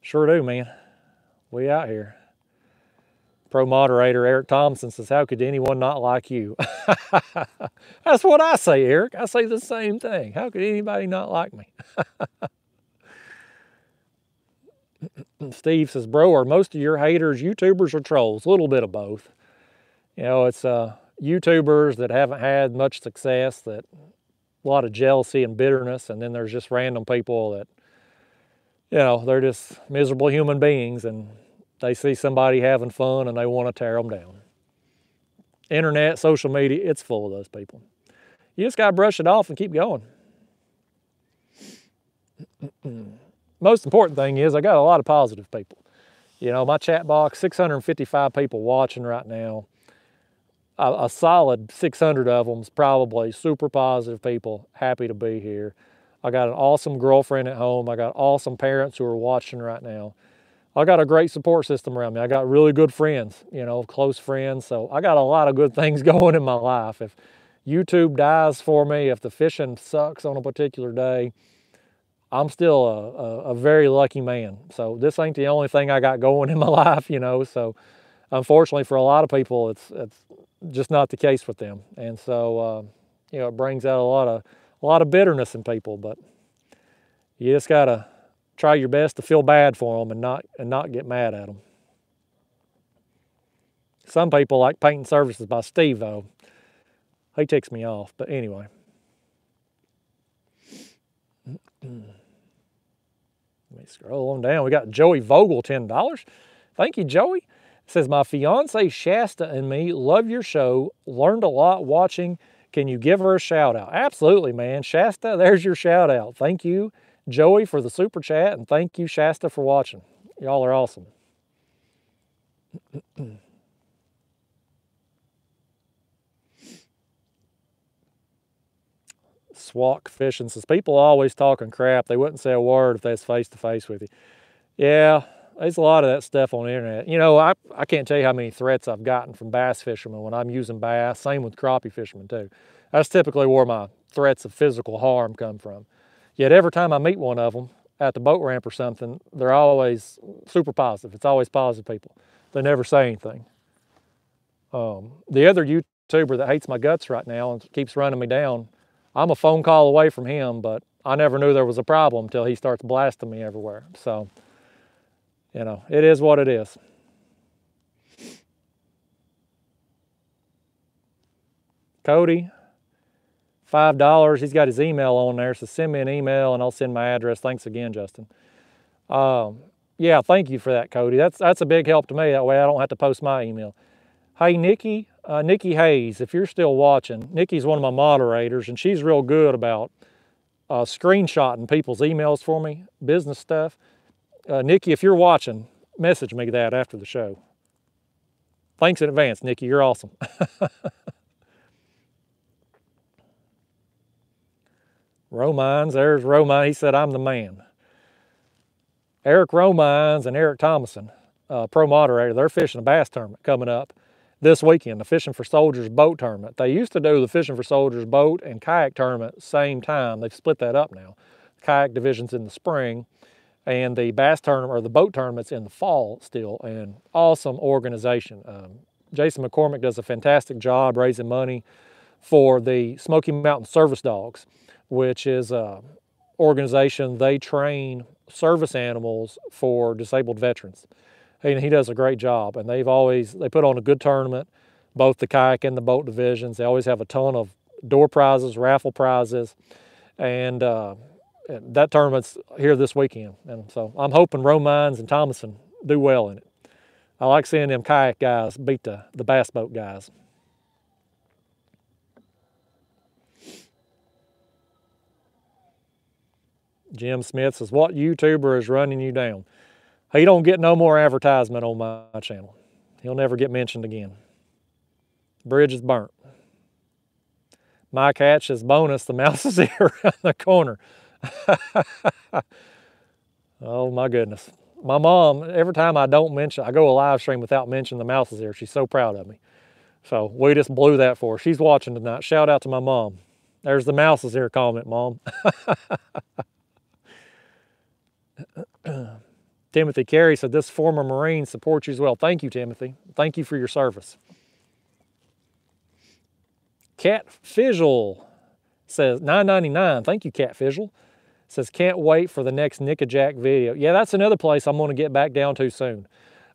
sure do, man. We out here. Pro moderator Eric Thompson says, how could anyone not like you? That's what I say, Eric. I say the same thing. How could anybody not like me? Steve says, bro, are most of your haters YouTubers or trolls? A little bit of both. You know, it's uh, YouTubers that haven't had much success that a lot of jealousy and bitterness, and then there's just random people that, you know, they're just miserable human beings, and they see somebody having fun and they want to tear them down. Internet, social media, it's full of those people. You just got to brush it off and keep going. Most important thing is I got a lot of positive people. You know, my chat box, 655 people watching right now. A, a solid 600 of them's probably super positive people, happy to be here. I got an awesome girlfriend at home. I got awesome parents who are watching right now. I got a great support system around me. I got really good friends, you know, close friends. So I got a lot of good things going in my life. If YouTube dies for me, if the fishing sucks on a particular day, I'm still a, a, a, very lucky man. So this ain't the only thing I got going in my life, you know. So unfortunately for a lot of people, it's it's just not the case with them. And so uh, you know, it brings out a lot of a lot of bitterness in people. But you just gotta try your best to feel bad for them and not and not get mad at them. Some people like painting services by Steve though. He ticks me off, but anyway. Let me scroll on down. We got Joey Vogel, $10. Thank you, Joey. It says, My fiance Shasta and me love your show. Learned a lot watching. Can you give her a shout out? Absolutely, man. Shasta, there's your shout out. Thank you Joey for the super chat, and thank you, Shasta, for watching. Y'all are awesome. Swak fishing says people always talking crap. They wouldn't say a word if they was face to face with you. Yeah, there's a lot of that stuff on the internet. You know, I, I can't tell you how many threats I've gotten from bass fishermen when I'm using bass. Same with crappie fishermen too. That's typically where my threats of physical harm come from. Yet every time I meet one of them at the boat ramp or something, they're always super positive. It's always positive people. They never say anything. Um, the other YouTuber that hates my guts right now and keeps running me down, I'm a phone call away from him, but I never knew there was a problem until he starts blasting me everywhere. So, you know, it is what it is. Cody, five dollars. He's got his email on there, so send me an email and I'll send my address. Thanks again, Justin. Um, yeah, thank you for that, Cody. That's that's a big help to me. That way I don't have to post my email. Hey, Nikki, uh, Nikki Hayes, if you're still watching, Nikki's one of my moderators, and she's real good about uh, screenshotting people's emails for me, business stuff. Uh, Nikki, if you're watching, message me that after the show. Thanks in advance, Nikki. You're awesome. Romines, there's Romine. He said, I'm the man. Eric Romines and Eric Thomason, uh, pro moderator, they're fishing a bass tournament coming up this weekend, the Fishing for Soldiers boat tournament. They used to do the Fishing for Soldiers boat and kayak tournament same time. They've split that up now. The kayak division's in the spring and the bass tournament or the boat tournament's in the fall still. And awesome organization. Um, Jason McCormick does a fantastic job raising money for the Smoky Mountain Service Dogs which is a organization, they train service animals for disabled veterans. And he does a great job. And they've always, they put on a good tournament, both the kayak and the boat divisions. They always have a ton of door prizes, raffle prizes. And uh, that tournament's here this weekend. And so I'm hoping Romines and Thomason do well in it. I like seeing them kayak guys beat the, the bass boat guys. Jim Smith says, what YouTuber is running you down? He don't get no more advertisement on my channel. He'll never get mentioned again. Bridge is burnt. My catch is bonus. The mouse is here in the corner. oh my goodness. My mom, every time I don't mention, I go a live stream without mentioning the mouse is here. She's so proud of me. So we just blew that for her. She's watching tonight. Shout out to my mom. There's the mouse is here comment, mom. Timothy Carey said, This former Marine supports you as well. Thank you, Timothy. Thank you for your service. Cat Fizzle says, 9.99. Thank you, Cat Fizzle. Says, can't wait for the next Nickajack video. Yeah, that's another place I'm going to get back down to soon.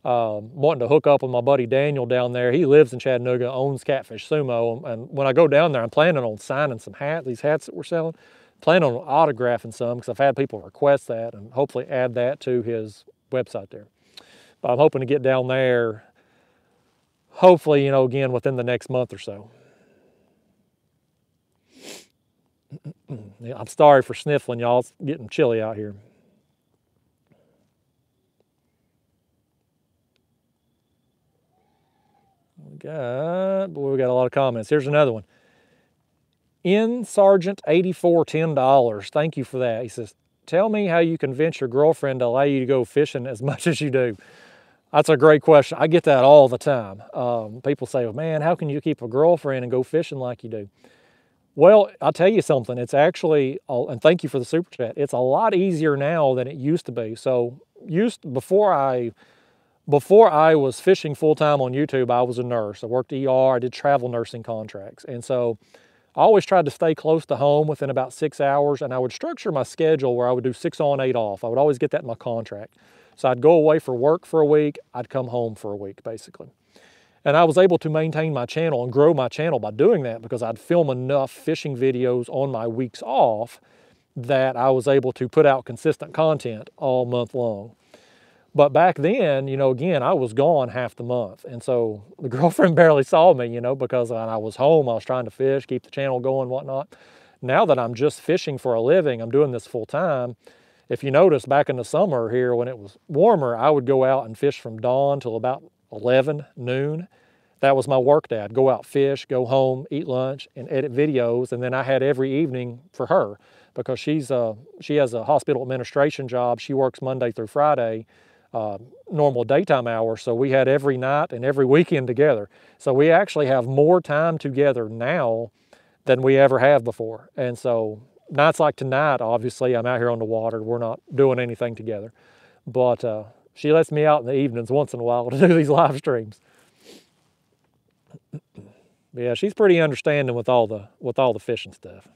Um, wanting to hook up with my buddy Daniel down there. He lives in Chattanooga, owns Catfish Sumo. And when I go down there, I'm planning on signing some hats, these hats that we're selling plan on autographing some because I've had people request that and hopefully add that to his website there. But I'm hoping to get down there, hopefully, you know, again, within the next month or so. I'm sorry for sniffling, y'all. It's getting chilly out here. We got, boy, we got a lot of comments. Here's another one. In Sergeant 84, $10. Thank you for that. He says, tell me how you convince your girlfriend to allow you to go fishing as much as you do. That's a great question. I get that all the time. Um, people say, well, man, how can you keep a girlfriend and go fishing like you do? Well, I'll tell you something. It's actually, and thank you for the super chat. It's a lot easier now than it used to be. So, used before I, before I was fishing full time on YouTube, I was a nurse. I worked ER. I did travel nursing contracts, and so I always tried to stay close to home within about six hours, and I would structure my schedule where I would do six on, eight off. I would always get that in my contract. So I'd go away for work for a week, I'd come home for a week, basically. And I was able to maintain my channel and grow my channel by doing that because I'd film enough fishing videos on my weeks off that I was able to put out consistent content all month long. But back then, you know, again, I was gone half the month. And so the girlfriend barely saw me, you know, because I was home, I was trying to fish, keep the channel going, whatnot. Now that I'm just fishing for a living, I'm doing this full time. If you notice back in the summer here when it was warmer, I would go out and fish from dawn till about 11 noon. That was my work day. I'd go out, fish, go home, eat lunch, and edit videos. And then I had every evening for her because she's a, she has a hospital administration job. She works Monday through Friday uh, normal daytime hours. So we had every night and every weekend together. So we actually have more time together now than we ever have before. And so nights like tonight, obviously, I'm out here on the water. We're not doing anything together. But uh, she lets me out in the evenings once in a while to do these live streams. yeah, she's pretty understanding with all the with all the fishing stuff.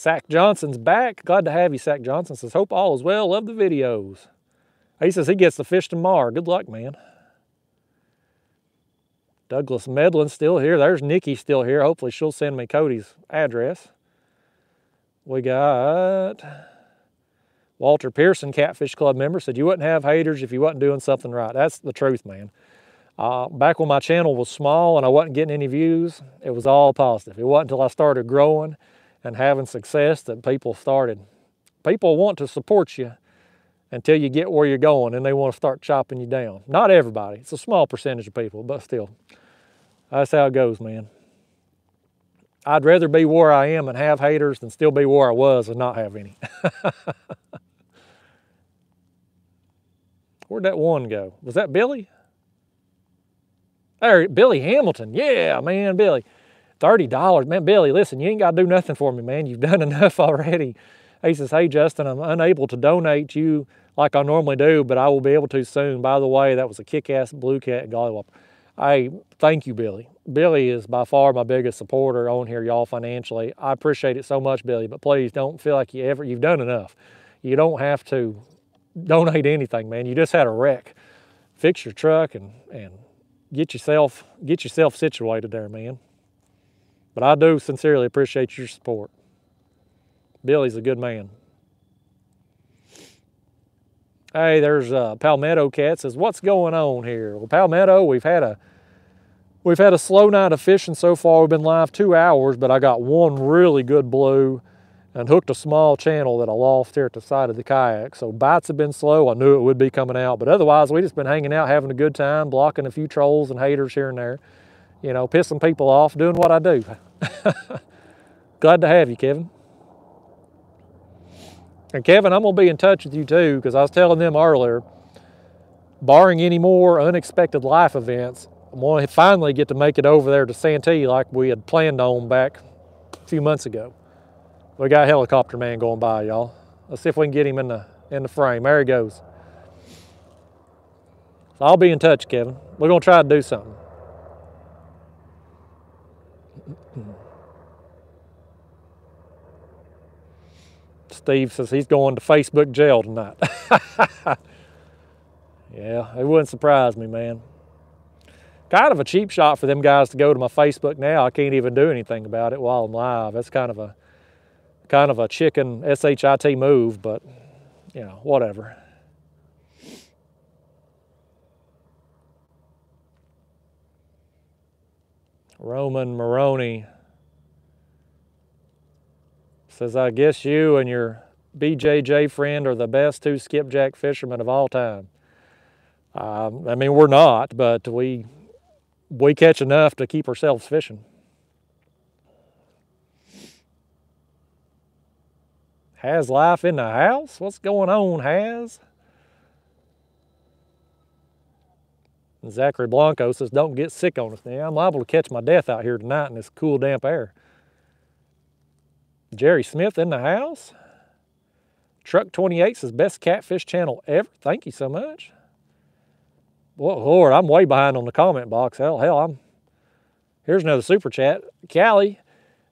Sack Johnson's back. Glad to have you, Sack Johnson. Says, hope all is well. Love the videos. He says he gets the fish tomorrow. Good luck, man. Douglas Medlin's still here. There's Nikki still here. Hopefully she'll send me Cody's address. We got Walter Pearson, Catfish Club member, said you wouldn't have haters if you wasn't doing something right. That's the truth, man. Uh, back when my channel was small and I wasn't getting any views, it was all positive. It wasn't until I started growing and having success that people started. People want to support you until you get where you're going and they want to start chopping you down. Not everybody, it's a small percentage of people, but still, that's how it goes, man. I'd rather be where I am and have haters than still be where I was and not have any. Where'd that one go? Was that Billy? There, Billy Hamilton. Yeah, man, Billy. $30. Man, Billy, listen, you ain't got to do nothing for me, man. You've done enough already. He says, hey, Justin, I'm unable to donate you like I normally do, but I will be able to soon. By the way, that was a kick-ass blue cat gollywop. I thank you, Billy. Billy is by far my biggest supporter on here, y'all, financially. I appreciate it so much, Billy, but please don't feel like you ever, you've done enough. You don't have to donate anything, man. You just had a wreck. Fix your truck and, and get yourself, get yourself situated there, man. But I do sincerely appreciate your support. Billy's a good man. Hey, there's uh, Palmetto Cat says, what's going on here? Well, Palmetto, we've had a we've had a slow night of fishing so far. We've been live two hours, but I got one really good blue and hooked a small channel that I lost here at the side of the kayak. So bites have been slow. I knew it would be coming out, but otherwise we just been hanging out, having a good time, blocking a few trolls and haters here and there you know, pissing people off, doing what I do. Glad to have you, Kevin. And Kevin, I'm going to be in touch with you too because I was telling them earlier, barring any more unexpected life events, I'm going to finally get to make it over there to Santee like we had planned on back a few months ago. We got a helicopter man going by, y'all. Let's see if we can get him in the in the frame. There he goes. I'll be in touch, Kevin. We're going to try to do something. Steve says he's going to Facebook jail tonight. yeah, it wouldn't surprise me, man. Kind of a cheap shot for them guys to go to my Facebook now. I can't even do anything about it while I'm live. That's kind of a kind of a chicken shit move, but you know, whatever. Roman Maroney says, I guess you and your BJJ friend are the best two skipjack fishermen of all time. Um, I mean, we're not, but we we catch enough to keep ourselves fishing. Haslife in the house? What's going on, Has? Zachary Blanco says, don't get sick on us now. I'm liable to catch my death out here tonight in this cool, damp air. Jerry Smith in the house. Truck 28 says, best catfish channel ever. Thank you so much. Lord, I'm way behind on the comment box. Hell, hell, I'm. Here's another super chat. Callie,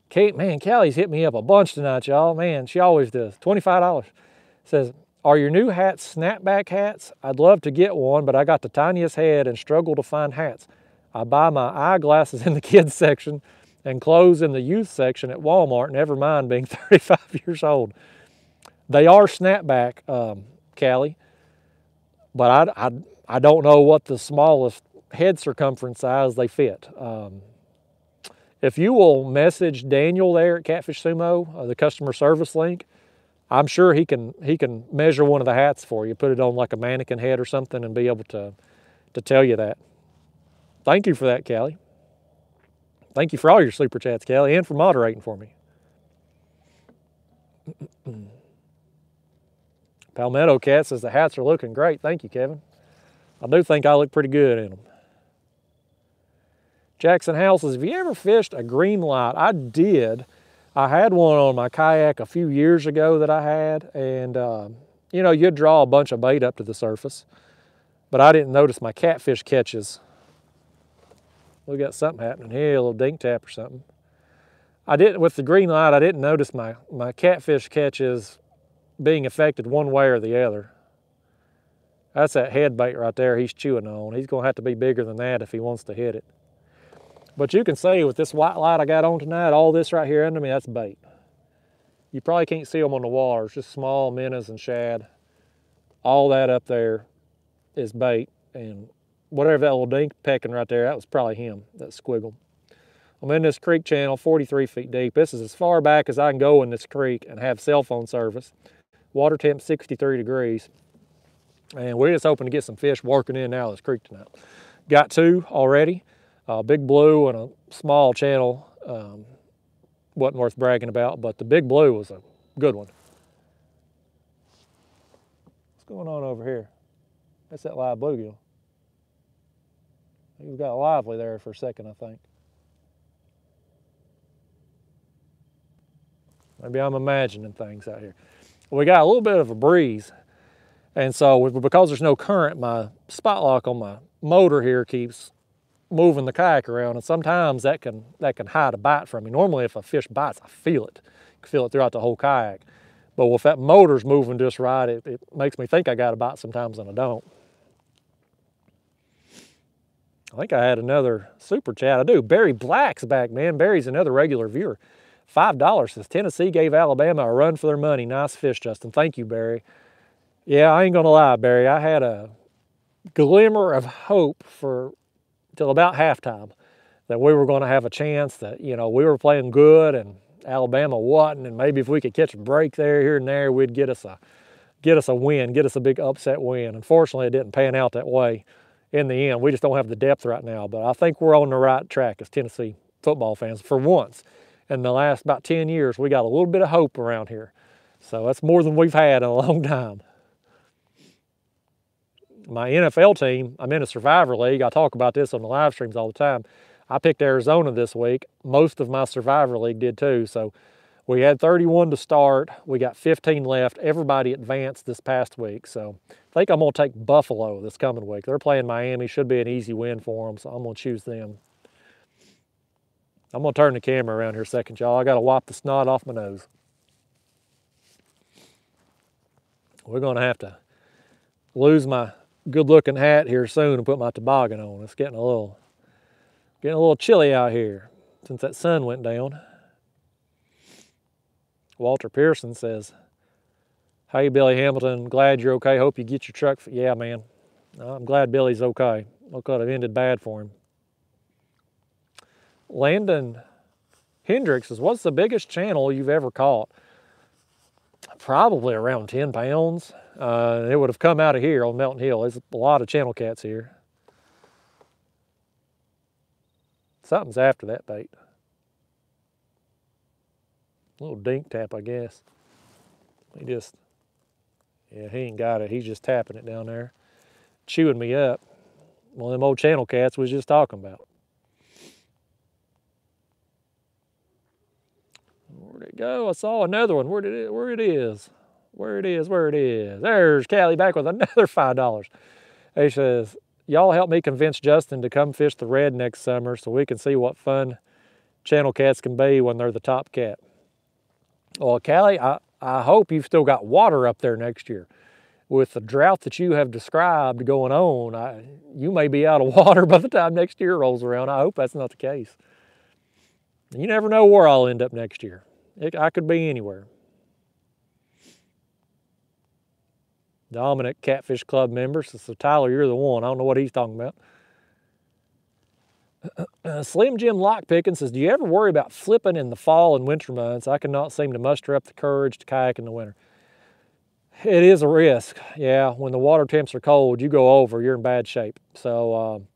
Kate, man, Callie's hit me up a bunch tonight, y'all. Man, she always does. $25. Says, are your new hats snapback hats? I'd love to get one, but I got the tiniest head and struggle to find hats. I buy my eyeglasses in the kids section and clothes in the youth section at Walmart, never mind being 35 years old. They are snapback, um, Callie, but I, I, I don't know what the smallest head circumference size they fit. Um, if you will message Daniel there at Catfish Sumo, uh, the customer service link, I'm sure he can he can measure one of the hats for you, put it on like a mannequin head or something, and be able to to tell you that. Thank you for that, Callie. Thank you for all your super chats, Callie, and for moderating for me. Palmetto Cat says the hats are looking great. Thank you, Kevin. I do think I look pretty good in them. Jackson House says, have you ever fished a green light? I did I had one on my kayak a few years ago that I had, and uh, you know, you'd draw a bunch of bait up to the surface, but I didn't notice my catfish catches. We got something happening here, a little dink tap or something. I didn't, with the green light, I didn't notice my, my catfish catches being affected one way or the other. That's that head bait right there he's chewing on. He's gonna have to be bigger than that if he wants to hit it. But you can see with this white light I got on tonight, all this right here under me, that's bait. You probably can't see them on the water. It's just small minnows and shad. All that up there is bait. And whatever that little dink pecking right there, that was probably him, that squiggle. I'm in this creek channel, 43 feet deep. This is as far back as I can go in this creek and have cell phone service. Water temp 63 degrees. And we're just hoping to get some fish working in now this creek tonight. Got two already a big blue and a small channel um, wasn't worth bragging about, but the big blue was a good one. What's going on over here? That's that live bluegill. He got lively there for a second, I think. Maybe I'm imagining things out here. We got a little bit of a breeze, and so because there's no current, my spot lock on my motor here keeps moving the kayak around and sometimes that can that can hide a bite from me. Normally if a fish bites, I feel it. I feel it throughout the whole kayak. But if that motor's moving just right, it, it makes me think I got a bite sometimes and I don't. I think I had another super chat. I do. Barry Black's back, man. Barry's another regular viewer. $5 says Tennessee gave Alabama a run for their money. Nice fish, Justin. Thank you, Barry. Yeah, I ain't going to lie, Barry. I had a glimmer of hope for till about halftime that we were going to have a chance that, you know, we were playing good and Alabama wasn't, and maybe if we could catch a break there, here and there, we'd get us a get us a win, get us a big upset win. Unfortunately, it didn't pan out that way in the end. We just don't have the depth right now, but I think we're on the right track as Tennessee football fans for once. In the last about 10 years, we got a little bit of hope around here. So that's more than we've had in a long time my NFL team, I'm in a survivor league. I talk about this on the live streams all the time. I picked Arizona this week. Most of my survivor league did too. So we had 31 to start. We got 15 left. Everybody advanced this past week. So I think I'm going to take Buffalo this coming week. They're playing Miami. Should be an easy win for them. So I'm going to choose them. I'm going to turn the camera around here a second, y'all. I got to wipe the snot off my nose. We're going to have to lose my good looking hat here soon and put my toboggan on. It's getting a little, getting a little chilly out here since that sun went down. Walter Pearson says, Hey, Billy Hamilton, glad you're okay. Hope you get your truck. Yeah, man. I'm glad Billy's okay. Look could it ended bad for him. Landon Hendricks says, What's the biggest channel you've ever caught? probably around 10 pounds. Uh, it would have come out of here on Melton Hill. There's a lot of channel cats here. Something's after that bait. Little dink tap, I guess. He just, yeah, he ain't got it. He's just tapping it down there, chewing me up. One of them old channel cats was just talking about. Where'd it go? I saw another one. Where did it? Where it is? Where it is? Where it is? There's Callie back with another five dollars. He says, "Y'all help me convince Justin to come fish the red next summer, so we can see what fun channel cats can be when they're the top cat." Well, Callie, I, I hope you've still got water up there next year. With the drought that you have described going on, I, you may be out of water by the time next year rolls around. I hope that's not the case. You never know where I'll end up next year. It, I could be anywhere. Dominant Catfish Club members. So Tyler, you're the one. I don't know what he's talking about. Uh, Slim Jim Lockpicking says, Do you ever worry about flipping in the fall and winter months? I cannot seem to muster up the courage to kayak in the winter. It is a risk. Yeah, when the water temps are cold, you go over, you're in bad shape. So um,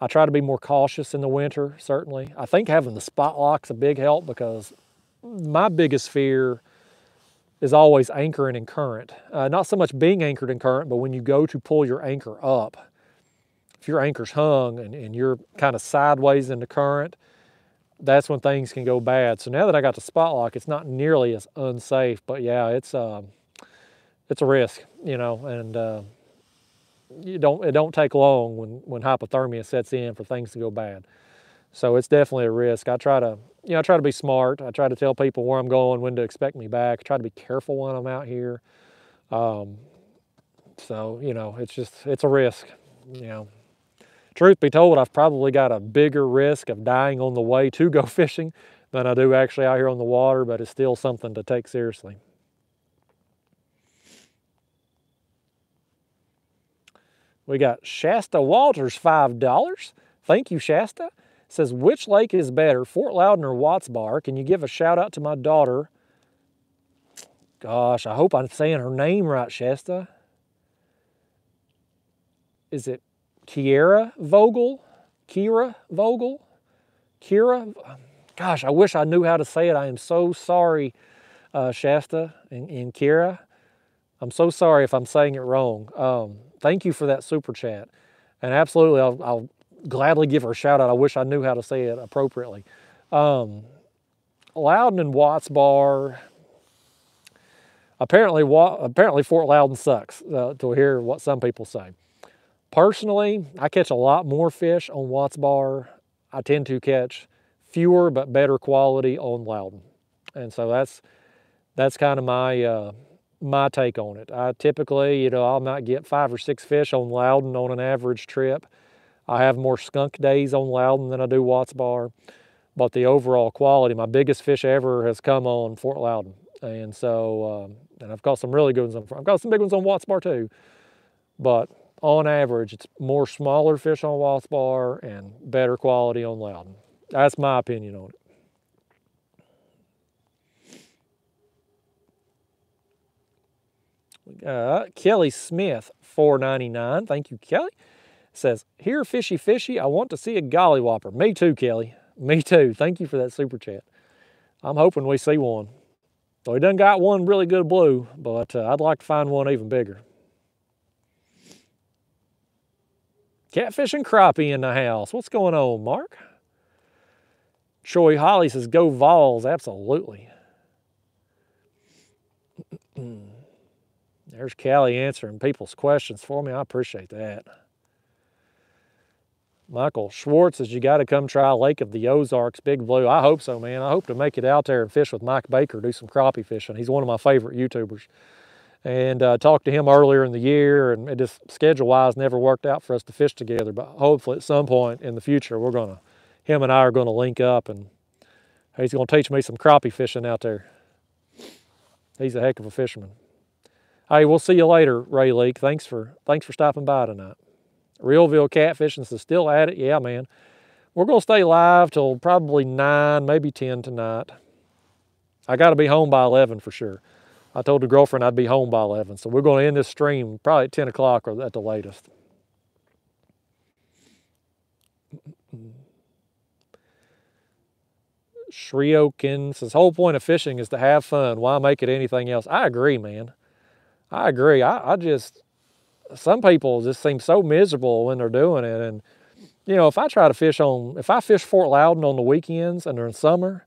I try to be more cautious in the winter, certainly. I think having the spot lock's a big help because my biggest fear is always anchoring in current. Uh, not so much being anchored in current, but when you go to pull your anchor up, if your anchor's hung and, and you're kind of sideways in the current, that's when things can go bad. So now that I got the spot lock, it's not nearly as unsafe, but yeah, it's um, it's a risk, you know, and uh, you don't it don't take long when when hypothermia sets in for things to go bad. So it's definitely a risk. I try to you know I try to be smart. I try to tell people where I'm going, when to expect me back. I try to be careful when I'm out here. Um, so you know it's just it's a risk, you know truth be told, I've probably got a bigger risk of dying on the way to go fishing than I do actually out here on the water, but it's still something to take seriously. We got Shasta Walters, $5. Thank you, Shasta. says, which lake is better, Fort Loudoun or Watts Bar? Can you give a shout out to my daughter? Gosh, I hope I'm saying her name right, Shasta. Is it Kiera Vogel, Kira Vogel, Kira. Gosh, I wish I knew how to say it. I am so sorry, uh, Shasta and, and Kira. I'm so sorry if I'm saying it wrong. Um, thank you for that super chat. And absolutely, I'll, I'll, gladly give her a shout out. I wish I knew how to say it appropriately. Um, Loudoun and Watts Bar. Apparently, apparently Fort Loudoun sucks uh, to hear what some people say. Personally, I catch a lot more fish on Watts Bar. I tend to catch fewer but better quality on Loudoun. And so that's that's kind of my uh, my take on it. I typically, you know, I might get five or six fish on Loudoun on an average trip. I have more skunk days on Loudoun than I do Watts Bar, but the overall quality, my biggest fish ever has come on Fort Loudoun. And so, um, and I've got some really good ones on, I've got some big ones on Watts Bar too, but on average, it's more smaller fish on Watts Bar and better quality on Loudoun. That's my opinion on it. Uh, Kelly Smith, 4.99. Thank you, Kelly. Says, here, fishy, fishy. I want to see a gollywhopper. Me too, Kelly. Me too. Thank you for that super chat. I'm hoping we see one. So he done got one really good blue, but uh, I'd like to find one even bigger. Catfish and crappie in the house. What's going on, Mark? Troy Holly says, go Vols. Absolutely. There's Callie answering people's questions for me. I appreciate that. Michael Schwartz says, you got to come try Lake of the Ozarks, Big Blue. I hope so, man. I hope to make it out there and fish with Mike Baker, do some crappie fishing. He's one of my favorite YouTubers and uh, talked to him earlier in the year and it just schedule wise never worked out for us to fish together but hopefully at some point in the future we're gonna him and I are gonna link up and he's gonna teach me some crappie fishing out there. He's a heck of a fisherman. Hey we'll see you later Ray Leak thanks for thanks for stopping by tonight. Realville catfishing is still at it? Yeah man. We're gonna stay live till probably nine maybe 10 tonight. I got to be home by 11 for sure I told the girlfriend I'd be home by 11. So we're going to end this stream probably at 10 o'clock or at the latest. Shriokin says, whole point of fishing is to have fun. Why make it anything else? I agree, man. I agree. I, I just, some people just seem so miserable when they're doing it. And, you know, if I try to fish on, if I fish Fort Loudoun on the weekends and during summer,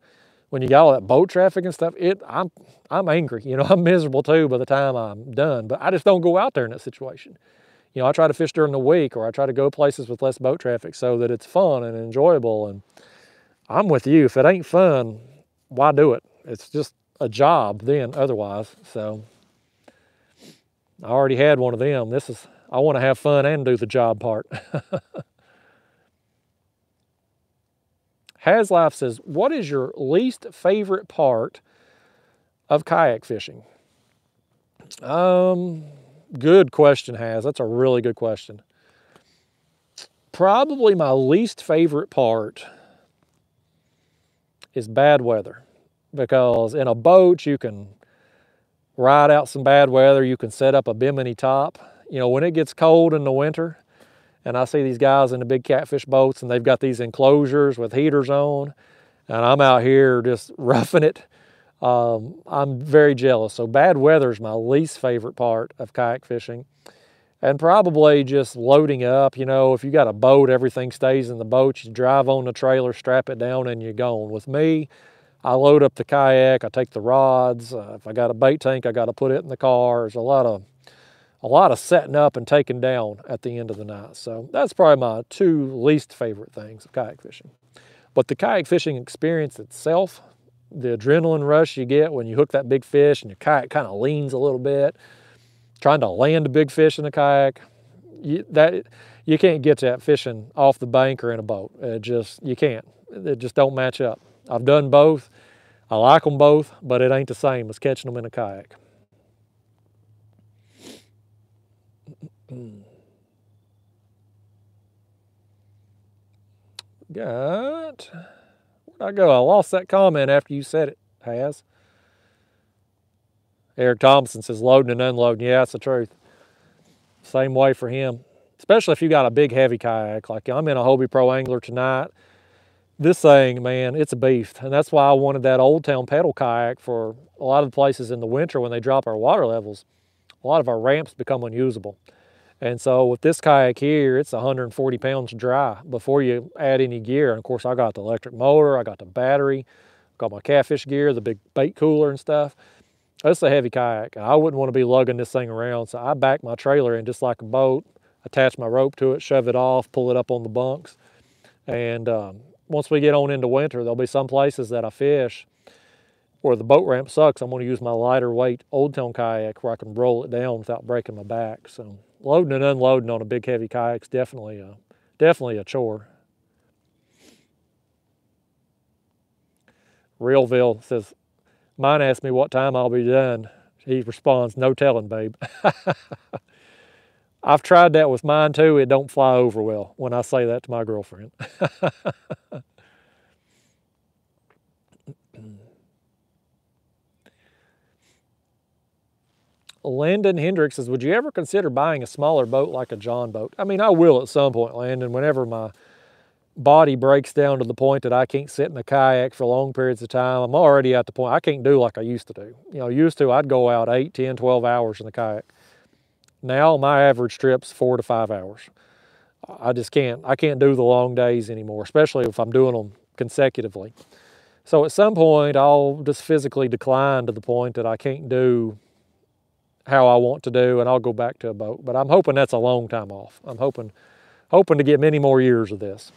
when you got all that boat traffic and stuff, it I'm I'm angry. You know, I'm miserable too by the time I'm done. But I just don't go out there in that situation. You know, I try to fish during the week or I try to go places with less boat traffic so that it's fun and enjoyable. And I'm with you. If it ain't fun, why do it? It's just a job then otherwise. So I already had one of them. This is I want to have fun and do the job part. Haslife says, What is your least favorite part of kayak fishing? Um, good question, Has. That's a really good question. Probably my least favorite part is bad weather because in a boat you can ride out some bad weather, you can set up a bimini top. You know, when it gets cold in the winter, and I see these guys in the big catfish boats and they've got these enclosures with heaters on and I'm out here just roughing it. Um, I'm very jealous. So bad weather is my least favorite part of kayak fishing. And probably just loading up, you know, if you got a boat, everything stays in the boat. You drive on the trailer, strap it down, and you're gone. With me, I load up the kayak, I take the rods. Uh, if I got a bait tank, I got to put it in the car. There's a lot of a lot of setting up and taking down at the end of the night. So that's probably my two least favorite things of kayak fishing. But the kayak fishing experience itself, the adrenaline rush you get when you hook that big fish and your kayak kind of leans a little bit, trying to land a big fish in a kayak, you, that you can't get that fishing off the bank or in a boat. It just you can't. It just don't match up. I've done both. I like them both, but it ain't the same as catching them in a kayak. Hmm. Got, where'd I go? I lost that comment after you said it, Has. Eric Thompson says loading and unloading. Yeah, that's the truth. Same way for him, especially if you got a big heavy kayak. Like I'm in a Hobie Pro Angler tonight. This thing, man, it's a beast. And that's why I wanted that Old Town pedal kayak for a lot of the places in the winter when they drop our water levels. A lot of our ramps become unusable. And so with this kayak here, it's 140 pounds dry before you add any gear. And of course, I got the electric motor, I got the battery, got my catfish gear, the big bait cooler and stuff. That's a heavy kayak. I wouldn't want to be lugging this thing around. So I back my trailer in just like a boat, attach my rope to it, shove it off, pull it up on the bunks. And um, once we get on into winter, there'll be some places that I fish where the boat ramp sucks. I'm going to use my lighter weight Old Town kayak where I can roll it down without breaking my back. So loading and unloading on a big heavy kayak is definitely a, definitely a chore. Realville says, mine asked me what time I'll be done. He responds, no telling, babe. I've tried that with mine too. It don't fly over well when I say that to my girlfriend. Landon Hendricks says, would you ever consider buying a smaller boat like a John boat? I mean, I will at some point, Landon, whenever my body breaks down to the point that I can't sit in a kayak for long periods of time. I'm already at the point I can't do like I used to do. You know, used to I'd go out 8, 10, 12 hours in the kayak. Now my average trip's four to five hours. I just can't, I can't do the long days anymore, especially if I'm doing them consecutively. So at some point I'll just physically decline to the point that I can't do how I want to do and I'll go back to a boat. But I'm hoping that's a long time off. I'm hoping, hoping to get many more years of this.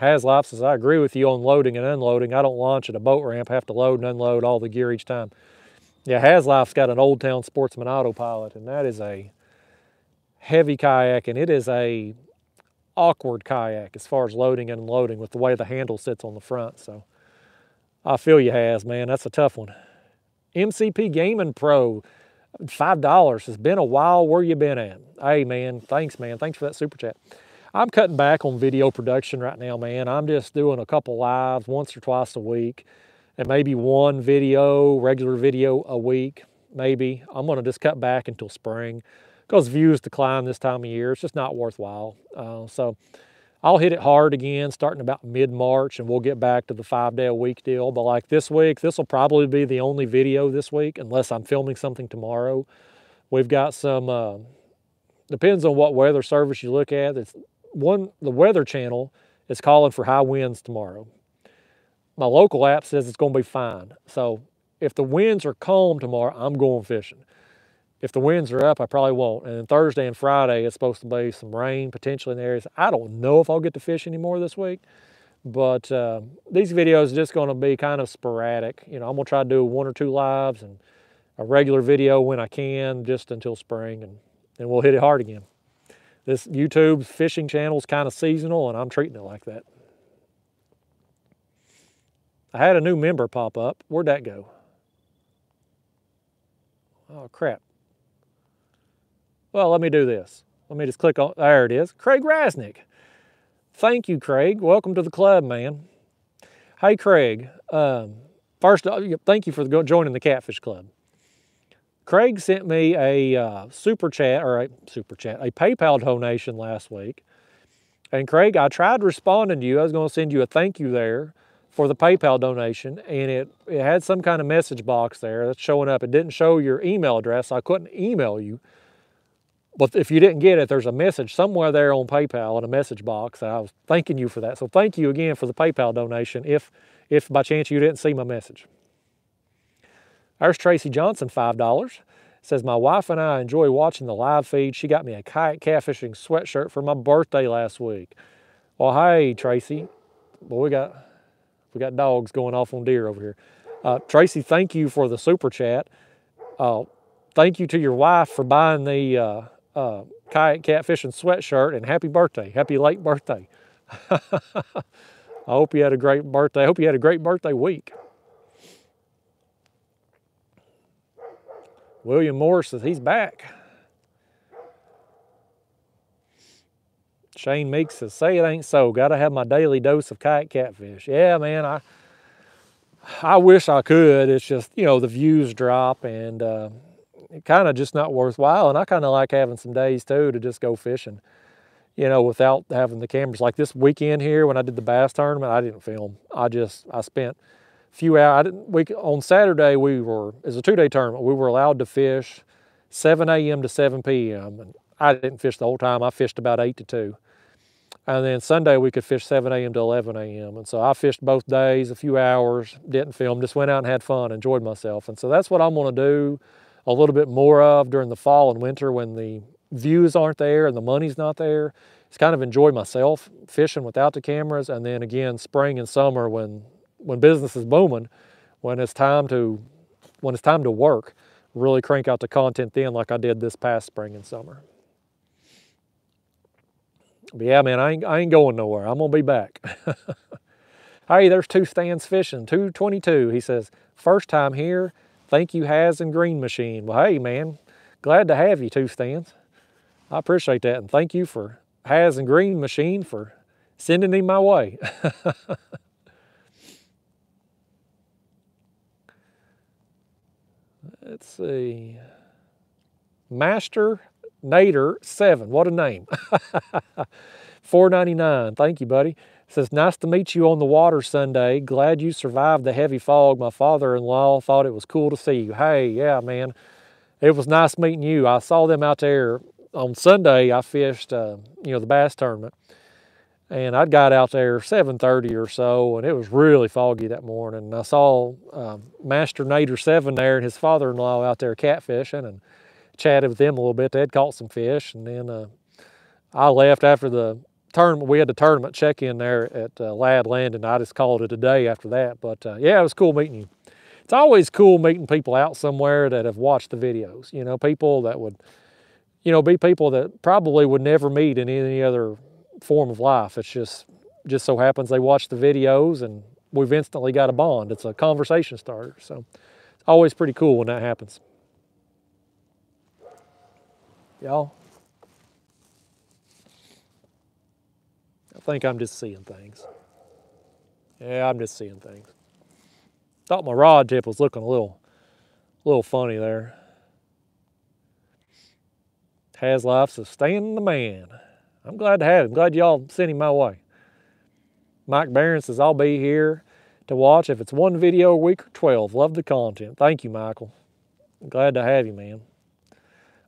Haslife says, I agree with you on loading and unloading. I don't launch at a boat ramp, have to load and unload all the gear each time. Yeah, Haslife's got an Old Town Sportsman autopilot, and that is a heavy kayak, and it is a awkward kayak as far as loading and unloading with the way the handle sits on the front. So I feel you, Has, man. That's a tough one. MCP Gaming Pro, $5. It's been a while. Where you been at? Hey, man, thanks, man. Thanks for that super chat. I'm cutting back on video production right now, man. I'm just doing a couple lives once or twice a week. and maybe one video, regular video a week, maybe. I'm gonna just cut back until spring because views decline this time of year. It's just not worthwhile. Uh, so I'll hit it hard again starting about mid-March and we'll get back to the five day a week deal. But like this week, this will probably be the only video this week unless I'm filming something tomorrow. We've got some, uh, depends on what weather service you look at. It's one, the weather channel is calling for high winds tomorrow. My local app says it's gonna be fine. So if the winds are calm tomorrow, I'm going fishing. If the winds are up, I probably won't. And then Thursday and Friday, it's supposed to be some rain potentially in the areas. I don't know if I'll get to fish anymore this week, but uh, these videos are just gonna be kind of sporadic. You know, I'm gonna try to do one or two lives and a regular video when I can just until spring and then we'll hit it hard again. This YouTube fishing channel is kind of seasonal and I'm treating it like that. I had a new member pop up. Where'd that go? Oh, crap. Well, let me do this. Let me just click on, there it is. Craig Rasnick. Thank you, Craig. Welcome to the club, man. Hey, Craig. Um, first, thank you for joining the Catfish Club. Craig sent me a uh, super chat, or a super chat, a PayPal donation last week. And Craig, I tried responding to you. I was going to send you a thank you there for the PayPal donation, and it, it had some kind of message box there that's showing up. It didn't show your email address, so I couldn't email you. But if you didn't get it, there's a message somewhere there on PayPal in a message box. I was thanking you for that. So thank you again for the PayPal donation if, if by chance you didn't see my message. There's Tracy Johnson, $5. Says, my wife and I enjoy watching the live feed. She got me a kayak catfishing sweatshirt for my birthday last week. Well, hey, Tracy. Boy, we got, we got dogs going off on deer over here. Uh, Tracy, thank you for the super chat. Uh, thank you to your wife for buying the uh, uh kayak catfishing sweatshirt and happy birthday. Happy late birthday. I hope you had a great birthday. I hope you had a great birthday week. William Morris says he's back. Shane Meeks says, say it ain't so. Got to have my daily dose of kayak catfish. Yeah, man, I I wish I could. It's just, you know, the views drop and uh, kind of just not worthwhile. And I kind of like having some days too to just go fishing, you know, without having the cameras. Like this weekend here when I did the bass tournament, I didn't film. I just, I spent a few hours. I didn't, we, on Saturday, we were, it's a two-day tournament, we were allowed to fish 7 a.m. to 7 p.m. And I didn't fish the whole time. I fished about 8 to 2. And then Sunday, we could fish 7 a.m. to 11 a.m. And so I fished both days, a few hours, didn't film, just went out and had fun, enjoyed myself. And so that's what I'm to do a little bit more of during the fall and winter when the views aren't there and the money's not there. It's kind of enjoy myself fishing without the cameras. And then again, spring and summer when when business is booming, when it's time to when it's time to work, really crank out the content then like I did this past spring and summer. But yeah, man, I ain't, I ain't going nowhere. I'm gonna be back. hey, there's two stands fishing, 222. He says, first time here. Thank you, Has and Green Machine. Well, hey, man, glad to have you, two stands. I appreciate that. And thank you for Has and Green Machine for sending me my way. let's see, Master Nader 7. What a name. 499. Thank you, buddy. Says, nice to meet you on the water Sunday. Glad you survived the heavy fog. My father-in-law thought it was cool to see you. Hey, yeah, man. It was nice meeting you. I saw them out there on Sunday. I fished, uh, you know, the bass tournament and I'd got out there 7.30 or so and it was really foggy that morning and I saw um, Master Nader 7 there and his father-in-law out there catfishing and chatted with them a little bit. They had caught some fish and then uh, I left after the tournament. We had the tournament check-in there at uh, Ladd Landing. I just called it a day after that. But uh, yeah, it was cool meeting you. It's always cool meeting people out somewhere that have watched the videos. You know, people that would, you know, be people that probably would never meet in any other form of life. It's just just so happens they watch the videos and we've instantly got a bond. It's a conversation starter. So it's always pretty cool when that happens. Y'all? I think I'm just seeing things. Yeah, I'm just seeing things. Thought my rod tip was looking a little, a little funny there. Haslife sustaining the man. I'm glad to have him. Glad y'all sent him my way. Mike Barron says, I'll be here to watch if it's one video a week or 12. Love the content. Thank you, Michael. Glad to have you, man.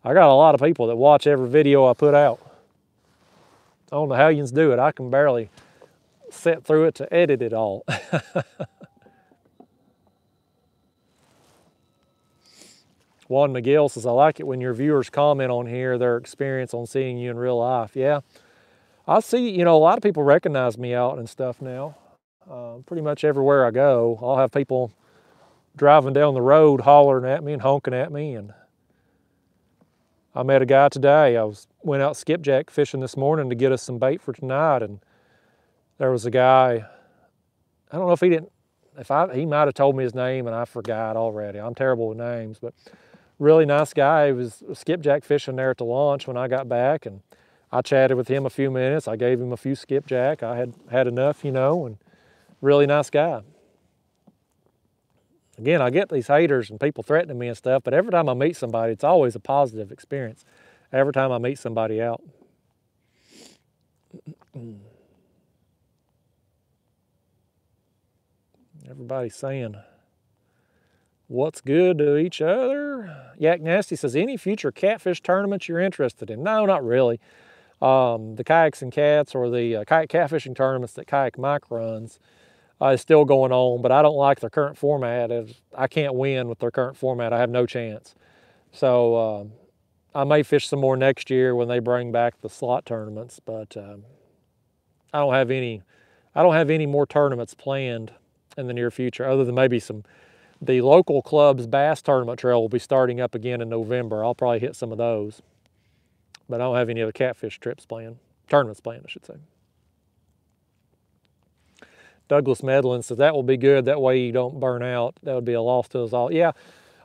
I got a lot of people that watch every video I put out. Don't know how you do it. I can barely sit through it to edit it all. Juan Miguel says, I like it when your viewers comment on here their experience on seeing you in real life. Yeah, I see, you know, a lot of people recognize me out and stuff now. Uh, pretty much everywhere I go, I'll have people driving down the road hollering at me and honking at me. And I met a guy today. I was went out skipjack fishing this morning to get us some bait for tonight, and there was a guy. I don't know if he didn't, if I he might have told me his name and I forgot already. I'm terrible with names, but really nice guy. He was skipjack fishing there at the launch when I got back, and I chatted with him a few minutes. I gave him a few skipjack. I had had enough, you know, and really nice guy. Again, I get these haters and people threatening me and stuff, but every time I meet somebody, it's always a positive experience. Every time I meet somebody out. Everybody's saying what's good to each other. Yak Nasty says, any future catfish tournaments you're interested in? No, not really. Um, the kayaks and cats or the uh, kayak catfishing tournaments that Kayak Mike runs uh, is still going on, but I don't like their current format. I can't win with their current format. I have no chance. So uh, I may fish some more next year when they bring back the slot tournaments, but um, I don't have any. I don't have any more tournaments planned in the near future, other than maybe some the local club's bass tournament trail will be starting up again in November. I'll probably hit some of those. But I don't have any other catfish trips planned, tournaments planned, I should say. Douglas Medlin says that will be good. That way you don't burn out. That would be a loss to us all. Yeah,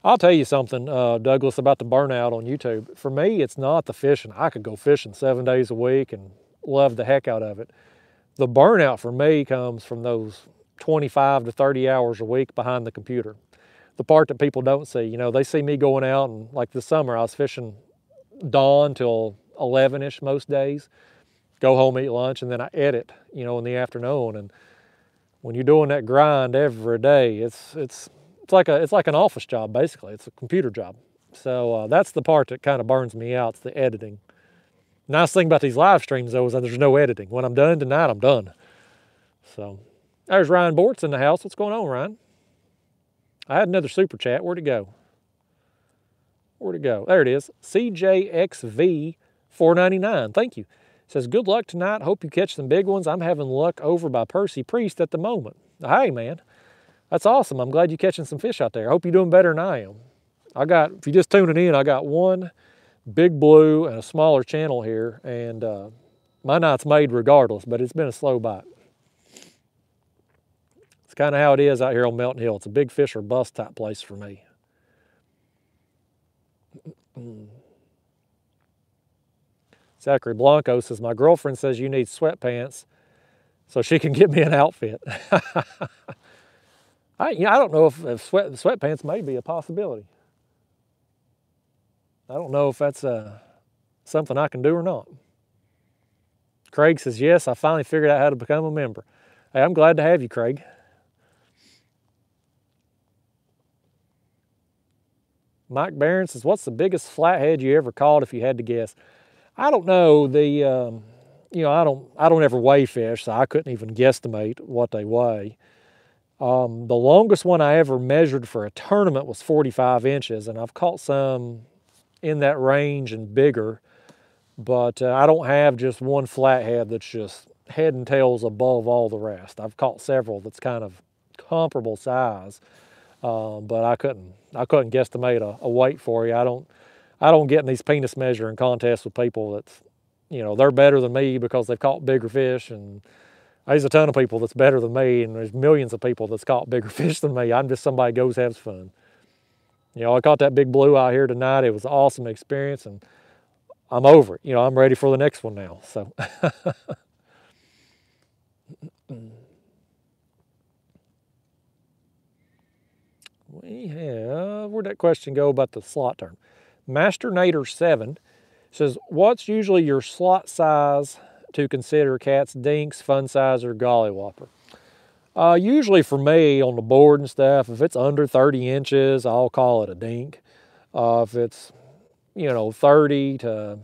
I'll tell you something, uh, Douglas, about the burnout on YouTube. For me, it's not the fishing. I could go fishing seven days a week and love the heck out of it. The burnout for me comes from those 25 to 30 hours a week behind the computer the part that people don't see. You know, they see me going out and like this summer I was fishing dawn till 11ish most days, go home, eat lunch, and then I edit, you know, in the afternoon. And when you're doing that grind every day, it's it's it's like a it's like an office job basically. It's a computer job. So uh, that's the part that kind of burns me out. It's the editing. Nice thing about these live streams though is that there's no editing. When I'm done tonight, I'm done. So there's Ryan Bortz in the house. What's going on, Ryan? I had another super chat. Where'd it go? Where'd it go? There it is. CJXV 499. Thank you. Says, good luck tonight. Hope you catch some big ones. I'm having luck over by Percy Priest at the moment. Hey, man. That's awesome. I'm glad you're catching some fish out there. I hope you're doing better than I am. I got, if you're just tuning in, I got one big blue and a smaller channel here. And uh, my night's made regardless, but it's been a slow bite It's kind of how it is out here on Melton Hill. It's a big fish or bust type place for me. Zachary Blanco says, my girlfriend says you need sweatpants so she can get me an outfit. I, you know, I don't know if, if sweat, sweatpants may be a possibility. I don't know if that's uh, something I can do or not. Craig says, yes, I finally figured out how to become a member. Hey, I'm glad to have you, Craig. Mike Barron says, what's the biggest flathead you ever caught if you had to guess? I don't know. The, um, you know, I don't, I don't ever weigh fish, so I couldn't even guesstimate what they weigh. Um, the longest one I ever measured for a tournament was 45 inches, and I've caught some in that range and bigger, but uh, I don't have just one flathead that's just head and tails above all the rest. I've caught several that's kind of comparable size. Um, but I couldn't I couldn't guesstimate a, a weight for you. I don't I don't get in these penis measuring contests with people that's you know they're better than me because they've caught bigger fish and there's a ton of people that's better than me and there's millions of people that's caught bigger fish than me. I'm just somebody goes has fun. You know, I caught that big blue out here tonight. It was an awesome experience and I'm over it. You know, I'm ready for the next one now. So we have, where'd that question go about the slot term? Master Nader 7 says, what's usually your slot size to consider cats dinks, fun size, or golly whopper? Uh, usually for me on the board and stuff, if it's under 30 inches, I'll call it a dink. Uh, if it's, you know, 30 to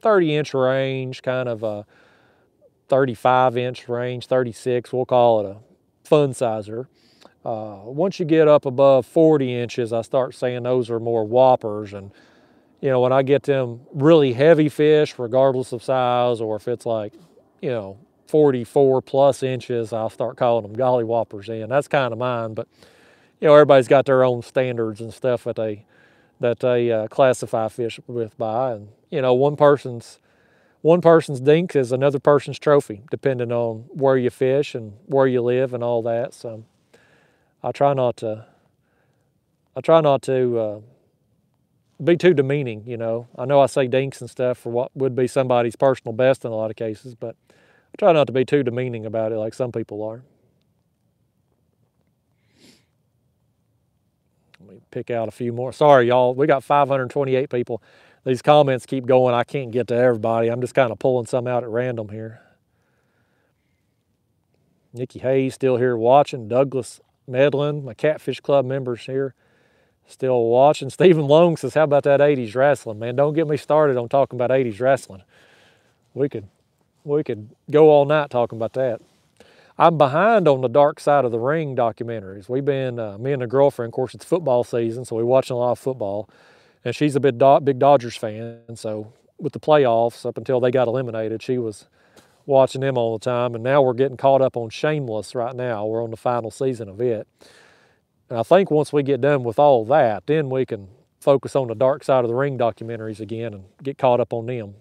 30 inch range, kind of a 35 inch range, 36, we'll call it a fun sizer. Uh, once you get up above 40 inches, I start saying those are more whoppers. And, you know, when I get them really heavy fish, regardless of size, or if it's like, you know, 44 plus inches, I'll start calling them golly whoppers in. That's kind of mine, but, you know, everybody's got their own standards and stuff that they, that they uh, classify fish with by. And, you know, one person's, one person's dink is another person's trophy, depending on where you fish and where you live and all that. So, I try not to, I try not to uh, be too demeaning, you know. I know I say dinks and stuff for what would be somebody's personal best in a lot of cases, but I try not to be too demeaning about it like some people are. Let me pick out a few more. Sorry, y'all. We got 528 people. These comments keep going. I can't get to everybody. I'm just kind of pulling some out at random here. Nikki Hayes still here watching. Douglas Medlin, my Catfish Club members here, still watching. Stephen Long says, how about that 80s wrestling? Man, don't get me started on talking about 80s wrestling. We could, we could go all night talking about that. I'm behind on the Dark Side of the Ring documentaries. We've been, uh, me and a girlfriend, of course, it's football season, so we're watching a lot of football. And she's a big, big Dodgers fan, so with the playoffs up until they got eliminated, she was watching them all the time. And now we're getting caught up on Shameless right now. We're on the final season of it. And I think once we get done with all that, then we can focus on the Dark Side of the Ring documentaries again and get caught up on them.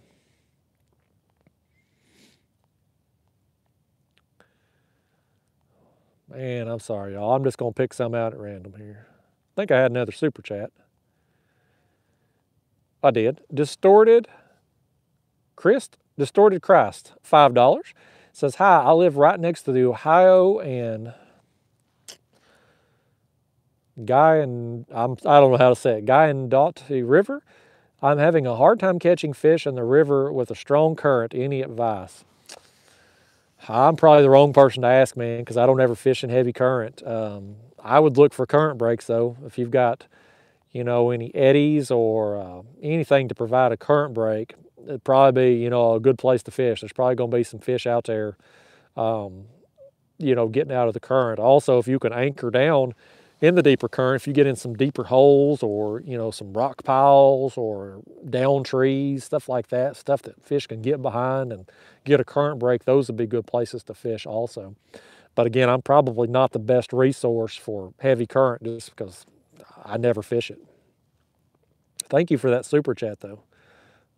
Man, I'm sorry, y'all. I'm just going to pick some out at random here. I think I had another super chat. I did. Distorted Christ Distorted Christ, $5. says, Hi, I live right next to the Ohio and Guy and I'm, I don't know how to say it, Guy and Guyandotte River. I'm having a hard time catching fish in the river with a strong current. Any advice? I'm probably the wrong person to ask, man, because I don't ever fish in heavy current. Um, I would look for current breaks, though. If you've got, you know, any eddies or uh, anything to provide a current break, it'd probably be, you know, a good place to fish. There's probably going to be some fish out there, um, you know, getting out of the current. Also, if you can anchor down in the deeper current, if you get in some deeper holes or, you know, some rock piles or down trees, stuff like that, stuff that fish can get behind and get a current break, those would be good places to fish also. But again, I'm probably not the best resource for heavy current just because I never fish it. Thank you for that super chat though.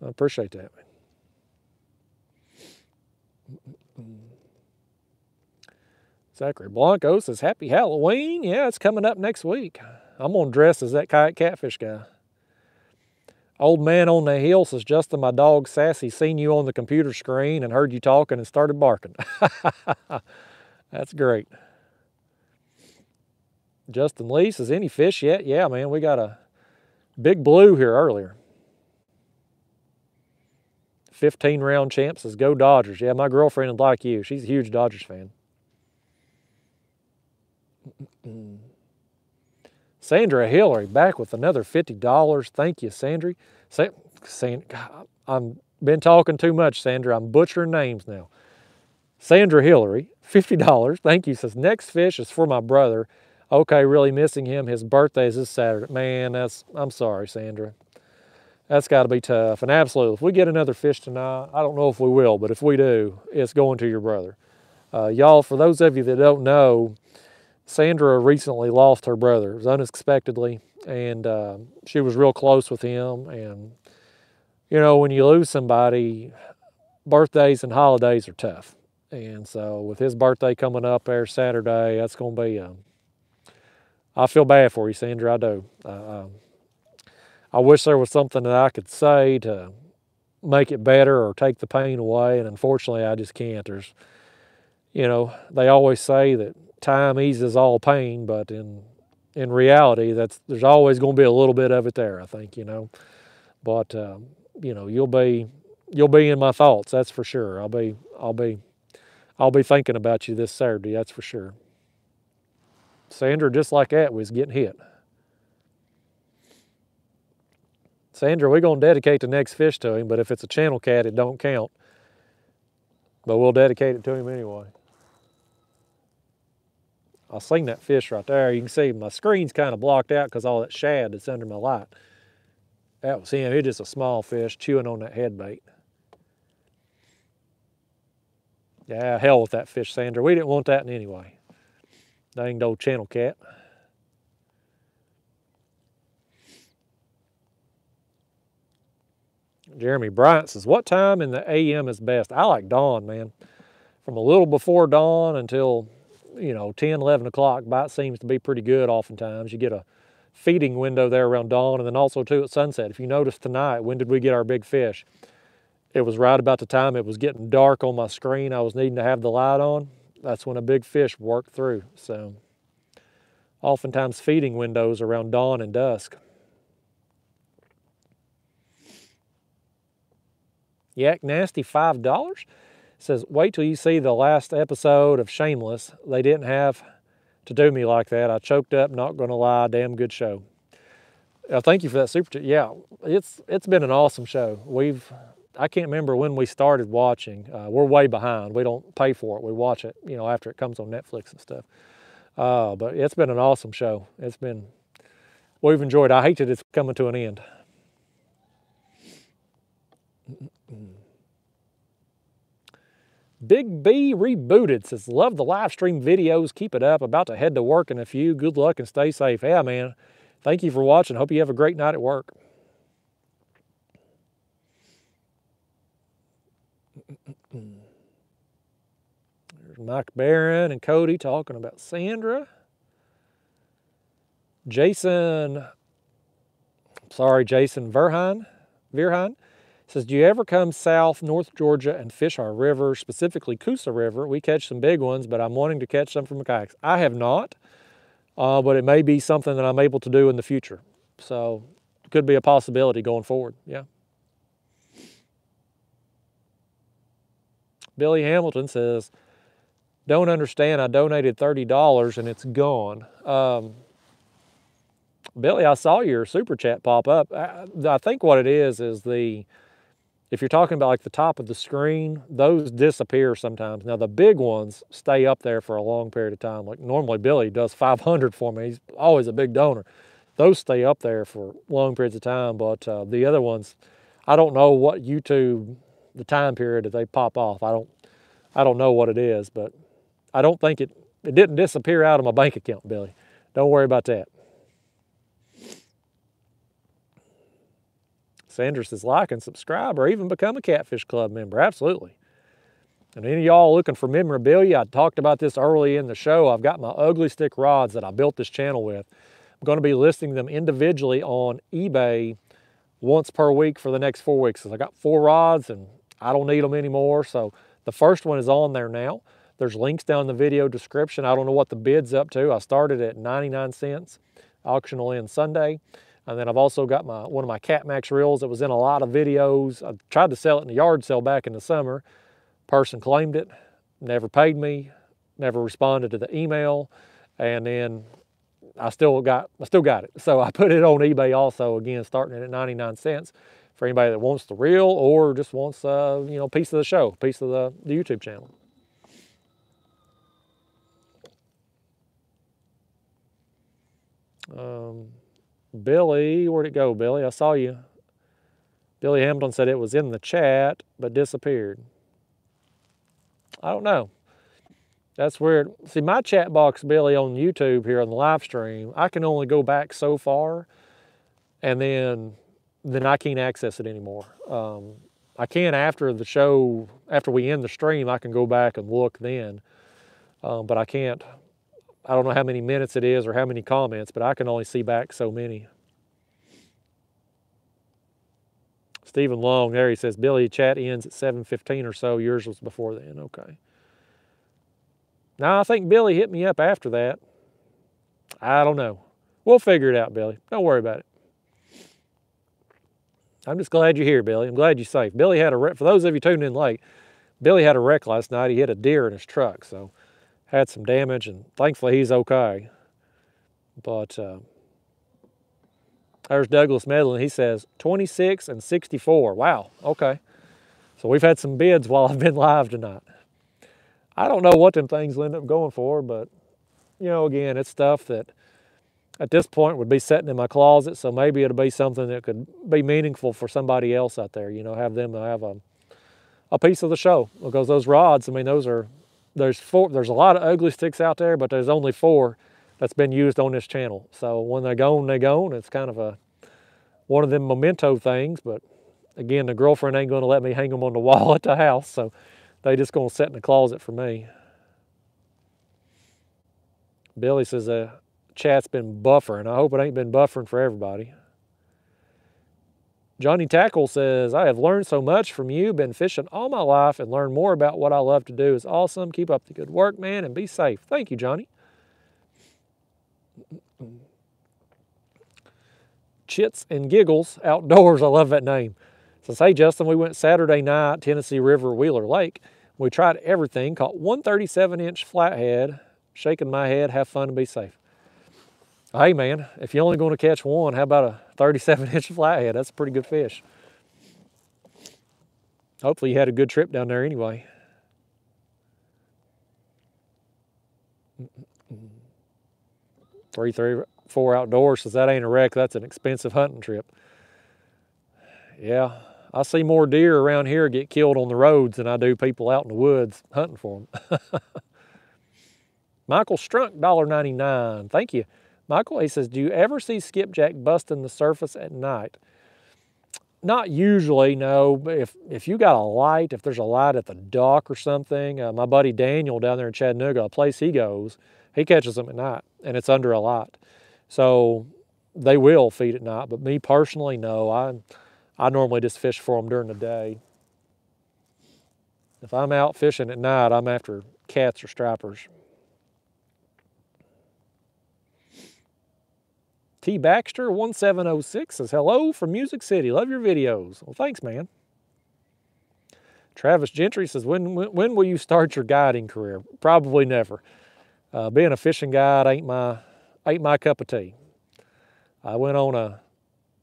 I appreciate that. Zachary Blanco says, Happy Halloween. Yeah, it's coming up next week. I'm going to dress as that kayak catfish guy. Old man on the hill says, Justin, my dog Sassy seen you on the computer screen and heard you talking and started barking. That's great. Justin Lee says, any fish yet? Yeah, man, we got a big blue here earlier. 15 round champ says, Go Dodgers. Yeah, my girlfriend is like you. She's a huge Dodgers fan. Sandra Hillary back with another $50. Thank you, Sandra. Sa- Sand- I'm been talking too much, Sandra. I'm butchering names now. Sandra Hillary, $50. Thank you. Says, next fish is for my brother. Okay, really missing him. His birthday is this Saturday. Man, that's, I'm sorry, Sandra that's got to be tough. And absolutely, if we get another fish tonight, I don't know if we will, but if we do, it's going to your brother. Uh, y'all, for those of you that don't know, Sandra recently lost her brother. Unexpectedly, and uh, she was real close with him. And, you know, when you lose somebody, birthdays and holidays are tough. And so with his birthday coming up there Saturday, that's going to be, um, I feel bad for you, Sandra, I do. Uh, um, I wish there was something that I could say to make it better or take the pain away. And unfortunately, I just can't. There's, you know, they always say that time eases all pain, but in in reality, that's there's always going to be a little bit of it there. I think you know, but um, you know you'll be you'll be in my thoughts. That's for sure. I'll be I'll be I'll be thinking about you this Saturday. That's for sure. Sandra, just like that, was getting hit. Sandra, we're going to dedicate the next fish to him, but if it's a channel cat, it don't count. But we'll dedicate it to him anyway. I seen that fish right there. You can see my screen's kind of blocked out because all that shad that's under my light. That was him. He's just a small fish chewing on that head bait. Yeah, hell with that fish, Sandra. We didn't want that in anyway. Danged old channel cat. Jeremy Bryant says, what time in the AM is best? I like dawn, man. From a little before dawn until, you know, 10, 11 o'clock, bite seems to be pretty good oftentimes. You get a feeding window there around dawn and then also too at sunset. If you notice tonight, when did we get our big fish? It was right about the time it was getting dark on my screen. I was needing to have the light on. That's when a big fish worked through. So oftentimes feeding windows around dawn and dusk. Yak Nasty $5 says, wait till you see the last episode of Shameless. They didn't have to do me like that. I choked up, not gonna lie, damn good show. Uh, thank you for that super chat. Yeah, it's it's been an awesome show. We've I can't remember when we started watching. Uh, we're way behind. We don't pay for it. We watch it, you know, after it comes on Netflix and stuff. Uh, but it's been an awesome show. It's been we've enjoyed. I hate that it's coming to an end. Big B Rebooted says, love the live stream videos. Keep it up. About to head to work in a few. Good luck and stay safe. Yeah, man. Thank you for watching. Hope you have a great night at work. There's Mike Barron and Cody talking about Sandra. Jason, sorry, Jason Verheyen, Verheyen says, do you ever come south, North Georgia, and fish our river, specifically Coosa River? We catch some big ones, but I'm wanting to catch some from kayaks. I have not, uh, but it may be something that I'm able to do in the future. So it could be a possibility going forward, yeah. Billy Hamilton says, don't understand, I donated $30 and it's gone. Um, Billy, I saw your super chat pop up. I, I think what it is is the if you're talking about like the top of the screen, those disappear sometimes. Now the big ones stay up there for a long period of time. Like normally Billy does 500 for me. He's always a big donor. Those stay up there for long periods of time, but uh, the other ones, I don't know what YouTube, the time period that they pop off. I don't, I don't know what it is, but I don't think it, it didn't disappear out of my bank account, Billy. Don't worry about that. Sandra says like and subscribe or even become a Catfish Club member. Absolutely. And any of y'all looking for memorabilia, I talked about this early in the show. I've got my Ugly Stik rods that I built this channel with. I'm going to be listing them individually on eBay once per week for the next four weeks. Because I got four rods and I don't need them anymore. So the first one is on there now. There's links down in the video description. I don't know what the bid's up to. I started at 99 cents. Auction will end Sunday. And then I've also got my one of my Catmax reels that was in a lot of videos. I tried to sell it in the yard sale back in the summer. Person claimed it, never paid me, never responded to the email, and then I still got I still got it. So I put it on eBay also again, starting it at 99 cents for anybody that wants the reel or just wants uh, you know piece of the show, piece of the, the YouTube channel. Um, Billy, where'd it go, Billy? I saw you. Billy Hamilton said it was in the chat, but disappeared. I don't know. That's weird. See, my chat box, Billy, on YouTube here on the live stream, I can only go back so far, and then then I can't access it anymore. Um, I can after the show, after we end the stream, I can go back and look then, um, but I can't I don't know how many minutes it is or how many comments, but I can only see back so many. Stephen Long there, he says, Billy, chat ends at 7.15 or so. Yours was before then. Okay. Now, I think Billy hit me up after that. I don't know. We'll figure it out, Billy. Don't worry about it. I'm just glad you're here, Billy. I'm glad you're safe. Billy had a wreck. For those of you tuning in late, Billy had a wreck last night. He hit a deer in his truck, so had some damage, and thankfully he's okay. But uh, there's Douglas Medlin. He says 26 and 64. Wow. Okay. So we've had some bids while I've been live tonight. I don't know what them things will end up going for, but you know, again, it's stuff that at this point would be sitting in my closet. So maybe it'll be something that could be meaningful for somebody else out there. You know, have them have a a piece of the show because those rods. I mean, those are there's four. There's a lot of Ugly Stiks out there, but there's only four that's been used on this channel. So when they're gone, they're gone. It's kind of a one of them memento things, but again, the girlfriend ain't going to let me hang them on the wall at the house, so they just to sit in the closet for me. Billy says the uh, chat's been buffering. I hope it ain't been buffering for everybody. Johnny Tackle says, I have learned so much from you, been fishing all my life, and learned more about what I love to do. It's awesome. Keep up the good work, man, and be safe. Thank you, Johnny. Chits and Giggles Outdoors. I love that name. Says, hey, Justin, we went Saturday night, Tennessee River, Wheeler Lake. We tried everything, caught 137 inch flathead, shaking my head, have fun and be safe. Hey, man, if you're only going to catch one, how about a 37 inch flathead? That's a pretty good fish. Hopefully, you had a good trip down there anyway. Three, three, four outdoors says that ain't a wreck. That's an expensive hunting trip. Yeah, I see more deer around here get killed on the roads than I do people out in the woods hunting for them. Michael Strunk, $1.99. Thank you. Michael, he says, do you ever see skipjack busting the surface at night? Not usually, no. But if, if you got a light, if there's a light at the dock or something, uh, my buddy Daniel down there in Chattanooga, a place he goes, he catches them at night and it's under a light. So they will feed at night, but me personally, no. I I normally just fish for them during the day. If I'm out fishing at night, I'm after cats or stripers. T. Baxter 1706 says, Hello from Music City. Love your videos. Well, thanks, man. Travis Gentry says, when, when, when will you start your guiding career? Probably never. Uh, being a fishing guide ain't my ain't my cup of tea. I went on a,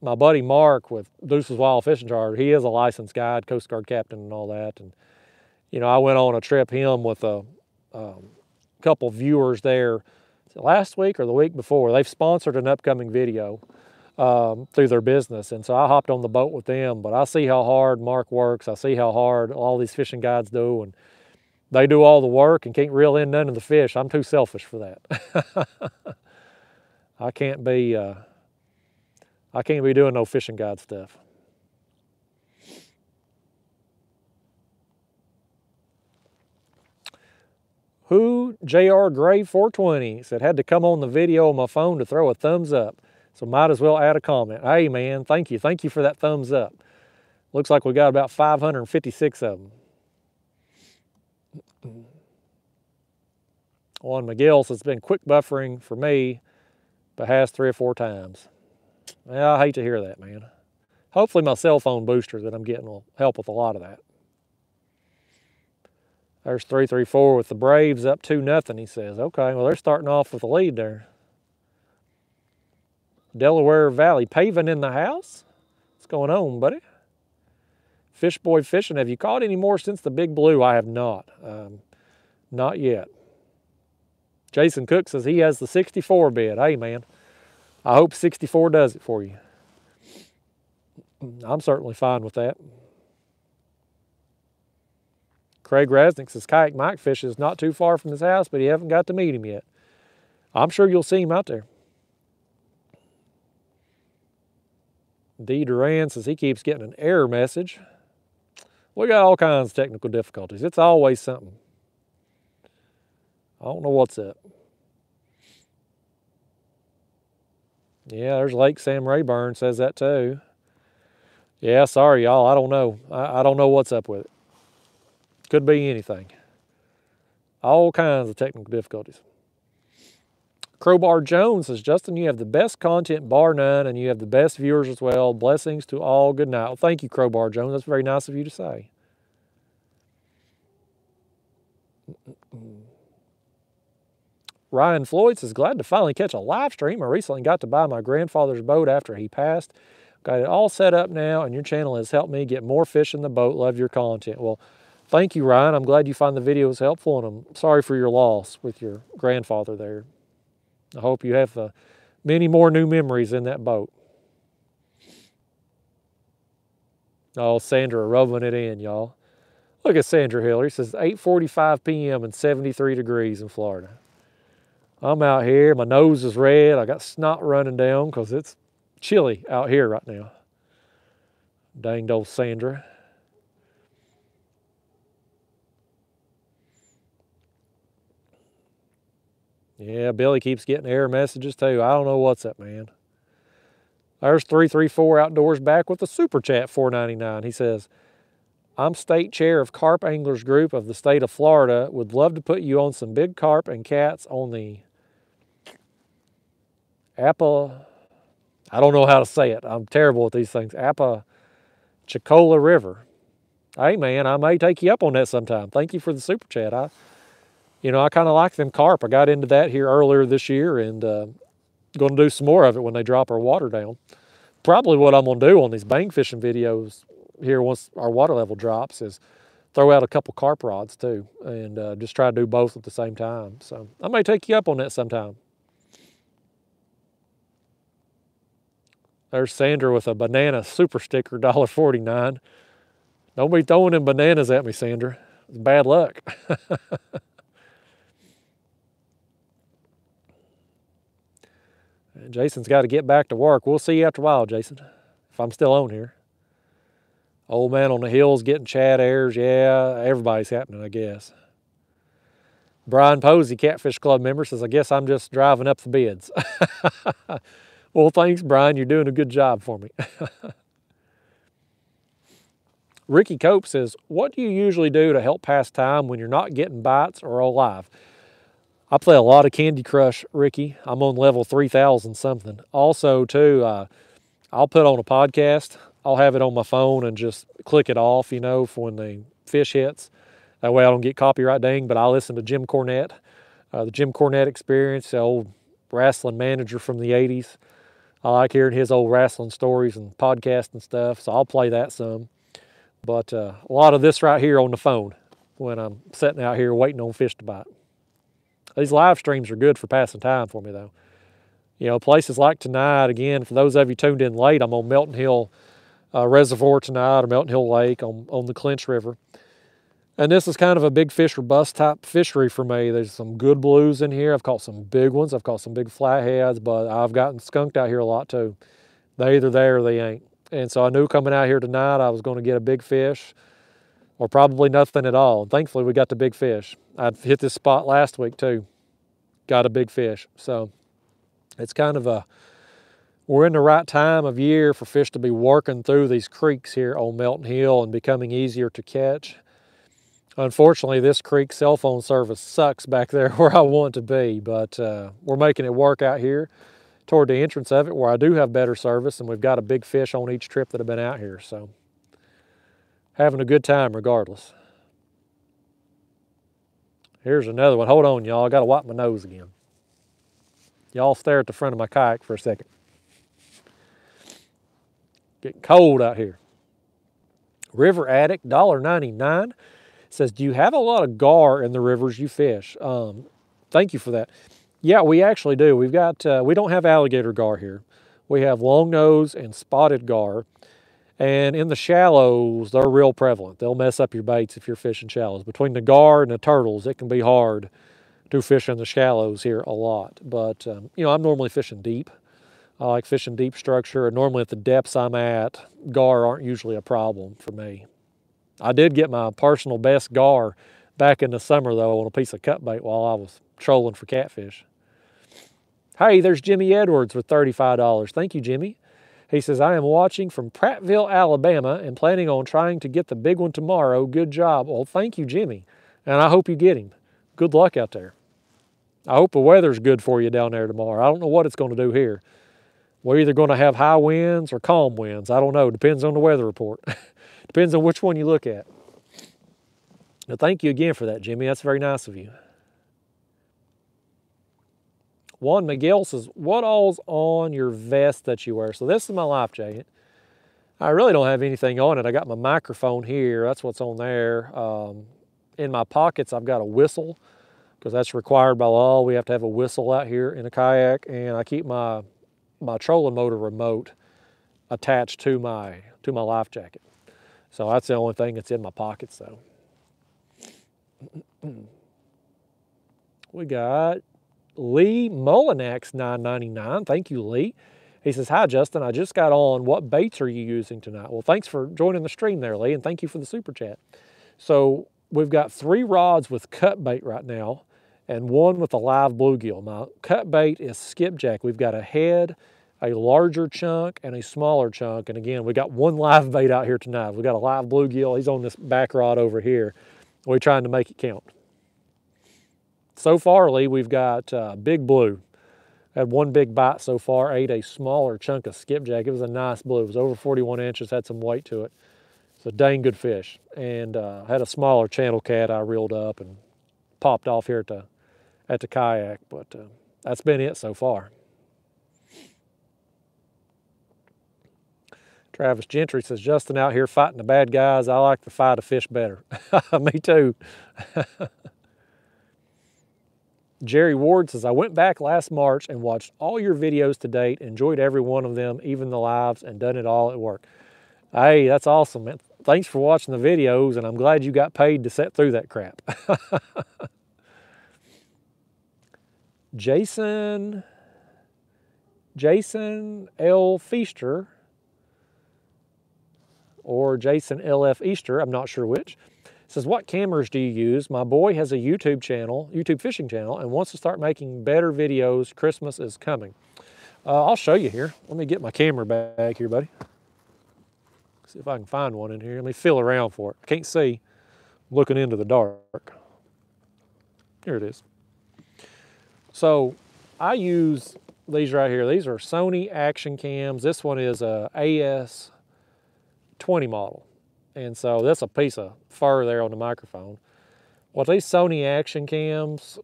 my buddy Mark with Deuces Wild Fishing Charter, he is a licensed guide, Coast Guard captain and all that. And, you know, I went on a trip, him with a um, couple viewers there last week or the week before. They've sponsored an upcoming video um, through their business. And so I hopped on the boat with them, but I see how hard Mark works. I see how hard all these fishing guides do. And they do all the work and can't reel in none of the fish. I'm too selfish for that. I can't be uh, I can't be doing no fishing guide stuff. Who JR Gray 420 said had to come on the video on my phone to throw a thumbs up. So might as well add a comment. Hey man, thank you. Thank you for that thumbs up. Looks like we got about 556 of them. On McGill says it's been quick buffering for me but has three or four times. Well, I hate to hear that, man. Hopefully my cell phone booster that I'm getting will help with a lot of that. There's 334 with the Braves up 2 nothing. he says. Okay, well, they're starting off with a lead there. Delaware Valley paving in the house? What's going on, buddy? Fish Boy Fishing, have you caught any more since the Big Blue? I have not. Um, not yet. Jason Cook says he has the 64 bid. Hey, man, I hope 64 does it for you. I'm certainly fine with that. Craig Rasnick says kayak Mike fishes not too far from his house, but he haven't got to meet him yet. I'm sure you'll see him out there. D. Duran says he keeps getting an error message. We got all kinds of technical difficulties. It's always something. I don't know what's up. Yeah, there's Lake Sam Rayburn says that too. Yeah, sorry y'all. I don't know. I, I don't know what's up with it. Could be anything. All kinds of technical difficulties. Crowbar Jones says, Justin, you have the best content bar none, and you have the best viewers as well. Blessings to all. Good night. Well, thank you, Crowbar Jones. That's very nice of you to say. Ryan Floyd says, glad to finally catch a live stream. I recently got to buy my grandfather's boat after he passed. Got it all set up now, and your channel has helped me get more fish in the boat. Love your content. Well, thank you, Ryan. I'm glad you find the videos helpful, and I'm sorry for your loss with your grandfather there. I hope you have uh, many more new memories in that boat. Oh, Sandra rubbing it in, y'all. Look at Sandra Hillary. says 8.45 p.m. and 73 degrees in Florida. I'm out here. My nose is red. I got snot running down because it's chilly out here right now. Danged old Sandra. Yeah, Billy keeps getting error messages too. I don't know what's up, man. There's 334 Outdoors back with a super chat 499. He says, I'm state chair of Carp Anglers Group of the state of Florida. Would love to put you on some big carp and cats on the Appa, I don't know how to say it. I'm terrible with these things. Appa Chicola River. Hey man, I may take you up on that sometime. Thank you for the super chat. I you know, I kind of like them carp. I got into that here earlier this year and uh, going to do some more of it when they drop our water down. Probably what I'm going to do on these bang fishing videos here once our water level drops is throw out a couple carp rods too and uh, just try to do both at the same time. So I may take you up on that sometime. There's Sandra with a banana super sticker, $1.49. Don't be throwing them bananas at me, Sandra. It's bad luck. Jason's got to get back to work. We'll see you after a while, Jason, if I'm still on here. Old man on the hills getting chat airs. Yeah, everybody's happening, I guess. Brian Posey, Catfish Club member, says, I guess I'm just driving up the bids. well, thanks, Brian. You're doing a good job for me. Ricky Cope says, What do you usually do to help pass time when you're not getting bites or alive? I play a lot of Candy Crush, Ricky. I'm on level 3000 something. Also, too, uh, I'll put on a podcast. I'll have it on my phone and just click it off, you know, for when the fish hits. That way I don't get copyright ding, but I listen to Jim Cornette, uh, the Jim Cornette experience, the old wrestling manager from the 80s. I like hearing his old wrestling stories and podcast and stuff, so I'll play that some. But uh, a lot of this right here on the phone when I'm sitting out here waiting on fish to bite. These live streams are good for passing time for me though. You know, places like tonight, again, for those of you tuned in late, I'm on Melton Hill uh, Reservoir tonight or Melton Hill Lake on, on the Clinch River. And this is kind of a big fish or bust type fishery for me. There's some good blues in here. I've caught some big ones. I've caught some big flatheads, but I've gotten skunked out here a lot too. They either there or they ain't. And so I knew coming out here tonight I was going to get a big fish or probably nothing at all. Thankfully we got the big fish. I hit this spot last week too. Got a big fish. So it's kind of a, we're in the right time of year for fish to be working through these creeks here on Melton Hill and becoming easier to catch. Unfortunately, this creek cell phone service sucks back there where I want to be, but uh, we're making it work out here toward the entrance of it where I do have better service and we've got a big fish on each trip that have been out here. So having a good time regardless. Here's another one. Hold on, y'all. I got to wipe my nose again. Y'all stare at the front of my kayak for a second. Getting cold out here. River Addict, $1.99 says, do you have a lot of gar in the rivers you fish? Um, thank you for that. Yeah, we actually do. We've got, uh, we don't have alligator gar here. We have long nose and spotted gar. And in the shallows, they're real prevalent. They'll mess up your baits if you're fishing shallows. Between the gar and the turtles, it can be hard to fish in the shallows here a lot. But, um, you know, I'm normally fishing deep. I like fishing deep structure, and normally at the depths I'm at, gar aren't usually a problem for me. I did get my personal best gar back in the summer, though, on a piece of cut bait while I was trolling for catfish. Hey, there's Jimmy Edwards with $35. Thank you, Jimmy. He says, I am watching from Prattville, Alabama and planning on trying to get the big one tomorrow. Good job. Well, thank you, Jimmy. And I hope you get him. Good luck out there. I hope the weather's good for you down there tomorrow. I don't know what it's going to do here. We're either going to have high winds or calm winds. I don't know. Depends on the weather report. Depends on which one you look at. But thank you again for that, Jimmy. That's very nice of you. Juan Miguel says, what all's on your vest that you wear? So this is my life jacket. I really don't have anything on it. I got my microphone here. That's what's on there. Um, in my pockets, I've got a whistle because that's required by law. We have to have a whistle out here in a kayak. And I keep my, my trolling motor remote attached to my, to my life jacket. So that's the only thing that's in my pockets though. we got Lee Mullinax 999. Thank you, Lee. He says, Hi, Justin. I just got on. What baits are you using tonight? Well, thanks for joining the stream there, Lee, and thank you for the super chat. So we've got three rods with cut bait right now and one with a live bluegill. My cut bait is skipjack. We've got a head, a larger chunk, and a smaller chunk. And again, we got one live bait out here tonight. We've got a live bluegill. He's on this back rod over here. We're trying to make it count. So far, Lee, we've got uh, Big Blue. Had one big bite so far, ate a smaller chunk of skipjack. It was a nice blue. It was over 41 inches, had some weight to it. It's a dang good fish. And uh, had a smaller channel cat I reeled up and popped off here at the, at the kayak. But uh, that's been it so far. Travis Gentry says, Justin out here fighting the bad guys. I like to fight a fish better. Me too. Jerry Ward says, I went back last March and watched all your videos to date, enjoyed every one of them, even the lives, and done it all at work. Hey, that's awesome, man. Thanks for watching the videos, and I'm glad you got paid to sit through that crap. Jason, Jason L. Feaster, or Jason L.F. Easter, I'm not sure which, says, what cameras do you use? My boy has a YouTube channel, YouTube fishing channel, and wants to start making better videos. Christmas is coming. Uh, I'll show you here. Let me get my camera back here, buddy. See if I can find one in here. Let me feel around for it. I can't see. I'm looking into the dark. Here it is. So I use these right here. These are Sony action cams. This one is a AS 20 model. And so that's a piece of fur there on the microphone. Well, these Sony action cams,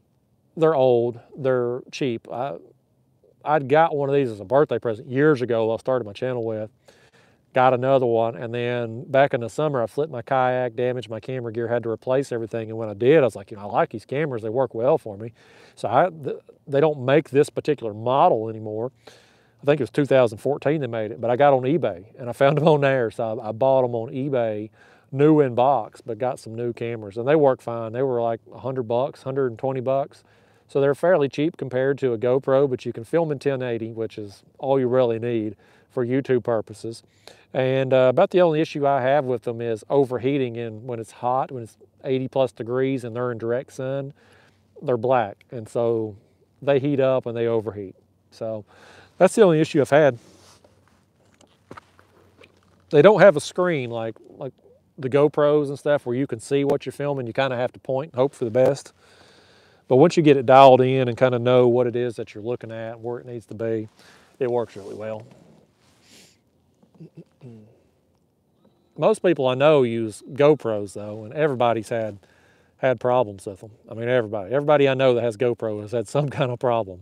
they're old, they're cheap. I, I'd got one of these as a birthday present years ago I started my channel with. Got another one, and then back in the summer, I flipped my kayak, damaged my camera gear, had to replace everything. And when I did, I was like, you know, I like these cameras, they work well for me. So I, they don't make this particular model anymore. I think it was 2014 they made it, but I got on eBay and I found them on there. So I, I bought them on eBay, new in box, but got some new cameras and they work fine. They were like 100 bucks, 120 bucks. So they're fairly cheap compared to a GoPro, but you can film in 1080, which is all you really need for YouTube purposes. And uh, about the only issue I have with them is overheating in when it's hot, when it's 80 plus degrees and they're in direct sun, they're black. And so they heat up and they overheat. So that's the only issue I've had. They don't have a screen like like the GoPros and stuff where you can see what you're filming. You kind of have to point and hope for the best. But once you get it dialed in and kind of know what it is that you're looking at, where it needs to be, it works really well. Most people I know use GoPros though, and everybody's had had problems with them. I mean, everybody, everybody I know that has GoPro has had some kind of problem.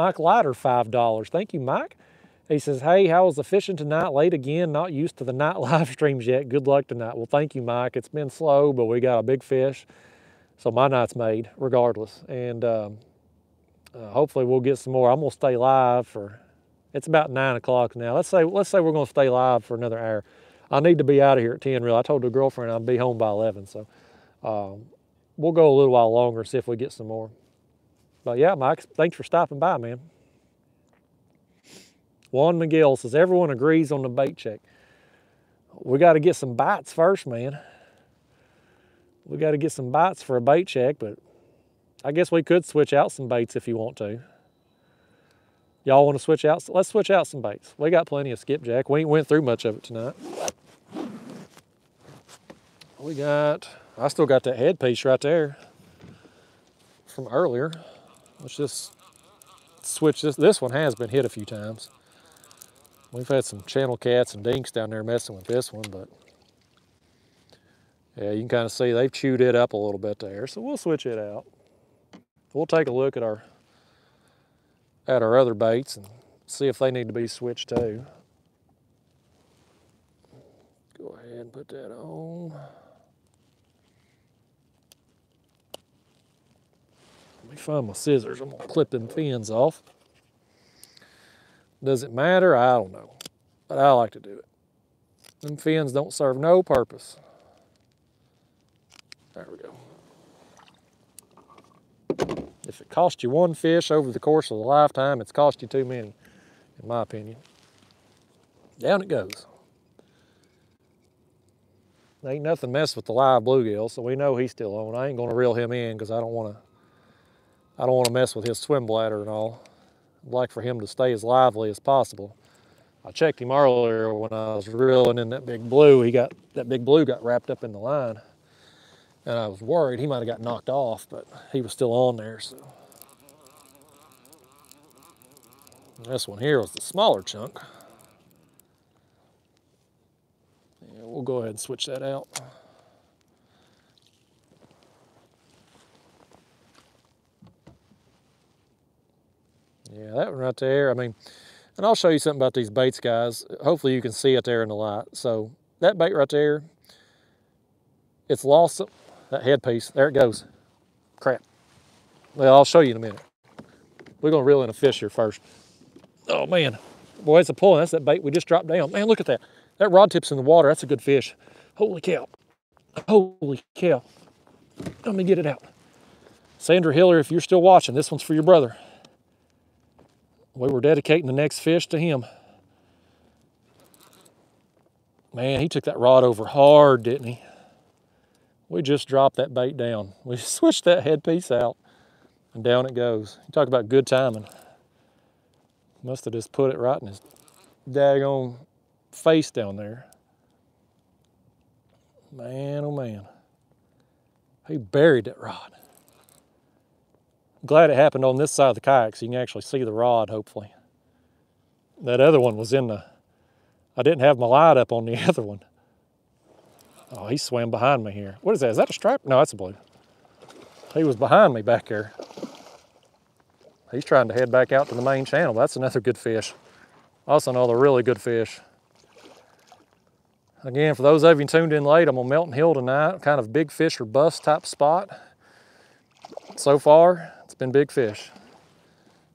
Mike Leiter, $5. Thank you, Mike. He says, hey, how was the fishing tonight? Late again, not used to the night live streams yet. Good luck tonight. Well, thank you, Mike. It's been slow, but we got a big fish. So my night's made regardless. And um, uh, hopefully we'll get some more. I'm gonna stay live for, it's about nine o'clock now. Let's say, let's say we're gonna stay live for another hour. I need to be out of here at 10 real. I told the girlfriend I'd be home by 11. So um, we'll go a little while longer see if we get some more. But yeah, Mike, thanks for stopping by, man. Juan Miguel says, everyone agrees on the bait check. We got to get some bites first, man. We got to get some bites for a bait check, but I guess we could switch out some baits if you want to. Y'all want to switch out? Let's switch out some baits. We got plenty of skipjack. We ain't went through much of it tonight. we got, I still got that headpiece right there from earlier. Let's just switch this. This one has been hit a few times. We've had some channel cats and dinks down there messing with this one, but yeah, you can kind of see they've chewed it up a little bit there. So we'll switch it out. We'll take a look at our at our other baits and see if they need to be switched too. Go ahead and put that on. Let me find my scissors. I'm gonna clip them fins off. Does it matter? I don't know. But I like to do it. Them fins don't serve no purpose. There we go. If it cost you one fish over the course of a lifetime, it's cost you too many, in my opinion. Down it goes. ain't nothing mess with the live bluegill, so we know he's still on. I ain't gonna reel him in because I don't wanna I don't wanna mess with his swim bladder and all. I'd like for him to stay as lively as possible. I checked him earlier when I was reeling in that big blue. He got that big blue got wrapped up in the line. And I was worried he might have got knocked off, but he was still on there. So this one here was the smaller chunk. Yeah, we'll go ahead and switch that out. Yeah, that one right there. I mean, and I'll show you something about these baits, guys. Hopefully you can see it there in the light. So that bait right there, it's lost that headpiece. There it goes. Crap. Well, I'll show you in a minute. We're gonna reel in a fish here first. Oh man, boy, it's a pulling. That's that bait we just dropped down. Man, look at that. That rod tip's in the water. That's a good fish. Holy cow. Holy cow. Let me get it out. Sandra Hiller, if you're still watching, this one's for your brother we were dedicating the next fish to him. Man, he took that rod over hard, didn't he? We just dropped that bait down. We switched that headpiece out and down it goes. You talk about good timing. Must have just put it right in his daggone face down there. Man, oh man. He buried that rod glad it happened on this side of the kayak so you can actually see the rod, hopefully. That other one was in the, I didn't have my light up on the other one. Oh, he swam behind me here. What is that? Is that a stripe? No, that's a blue. He was behind me back there. He's trying to head back out to the main channel. That's another good fish. Also another really good fish. Again, for those of you tuned in late, I'm on Melton Hill tonight, kind of big fish or bust type spot. So far, been big fish.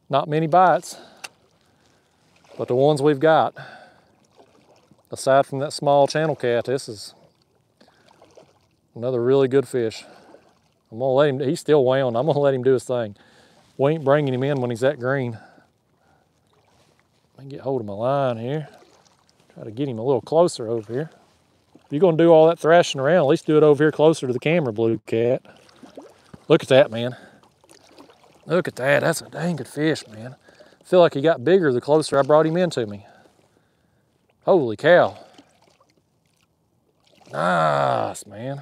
Not many bites, but the ones we've got, aside from that small channel cat, this is another really good fish. I'm gonna let him, he's still wound. I'm gonna let him do his thing. We ain't bringing him in when he's that green. Let me get hold of my line here. Try to get him a little closer over here. If you're gonna do all that thrashing around, at least do it over here closer to the camera, Blue Cat. Look at that, man. Look at that, that's a dang good fish, man. I feel like he got bigger the closer I brought him into me. Holy cow. Nice, man.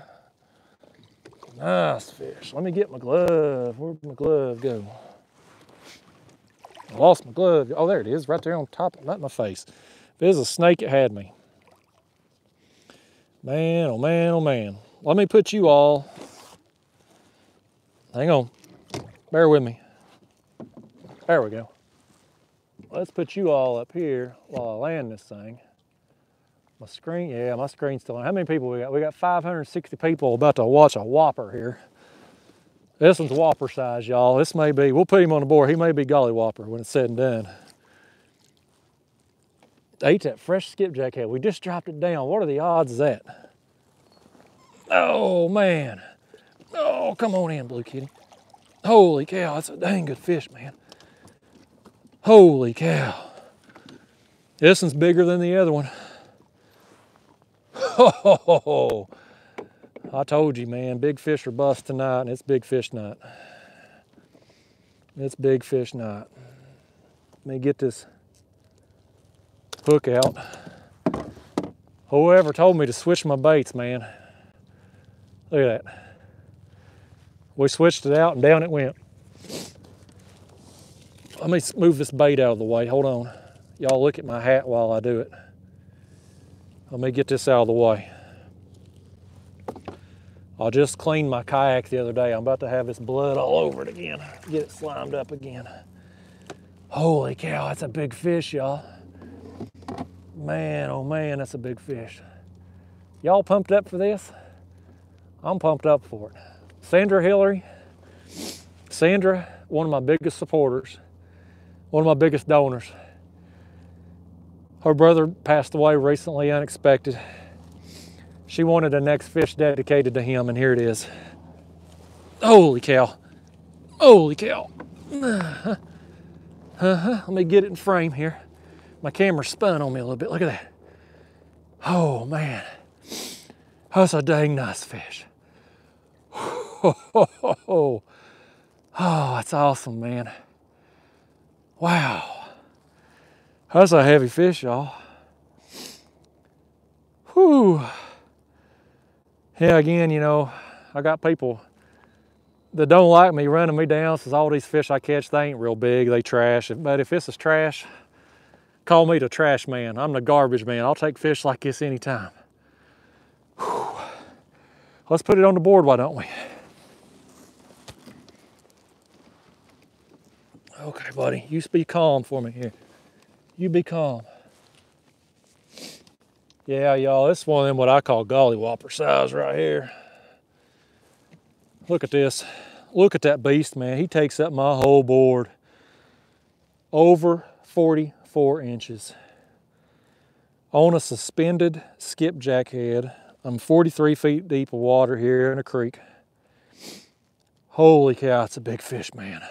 Nice fish. Let me get my glove. Where'd my glove go? I lost my glove. Oh, there it is, right there on top, not my face. If it a snake, it had me. Man, oh man, oh man. Let me put you all, hang on. Bear with me. There we go. Let's put you all up here while I land this thing. My screen, yeah, my screen's still on. How many people we got? We got 560 people about to watch a whopper here. This one's whopper size, y'all. This may be, we'll put him on the board. He may be golly whopper when it's said and done. ate that fresh skipjack head. We just dropped it down. What are the odds of that? Oh, man. Oh, come on in, Blue Kitty. Holy cow, that's a dang good fish, man. Holy cow. This one's bigger than the other one. Oh, I told you, man, big fish are bust tonight, and it's big fish night. It's big fish night. Let me get this hook out. Whoever told me to switch my baits, man. Look at that. We switched it out and down it went. Let me move this bait out of the way. Hold on. Y'all look at my hat while I do it. Let me get this out of the way. I just cleaned my kayak the other day. I'm about to have this blood all over it again. Get it slimed up again. Holy cow, that's a big fish, y'all. Man, oh man, that's a big fish. Y'all pumped up for this? I'm pumped up for it. Sandra Hillary, Sandra, one of my biggest supporters, one of my biggest donors. Her brother passed away recently, unexpected. She wanted a next fish dedicated to him, and here it is. Holy cow. Holy cow. Uh-huh. Let me get it in frame here. My camera spun on me a little bit. Look at that. Oh, man. That's a dang nice fish. Oh, that's awesome, man. Wow. That's a heavy fish, y'all. Whew. Yeah, again, you know, I got people that don't like me running me down says all these fish I catch, they ain't real big, they trash. But if this is trash, call me the trash man. I'm the garbage man. I'll take fish like this anytime. Whew. Let's put it on the board, why don't we? Okay, buddy, you be calm for me here. You be calm. Yeah, y'all, this is one of them what I call gollywhopper size right here. Look at this. Look at that beast, man. He takes up my whole board. Over 44 inches. On a suspended skipjack head. I'm 43 feet deep of water here in a creek. Holy cow, it's a big fish, man.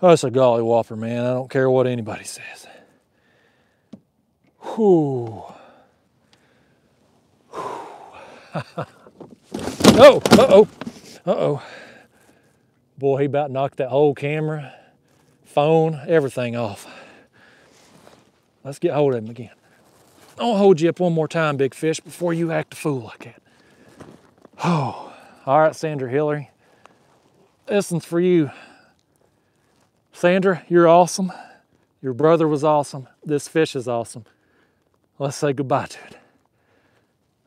Oh, That's a golly whopper, man. I don't care what anybody says. Oh, uh-oh, uh-oh. Boy, he about knocked that whole camera, phone, everything off. Let's get hold of him again. I'll hold you up one more time, big fish, before you act a fool like that. Oh, all right, Sandra Hillary. This one's for you. Sandra, you're awesome. Your brother was awesome. This fish is awesome. Let's say goodbye to it.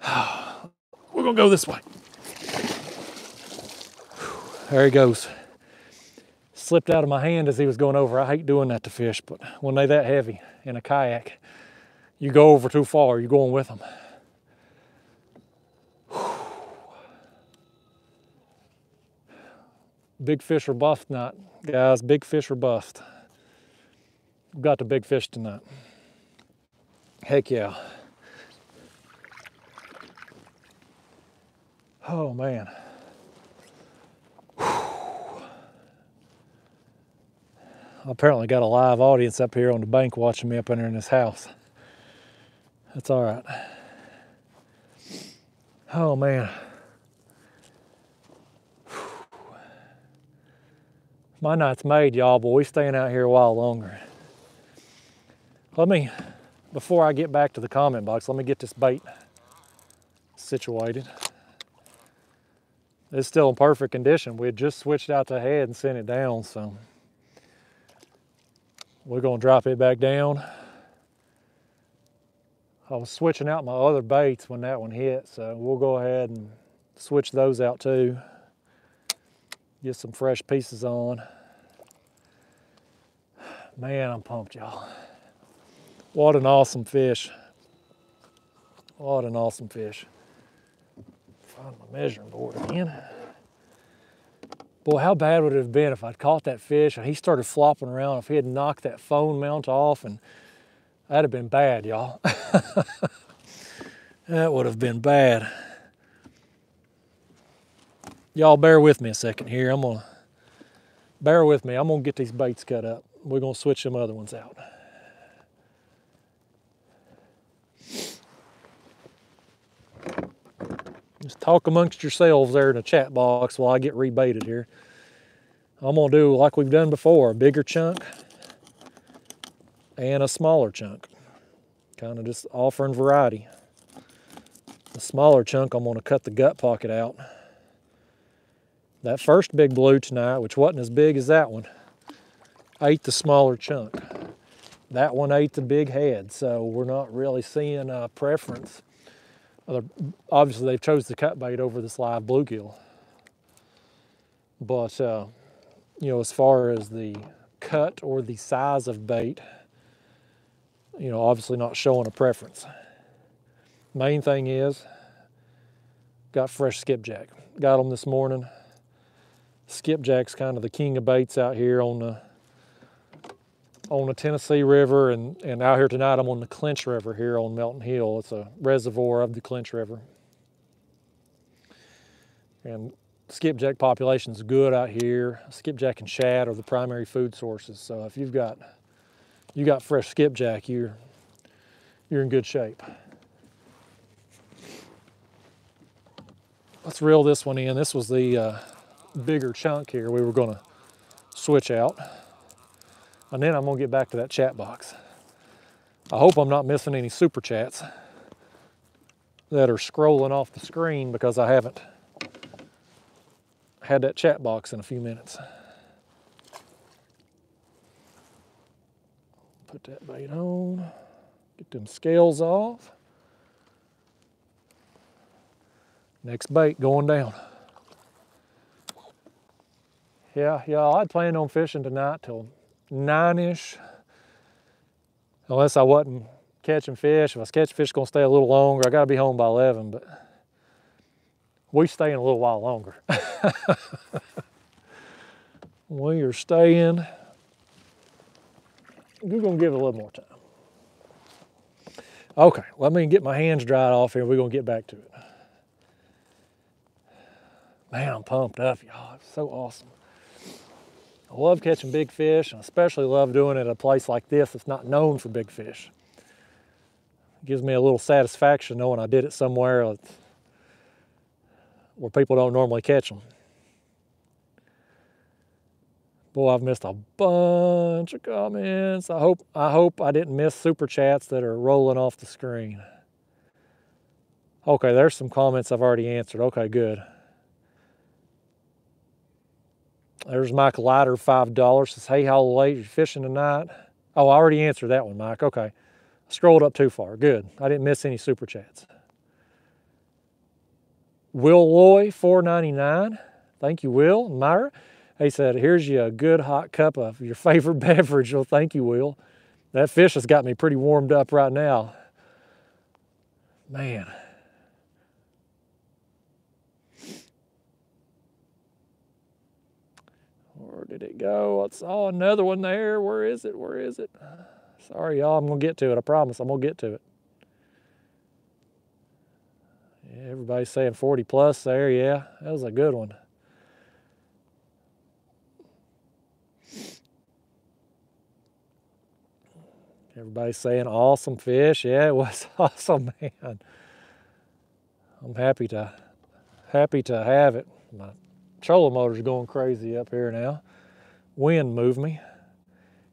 We're gonna go this way. There he goes. Slipped out of my hand as he was going over. I hate doing that to fish, but when they that heavy in a kayak, you go over too far, you're going with them. Big fish or bust tonight, guys. Big fish or bust. We've got the big fish tonight. Heck yeah. Oh man. Apparently got a live audience up here on the bank watching me up there in this house. That's all right. Oh man. My night's made, y'all, but we staying out here a while longer. Let me, before I get back to the comment box, let me get this bait situated. It's still in perfect condition. We had just switched out the head and sent it down, so we're gonna drop it back down. I was switching out my other baits when that one hit, so we'll go ahead and switch those out too get some fresh pieces on. Man, I'm pumped, y'all. What an awesome fish. What an awesome fish. Find my measuring board again. Boy, how bad would it have been if I'd caught that fish and he started flopping around, if he had knocked that phone mount off and that'd have been bad, y'all. that would have been bad y'all bear with me a second here. I'm gonna bear with me. I'm gonna get these baits cut up. We're gonna switch some other ones out. Just talk amongst yourselves there in the chat box while I get rebaited here. I'm gonna do like we've done before, a bigger chunk and a smaller chunk. Kind of just offering variety. The smaller chunk, I'm to cut the gut pocket out. That first big blue tonight, which wasn't as big as that one, ate the smaller chunk. That one ate the big head, so we're not really seeing a preference. Obviously, they've chose the cut bait over this live bluegill. But, uh, you know, as far as the cut or the size of bait, you know, obviously not showing a preference. Main thing is, got fresh skipjack. Got them this morning. Skipjack's kind of the king of baits out here on the on the Tennessee River and, and out here tonight I'm on the Clinch River here on Melton Hill. It's a reservoir of the Clinch River. And skipjack population is good out here. Skipjack and shad are the primary food sources. So if you've got you got fresh skipjack, you're you're in good shape. Let's reel this one in. This was the uh, bigger chunk here we were going to switch out. And then I'm to get back to that chat box. I hope I'm not missing any super chats that are scrolling off the screen because I haven't had that chat box in a few minutes. Put that bait on, get them scales off. Next bait going down. Yeah, yeah, I'd planned on fishing tonight till nine-ish. Unless I wasn't catching fish. If I was catching fish, gonna stay a little longer. I gotta be home by 11, but we staying a little while longer. we are staying. We're gonna give it a little more time. Okay, let me get my hands dried off here. We're gonna get back to it. Man, I'm pumped up, y'all. It's so awesome. I love catching big fish, and especially love doing it at a place like this that's not known for big fish. It gives me a little satisfaction knowing I did it somewhere where people don't normally catch them. Boy, I've missed a bunch of comments. I hope I hope I didn't miss super chats that are rolling off the screen. Okay, there's some comments I've already answered. Okay, good. There's Mike Leiter, $5. Says, hey, how late you fishing tonight? Oh, I already answered that one, Mike. Okay. I scrolled up too far. Good. I didn't miss any super chats. Will Loy, $4.99. Thank you, Will. Myra. He said, here's you a good hot cup of your favorite beverage. Well, thank you, Will. That fish has got me pretty warmed up right now. Man, It go? I saw another one there. Where is it? Where is it? Sorry, y'all. I'm going to get to it. I promise I'm going to get to it. Yeah, everybody's saying 40 plus there. Yeah, that was a good one. Everybody's saying awesome fish. Yeah, it was awesome, man. I'm happy to happy to have it. My trolling motor's going crazy up here now. Wind moved me.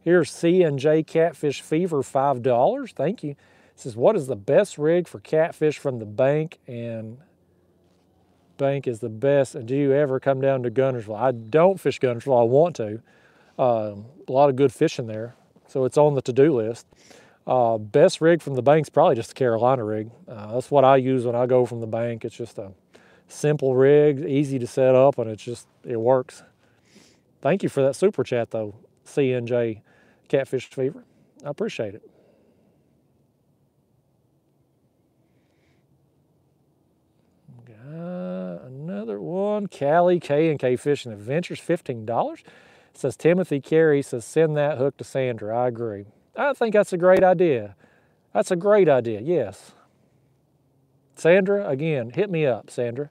Here's C&J Catfish Fever, $5. Thank you. It says, what is the best rig for catfish from the bank? And bank is the best. And do you ever come down to Guntersville? I don't fish Guntersville. I want to. Um, a lot of good fishing there. So it's on the to-do list. Uh, best rig from the bank's probably just a Carolina rig. Uh, that's what I use when I go from the bank. It's just a simple rig, easy to set up, and it's just, it works. Thank you for that super chat though, CNJ Catfish Fever. I appreciate it. Got another one, Callie K and K Fishing Adventures, $15. Says Timothy Carey says send that hook to Sandra. I agree. I think that's a great idea. That's a great idea, yes. Sandra, again, hit me up, Sandra.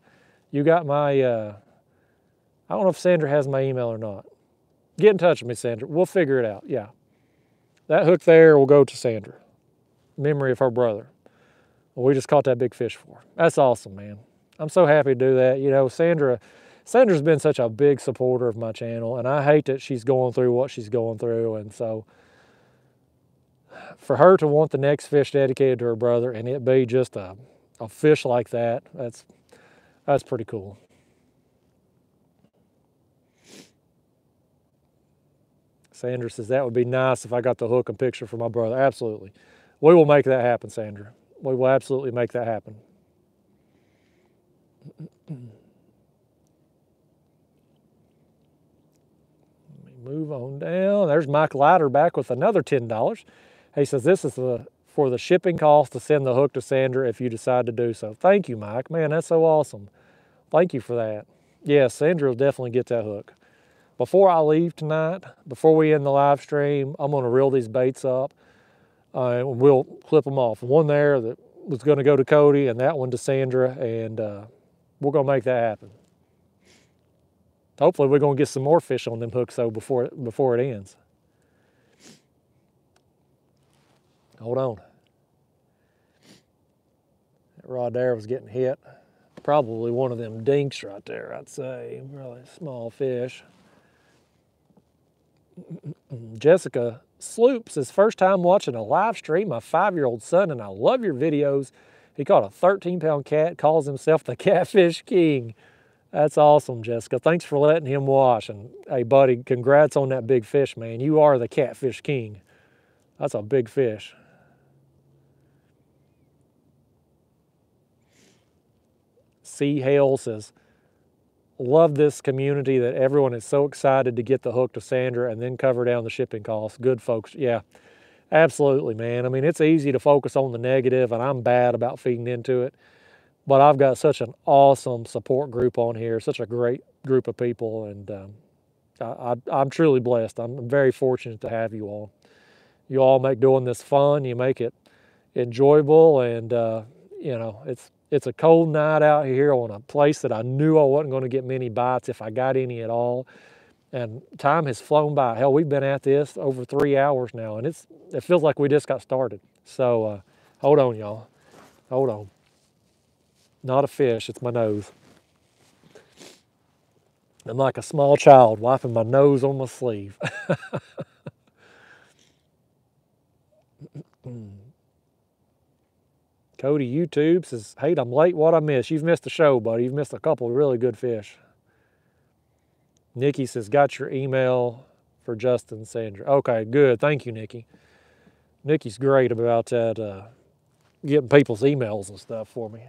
You got my, uh, I don't know if Sandra has my email or not. Get in touch with me, Sandra. We'll figure it out, yeah. That hook there will go to Sandra. Memory of her brother. We just caught that big fish for. Her. That's awesome, man. I'm so happy to do that. You know, Sandra, Sandra's been such a big supporter of my channel, and I hate that she's going through what she's going through. And so, for her to want the next fish dedicated to her brother and it be just a a fish like that. That's that's pretty cool. Sandra says that would be nice if I got the hook and picture for my brother. Absolutely. We will make that happen, Sandra. We will absolutely make that happen. Let me move on down. There's Mike Leiter back with another $10. He says this is the for the shipping cost to send the hook to Sandra if you decide to do so. Thank you, Mike. Man, that's so awesome. Thank you for that. Yes, Sandra will definitely get that hook. Before I leave tonight, before we end the live stream, I'm going to reel these baits up. Uh, and we'll clip them off. One there that was going to go to Cody and that one to Sandra, and uh, we're to make that happen. Hopefully we're going to get some more fish on them hooks though before before it ends. Hold on. That rod there was getting hit. Probably one of them dinks right there, I'd say. Really small fish. Jessica Sloops his first time watching a live stream. My five-year-old son and I love your videos. He caught a 13-pound cat, calls himself the Catfish King. That's awesome, Jessica. Thanks for letting him wash. And hey, buddy, congrats on that big fish, man. You are the catfish king. That's a big fish. Sea Hale says, love this community that everyone is so excited to get the hook to Sandra and then cover down the shipping costs. Good folks. Yeah, absolutely, man. I mean, it's easy to focus on the negative, and I'm bad about feeding into it. But I've got such an awesome support group on here, such a great group of people, and um, I, am truly blessed. I'm very fortunate to have you all. You all make doing this fun. You make it enjoyable, and uh, you know it's it's a cold night out here on a place that I knew I wasn't going to get many bites if I got any at all. And time has flown by. Hell, we've been at this over three hours now, and it's it feels like we just got started. So uh, hold on, y'all. Hold on. Not a fish, it's my nose. I'm like a small child wiping my nose on my sleeve. Cody YouTube says, Hey, I'm late. What I missed? You've missed the show, buddy. You've missed a couple really good fish. Nikki says, Got your email for Justin Sandra. Okay, good. Thank you, Nikki. Nikki's great about that, uh, getting people's emails and stuff for me.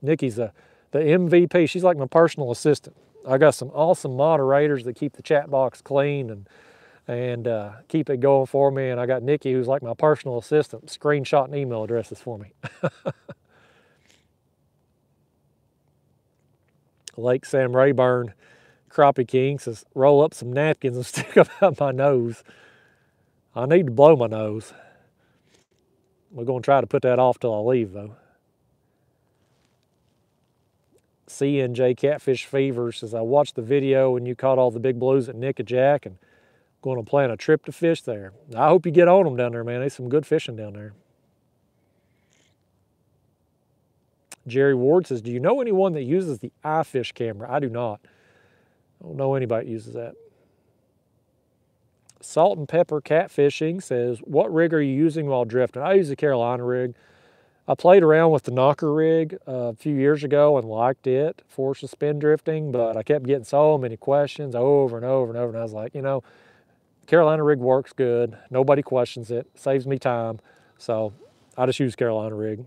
Nikki's the, the MVP. She's like my personal assistant. I got some awesome moderators that keep the chat box clean and and uh, keep it going for me. And I got Nikki, who's like my personal assistant, screenshotting email addresses for me. Lake Sam Rayburn, Crappie King says, roll up some napkins and stick them out my nose. I need to blow my nose. We're going to try to put that off till I leave, though. CNJ Catfish Fever says, I watched the video when you caught all the big blues at Nickajack and going to plan a trip to fish there. I hope you get on them down there, man. There's some good fishing down there. Jerry Ward says, do you know anyone that uses the iFish camera? I do not. I don't know anybody that uses that. Salt and Pepper Catfishing says, what rig are you using while drifting? I use the Carolina rig. I played around with the knocker rig a few years ago and liked it for suspend drifting, but I kept getting so many questions over and over and over. And I was like, you know, Carolina rig works good. Nobody questions it, saves me time. So I just use Carolina rig.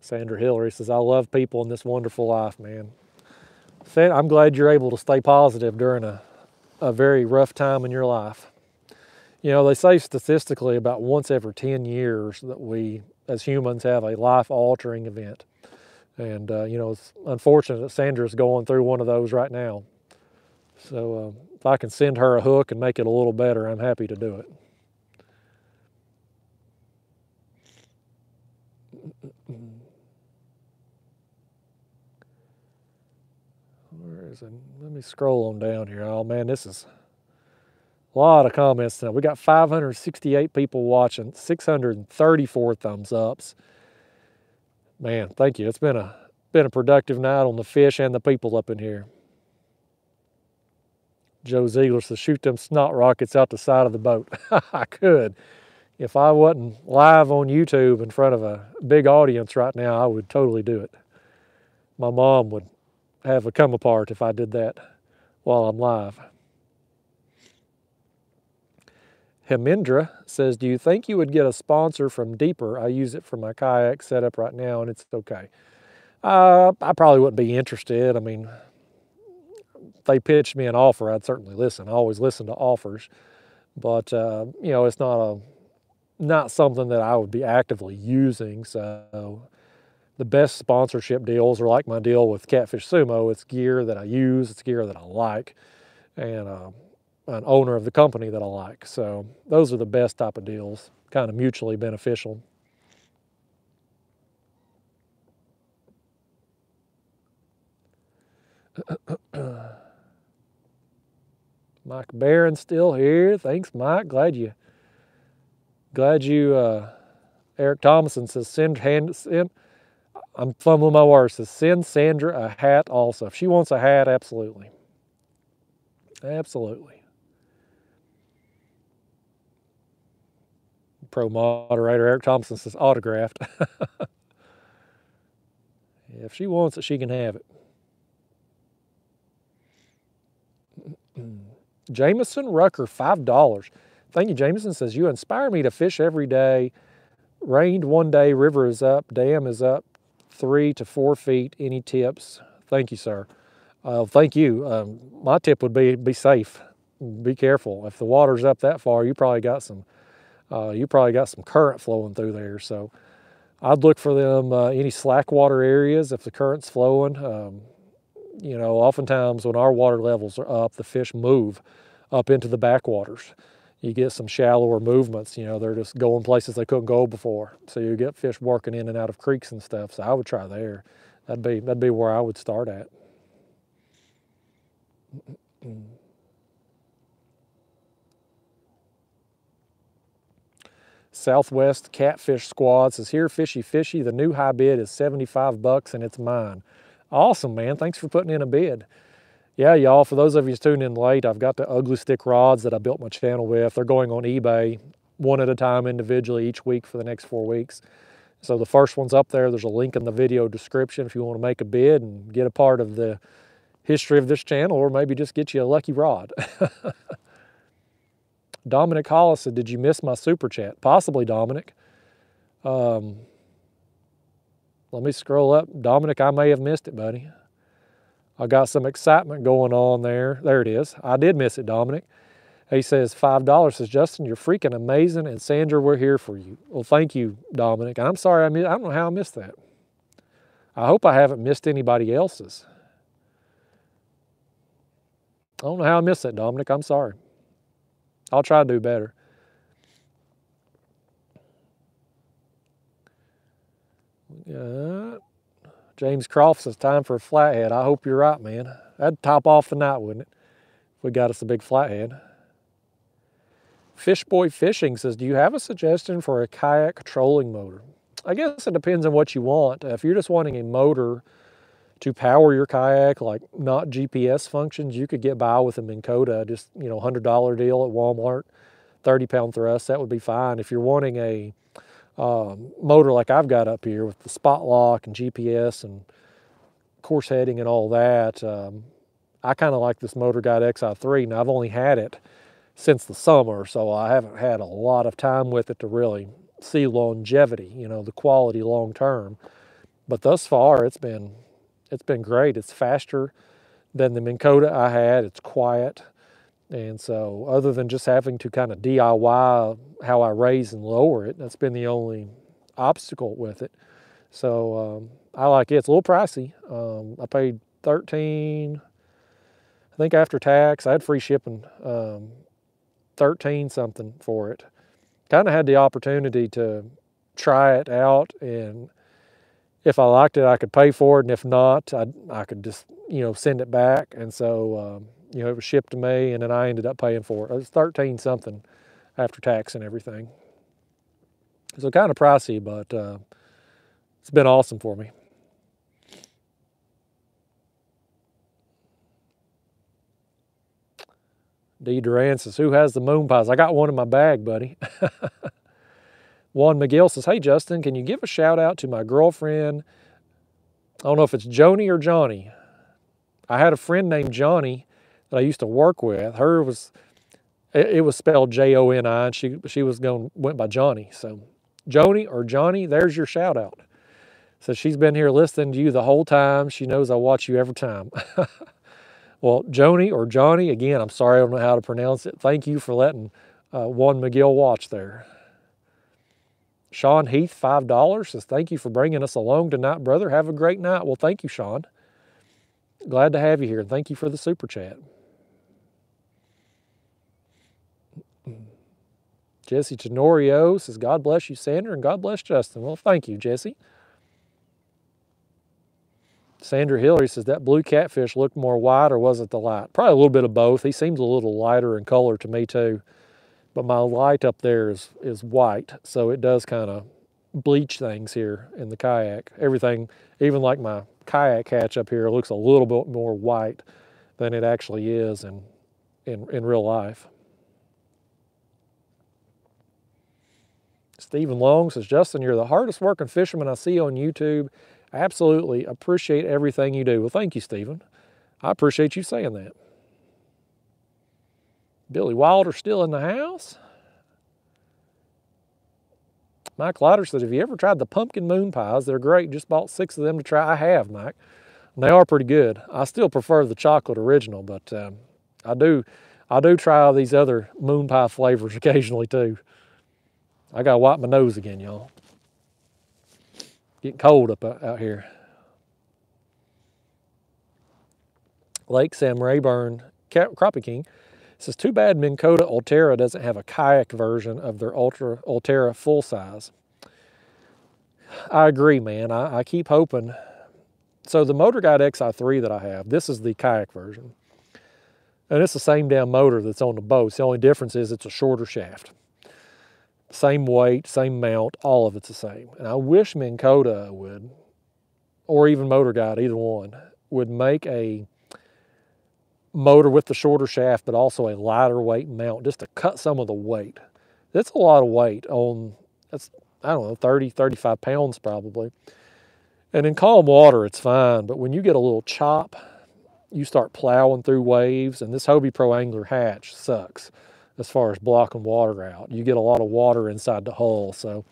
Sandra Hillary says, I love people in this wonderful life, man. I'm glad you're able to stay positive during a a very rough time in your life. You know, they say statistically about once every 10 years that we as humans have a life altering event. And, uh, you know, it's unfortunate that Sandra's going through one of those right now. So uh, if I can send her a hook and make it a little better, I'm happy to do it. Where is it? Let me scroll on down here. Oh man, this is a lot of comments now. We got 568 people watching, 634 thumbs ups. Man, thank you. It's been a been a productive night on the fish and the people up in here. Joe Ziegler says, shoot them snot rockets out the side of the boat. I could. If I wasn't live on YouTube in front of a big audience right now, I would totally do it. My mom would have a come apart if I did that while I'm live. Hemindra says, Do you think you would get a sponsor from Deeper? I use it for my kayak setup right now and it's okay. Uh, I probably wouldn't be interested. I mean, they pitched me an offer, I'd certainly listen. I always listen to offers, but uh, you know, it's not a not something that I would be actively using. So the best sponsorship deals are like my deal with Catfish Sumo. It's gear that I use, it's gear that I like, and uh, an owner of the company that I like. So those are the best type of deals, kind of mutually beneficial. Mike Barron still here. Thanks, Mike. Glad you, glad you. Uh, Eric Thomason says send hand send. I'm fumbling my words. Says send Sandra a hat also. If she wants a hat, absolutely, absolutely. Pro moderator Eric Thompson says autographed. if she wants it, she can have it. Jameson Rucker, $5. Thank you, Jameson says, You inspire me to fish every day. Rained one day, river is up, dam is up three to four feet. Any tips? Thank you, sir. Uh, thank you. Um, my tip would be be safe. Be careful. If the water's up that far, you probably got some uh, you probably got some current flowing through there. So I'd look for them uh, any slack water areas if the current's flowing. Um, you know, oftentimes when our water levels are up, the fish move up into the backwaters. You get some shallower movements, you know, they're just going places they couldn't go before. So you get fish working in and out of creeks and stuff. So I would try there. That'd be, that'd be where I would start at. Southwest Catfish Squad says, here, fishy, fishy. The new high bid is 75 bucks and it's mine. Awesome, man. Thanks for putting in a bid. Yeah, y'all, for those of you tuning in late, I've got the Ugly Stik rods that I built my channel with. They're going on eBay one at a time individually each week for the next four weeks. So the first one's up there. There's a link in the video description if you want to make a bid and get a part of the history of this channel or maybe just get you a lucky rod. Dominic Hollis said, did you miss my super chat? Possibly, Dominic. Um, let me scroll up. Dominic, I may have missed it, buddy. I got some excitement going on there. There it is. I did miss it, Dominic. He says, $5. Says, Justin, you're freaking amazing. And Sandra, we're here for you. Well, thank you, Dominic. I'm sorry, I, I don't know how I missed that. I hope I haven't missed anybody else's. I don't know how I missed that, Dominic. I'm sorry. I'll try to do better. Uh, James Croft says, time for a flathead. I hope you're right, man. That'd top off the night, wouldn't it? If we got us a big flathead. Fishboy Fishing says, do you have a suggestion for a kayak trolling motor? I guess it depends on what you want. If you're just wanting a motor to power your kayak, like not GPS functions, you could get by with a Minn Kota, just, you know, $100 deal at Walmart, 30 pound thrust, that would be fine. If you're wanting a um, motor like I've got up here with the spot lock and GPS and course heading and all that, um, I kind of like this Motor Guide XI3. Now I've only had it since the summer, so I haven't had a lot of time with it to really see longevity, you know, the quality long term. But thus far, it's been it's been great. It's faster than the Minn Kota I had. It's quiet. And so other than just having to kind of DIY how I raise and lower it, that's been the only obstacle with it. So um, I like it. It's a little pricey. Um, I paid 13, I think after tax, I had free shipping, um, 13 something for it. Kind of had the opportunity to try it out and if I liked it, I could pay for it, and if not, I, I could just, you know, send it back. And so, um, you know, it was shipped to me, and then I ended up paying for it. It was 13 something after tax and everything. So kind of pricey, but uh, it's been awesome for me. D. Duran says, Who has the moon pies? I got one in my bag, buddy. Juan McGill says, Hey, Justin, can you give a shout out to my girlfriend? I don't know if it's Joni or Johnny. I had a friend named Johnny that I used to work with. Her was, it, was spelled J O N I, and she, she was going, went by Johnny. So, Joni or Johnny, there's your shout out. So she's been here listening to you the whole time. She knows I watch you every time. well, Joni or Johnny, again, I'm sorry I don't know how to pronounce it. Thank you for letting uh, McGill watch there. Sean Heath, $5, says, Thank you for bringing us along tonight, brother. Have a great night. Well, thank you, Sean. Glad to have you here, and thank you for the super chat. Jesse Tenorio says, God bless you, Sandra, and God bless Justin. Well, thank you, Jesse. Sandra Hillary says, that blue catfish looked more white or was it the light? Probably a little bit of both. He seems a little lighter in color to me too. But my light up there is, is white, so it does kind of bleach things here in the kayak. Everything, even like my kayak hatch up here, looks a little bit more white than it actually is in, in, in real life. Stephen Long says, Justin, you're the hardest working fisherman I see on YouTube. Absolutely appreciate everything you do. Well, thank you, Stephen. I appreciate you saying that. Billy Wilder still in the house. Mike Lauder said, have you ever tried the pumpkin moon pies? They're great. Just bought six of them to try. I have, Mike. they are pretty good. I still prefer the chocolate original, but um, I do I do try these other moon pie flavors occasionally too. I got to wipe my nose again, y'all. Getting cold up out here. Lake Sam Rayburn, Crappie King, says, too bad Minn Kota Ulterra doesn't have a kayak version of their Ultra Ulterra full size. I agree, man. I, I keep hoping. So the Motor Guide XI3 that I have, this is the kayak version. And it's the same damn motor that's on the boat. The only difference is it's a shorter shaft. Same weight, same mount, all of it's the same. And I wish Minn Kota would, or even Motor Guide, either one, would make a motor with the shorter shaft, but also a lighter weight mount just to cut some of the weight. That's a lot of weight on, that's, I don't know, 30, 35 pounds probably. And in calm water, it's fine, but when you get a little chop, you start plowing through waves, and this Hobie Pro Angler hatch sucks as far as blocking water out. You get a lot of water inside the hull, so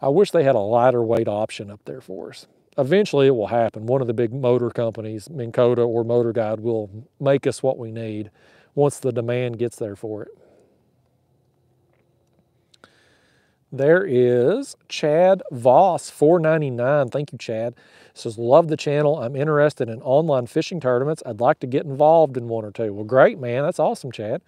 I wish they had a lighter weight option up there for us. Eventually it will happen. One of the big motor companies, Minn Kota or Motor Guide, will make us what we need once the demand gets there for it. There is Chad Voss, 499. Thank you, Chad. Says, love the channel. I'm interested in online fishing tournaments. I'd like to get involved in one or two. Well, great, man. That's awesome, Chad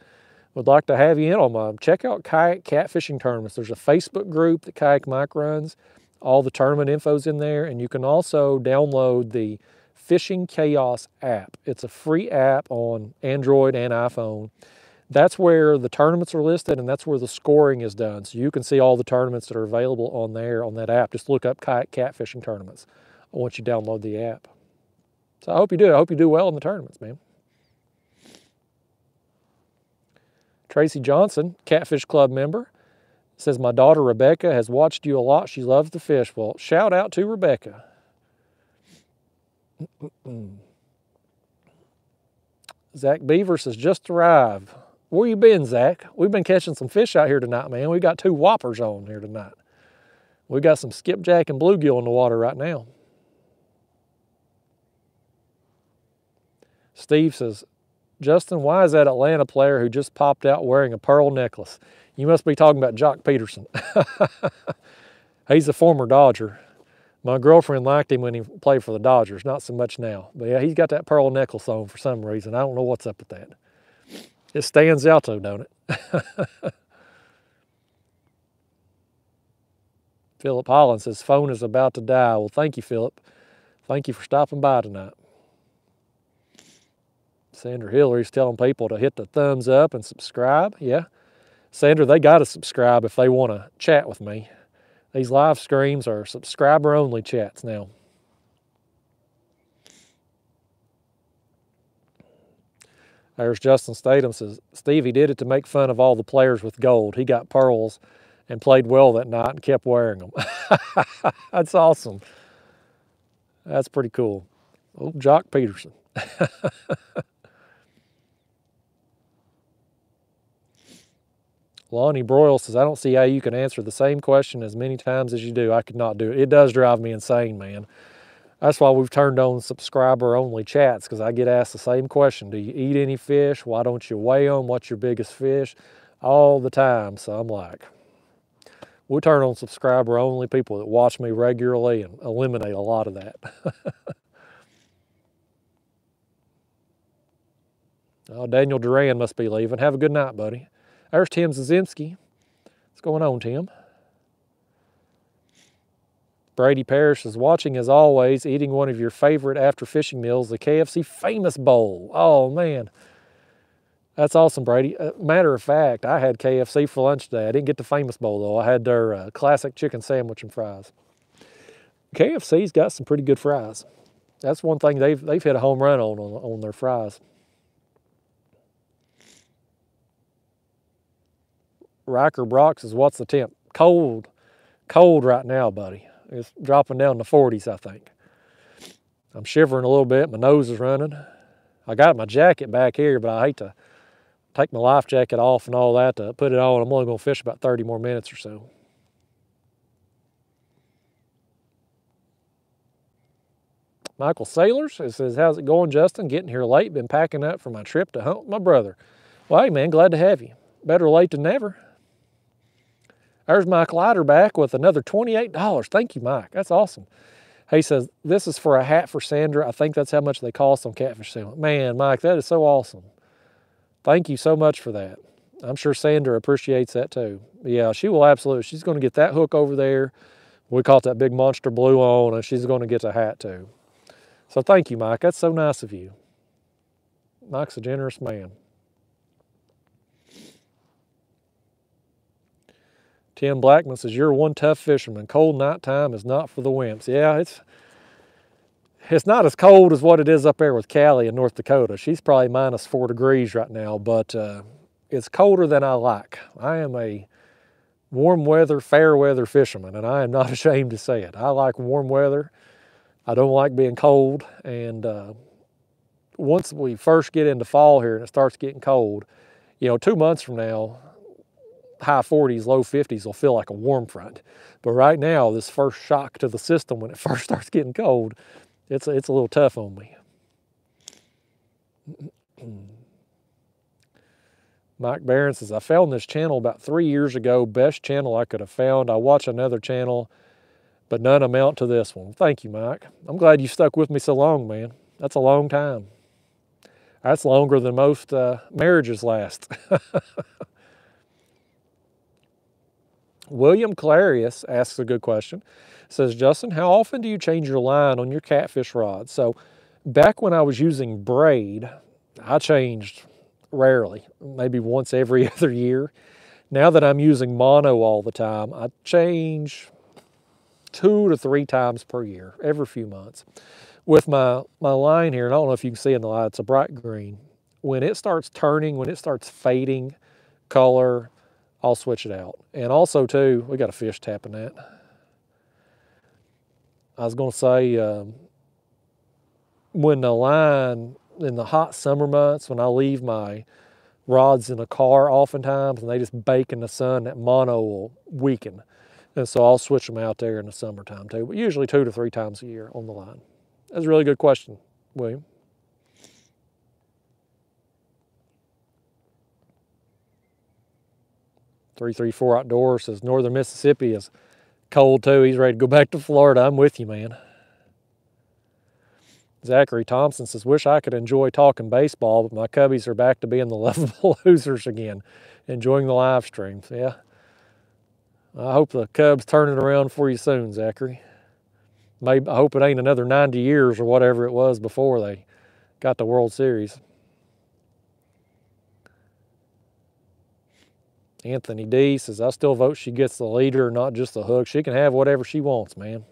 would like to have you in on them. Check out Kayak Catfishing Tournaments. There's a Facebook group that Kayak Mike runs. All the tournament info's in there, and you can also download the Fishing Chaos app. It's a free app on Android and iPhone. That's where the tournaments are listed, and that's where the scoring is done. So you can see all the tournaments that are available on there on that app. Just look up Kayak Catfishing Tournaments once you download the app. So I hope you do. I hope you do well in the tournaments, man. Tracy Johnson, Catfish Club member, says, My daughter Rebecca has watched you a lot. She loves the fish. Well, shout out to Rebecca. Zach Beaver says, Just arrived. Where you been, Zach? We've been catching some fish out here tonight, man. We got two whoppers on here tonight. We got some skipjack and bluegill in the water right now. Steve says, Justin, why is that Atlanta player who just popped out wearing a pearl necklace? You must be talking about Joc Pederson. He's a former Dodger. My girlfriend liked him when he played for the Dodgers, not so much now. But yeah, he's got that pearl necklace on for some reason. I don't know what's up with that. It stands out though, don't it? Philip Holland says, phone is about to die. Well, thank you, Philip. Thank you for stopping by tonight. Sandra Hillary's telling people to hit the thumbs up and subscribe. Yeah. Sandra, they got to subscribe if they want to chat with me. These live streams are subscriber only chats now. There's Justin Statham says, Steve, he did it to make fun of all the players with gold. He got pearls and played well that night and kept wearing them. That's awesome. That's pretty cool. Old Joc Pederson. Lonnie Broyle says, I don't see how you can answer the same question as many times as you do. I could not do it. It does drive me insane, man. That's why we've turned on subscriber only chats because I get asked the same question. Do you eat any fish? Why don't you weigh them? What's your biggest fish? All the time. So I'm like, we turn on subscriber only people that watch me regularly and eliminate a lot of that. oh, Daniel Duran must be leaving. Have a good night, buddy. There's Tim Zazinski. What's going on, Tim? Brady Parrish is watching as always, eating one of your favorite after fishing meals, the KFC Famous Bowl. Oh, man. That's awesome, Brady. Uh, matter of fact, I had KFC for lunch today. I didn't get the Famous Bowl, though. I had their uh, classic chicken sandwich and fries. KFC's got some pretty good fries. That's one thing they've, they've hit a home run on, on, on their fries. Riker Brock is what's the temp? Cold. Cold right now, buddy. It's dropping down to 40s, I think. I'm shivering a little bit. My nose is running. I got my jacket back here, but I hate to take my life jacket off and all that to put it on. I'm only going to fish about 30 more minutes or so. Michael Sailors it says, how's it going, Justin? Getting here late, been packing up for my trip to hunt my brother. Well, hey, man, glad to have you. Better late than never. There's Mike Leiter back with another $28. Thank you, Mike. That's awesome. He says, this is for a hat for Sandra. I think that's how much they cost on Catfish Sale. Man, Mike, that is so awesome. Thank you so much for that. I'm sure Sandra appreciates that too. Yeah, she will absolutely. She's going to get that hook over there. We caught that big monster blue on, and she's going to get a hat too. So thank you, Mike. That's so nice of you. Mike's a generous man. Tim Blackman says, You're one tough fisherman. Cold night time is not for the wimps. Yeah, it's it's not as cold as what it is up there with Callie in North Dakota. She's probably minus four degrees right now, but uh, it's colder than I like. I am a warm weather, fair weather fisherman, and I am not ashamed to say it. I like warm weather. I don't like being cold, and uh, once we first get into fall here and it starts getting cold, you know, two months from now, high 40s, low 50s will feel like a warm front. But right now, this first shock to the system when it first starts getting cold, it's, it's a little tough on me. Mike Barron says, I found this channel about three years ago. Best channel I could have found. I watch another channel, but none amount to this one. Thank you, Mike. I'm glad you stuck with me so long, man. That's a long time. That's longer than most uh, marriages last. William Clarius asks a good question. Says, Justin, how often do you change your line on your catfish rod? So back when I was using braid, I changed rarely, maybe once every other year. Now that I'm using mono all the time, I change two to three times per year, every few months. With my, my line here, and I don't know if you can see in the light, it's a bright green. When it starts turning, when it starts fading color, I'll switch it out. And also too, we got a fish tapping that. I was gonna say, um, when the line, in the hot summer months, when I leave my rods in the car oftentimes and they just bake in the sun, that mono will weaken. And so I'll switch them out there in the summertime too, but usually two to three times a year on the line. That's a really good question, William. 334 Outdoors says northern Mississippi is cold too. He's ready to go back to Florida. I'm with you, man. Zachary Thompson says, wish I could enjoy talking baseball, but my Cubbies are back to being the lovable losers again. Enjoying the live streams. Yeah. I hope the Cubs turn it around for you soon, Zachary. Maybe I hope it ain't another 90 years or whatever it was before they got the World Series. Anthony D says, I still vote she gets the leader, not just the hook. She can have whatever she wants, man.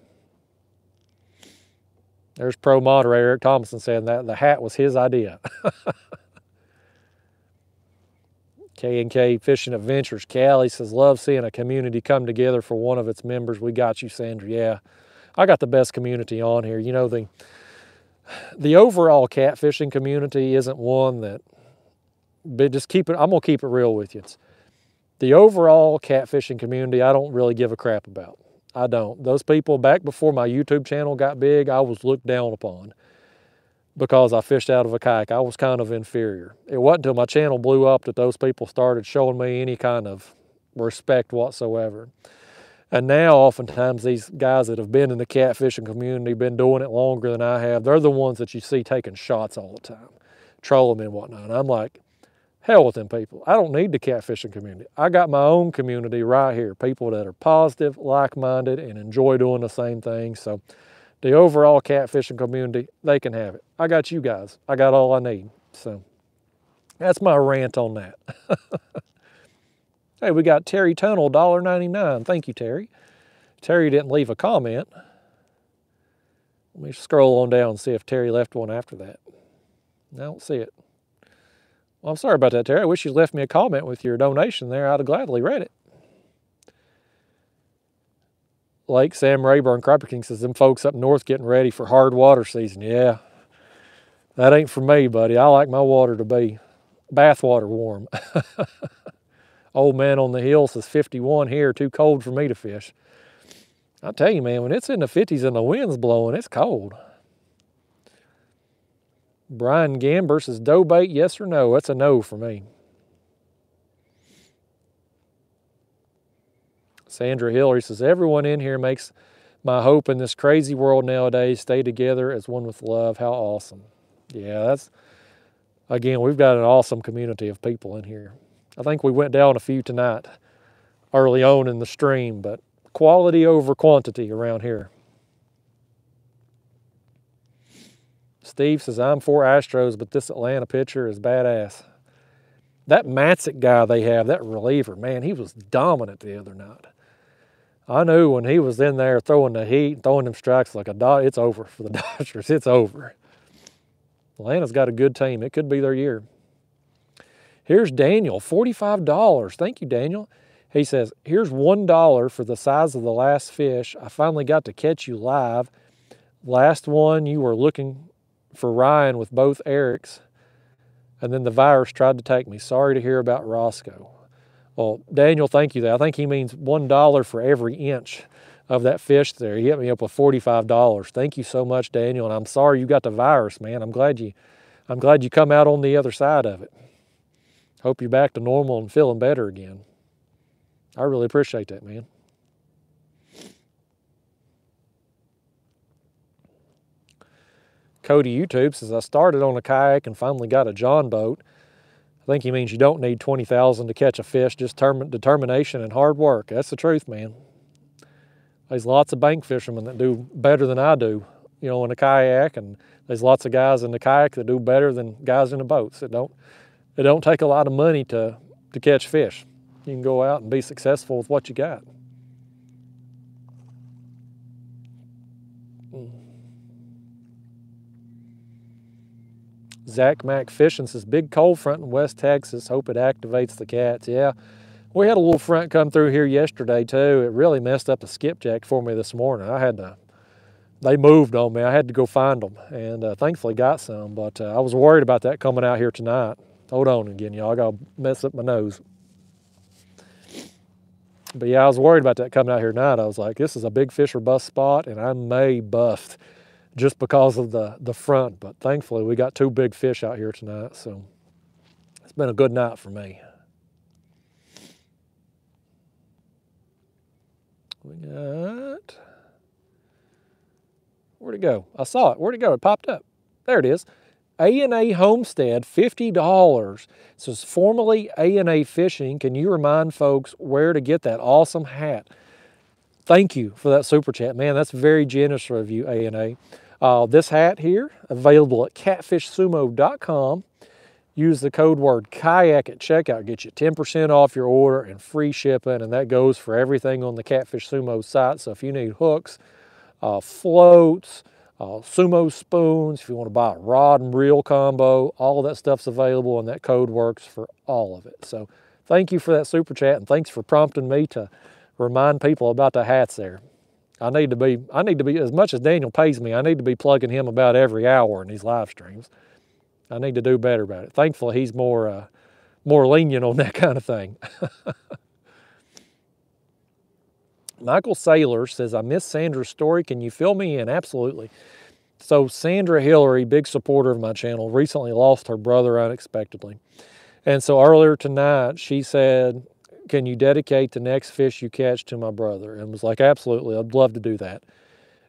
There's pro moderator Eric Thompson saying that the hat was his idea. K&K Fishing Adventures. Callie says, love seeing a community come together for one of its members. We got you, Sandra. Yeah, I got the best community on here. You know, the, the overall catfishing community isn't one that, but just keep it, I'm going to keep it real with you. It's, the overall catfishing community, I don't really give a crap about. I don't. Those people, back before my YouTube channel got big, I was looked down upon because I fished out of a kayak. I was kind of inferior. It wasn't until my channel blew up that those people started showing me any kind of respect whatsoever. And now, oftentimes, these guys that have been in the catfishing community, been doing it longer than I have, they're the ones that you see taking shots all the time, trolling and whatnot. And I'm like, hell with them people. I don't need the catfishing community. I got my own community right here, people that are positive, like-minded, and enjoy doing the same thing. So the overall catfishing community, they can have it. I got you guys. I got all I need. So that's my rant on that. hey, we got Terry Tunnel, $1.99. Thank you, Terry. Terry didn't leave a comment. Let me scroll on down and see if Terry left one after that. I don't see it. Well, I'm sorry about that, Terry. I wish you'd left me a comment with your donation there. I'd have gladly read it. Lake Sam Rayburn Crappie King says them folks up north getting ready for hard water season. Yeah, that ain't for me, buddy. I like my water to be bath water warm. Old man on the hill says 51 here, too cold for me to fish. I tell you, man, when it's in the 50s and the wind's blowing, it's cold. Brian Gamber says dough bait, yes or no? That's a no for me. Sandra Hillary says, everyone in here makes my hope in this crazy world nowadays stay together as one with love. How awesome. Yeah, that's, again, we've got an awesome community of people in here. I think we went down a few tonight early on in the stream, but quality over quantity around here. Steve says, I'm for Astros, but this Atlanta pitcher is badass. That Matzek guy they have, that reliever, man, he was dominant the other night. I knew when he was in there throwing the heat, and throwing them strikes like a dot, it's over for the Dodgers. It's over. Atlanta's got a good team. It could be their year. Here's Daniel, $45. Thank you, Daniel. He says, here's $1 for the size of the last fish. I finally got to catch you live. Last one, you were looking for Ryan with both Erics, and then the virus tried to take me. Sorry to hear about Roscoe. Well, Daniel, thank you. I think he means $1 for every inch of that fish there. He hit me up with $45. Thank you so much, Daniel. And I'm sorry you got the virus, man. I'm glad you I'm glad you come out on the other side of it. Hope you're back to normal and feeling better again. I really appreciate that, man. Cody YouTube says, I started on a kayak and finally got a John boat. I think he means you don't need 20,000 to catch a fish, just determination and hard work. That's the truth, man. There's lots of bank fishermen that do better than I do, you know, in a kayak, and there's lots of guys in the kayak that do better than guys in the boats. It don't, it don't take a lot of money to, to catch fish. You can go out and be successful with what you got. Zach Mac Fishing says, big cold front in West Texas. Hope it activates the cats. Yeah, we had a little front come through here yesterday too. It really messed up the skipjack for me this morning. I had to, they moved on me. I had to go find them and uh, thankfully got some, but uh, I was worried about that coming out here tonight. Hold on again, y'all. I got to mess up my nose. But yeah, I was worried about that coming out here tonight. I was like, this is a big fish or bust spot and I may bust just because of the, the front. But thankfully, we got two big fish out here tonight, so it's been a good night for me. We got, where'd it go? I saw it. Where'd it go? It popped up. There it is. A&A Homestead, $50. So it's formerly A&A Fishing. Can you remind folks where to get that awesome hat? Thank you for that super chat. Man, that's very generous of you, A&A. Uh, this hat here, available at catfishsumo.com. Use the code word kayak at checkout, get you 10% off your order and free shipping, and that goes for everything on the Catfish Sumo site. So if you need hooks, uh, floats, uh, sumo spoons, if you want to buy a rod and reel combo, all that stuff's available, and that code works for all of it. So thank you for that super chat and thanks for prompting me to remind people about the hats there. I need to be, I need to be, as much as Daniel pays me, I need to be plugging him about every hour in these live streams. I need to do better about it. Thankfully, he's more, uh, more lenient on that kind of thing. Michael Saylor says, I miss Sandra's story. Can you fill me in? Absolutely. So Sandra Hillary, big supporter of my channel, recently lost her brother unexpectedly. And so earlier tonight, she said, can you dedicate the next fish you catch to my brother? And was like, absolutely, I'd love to do that.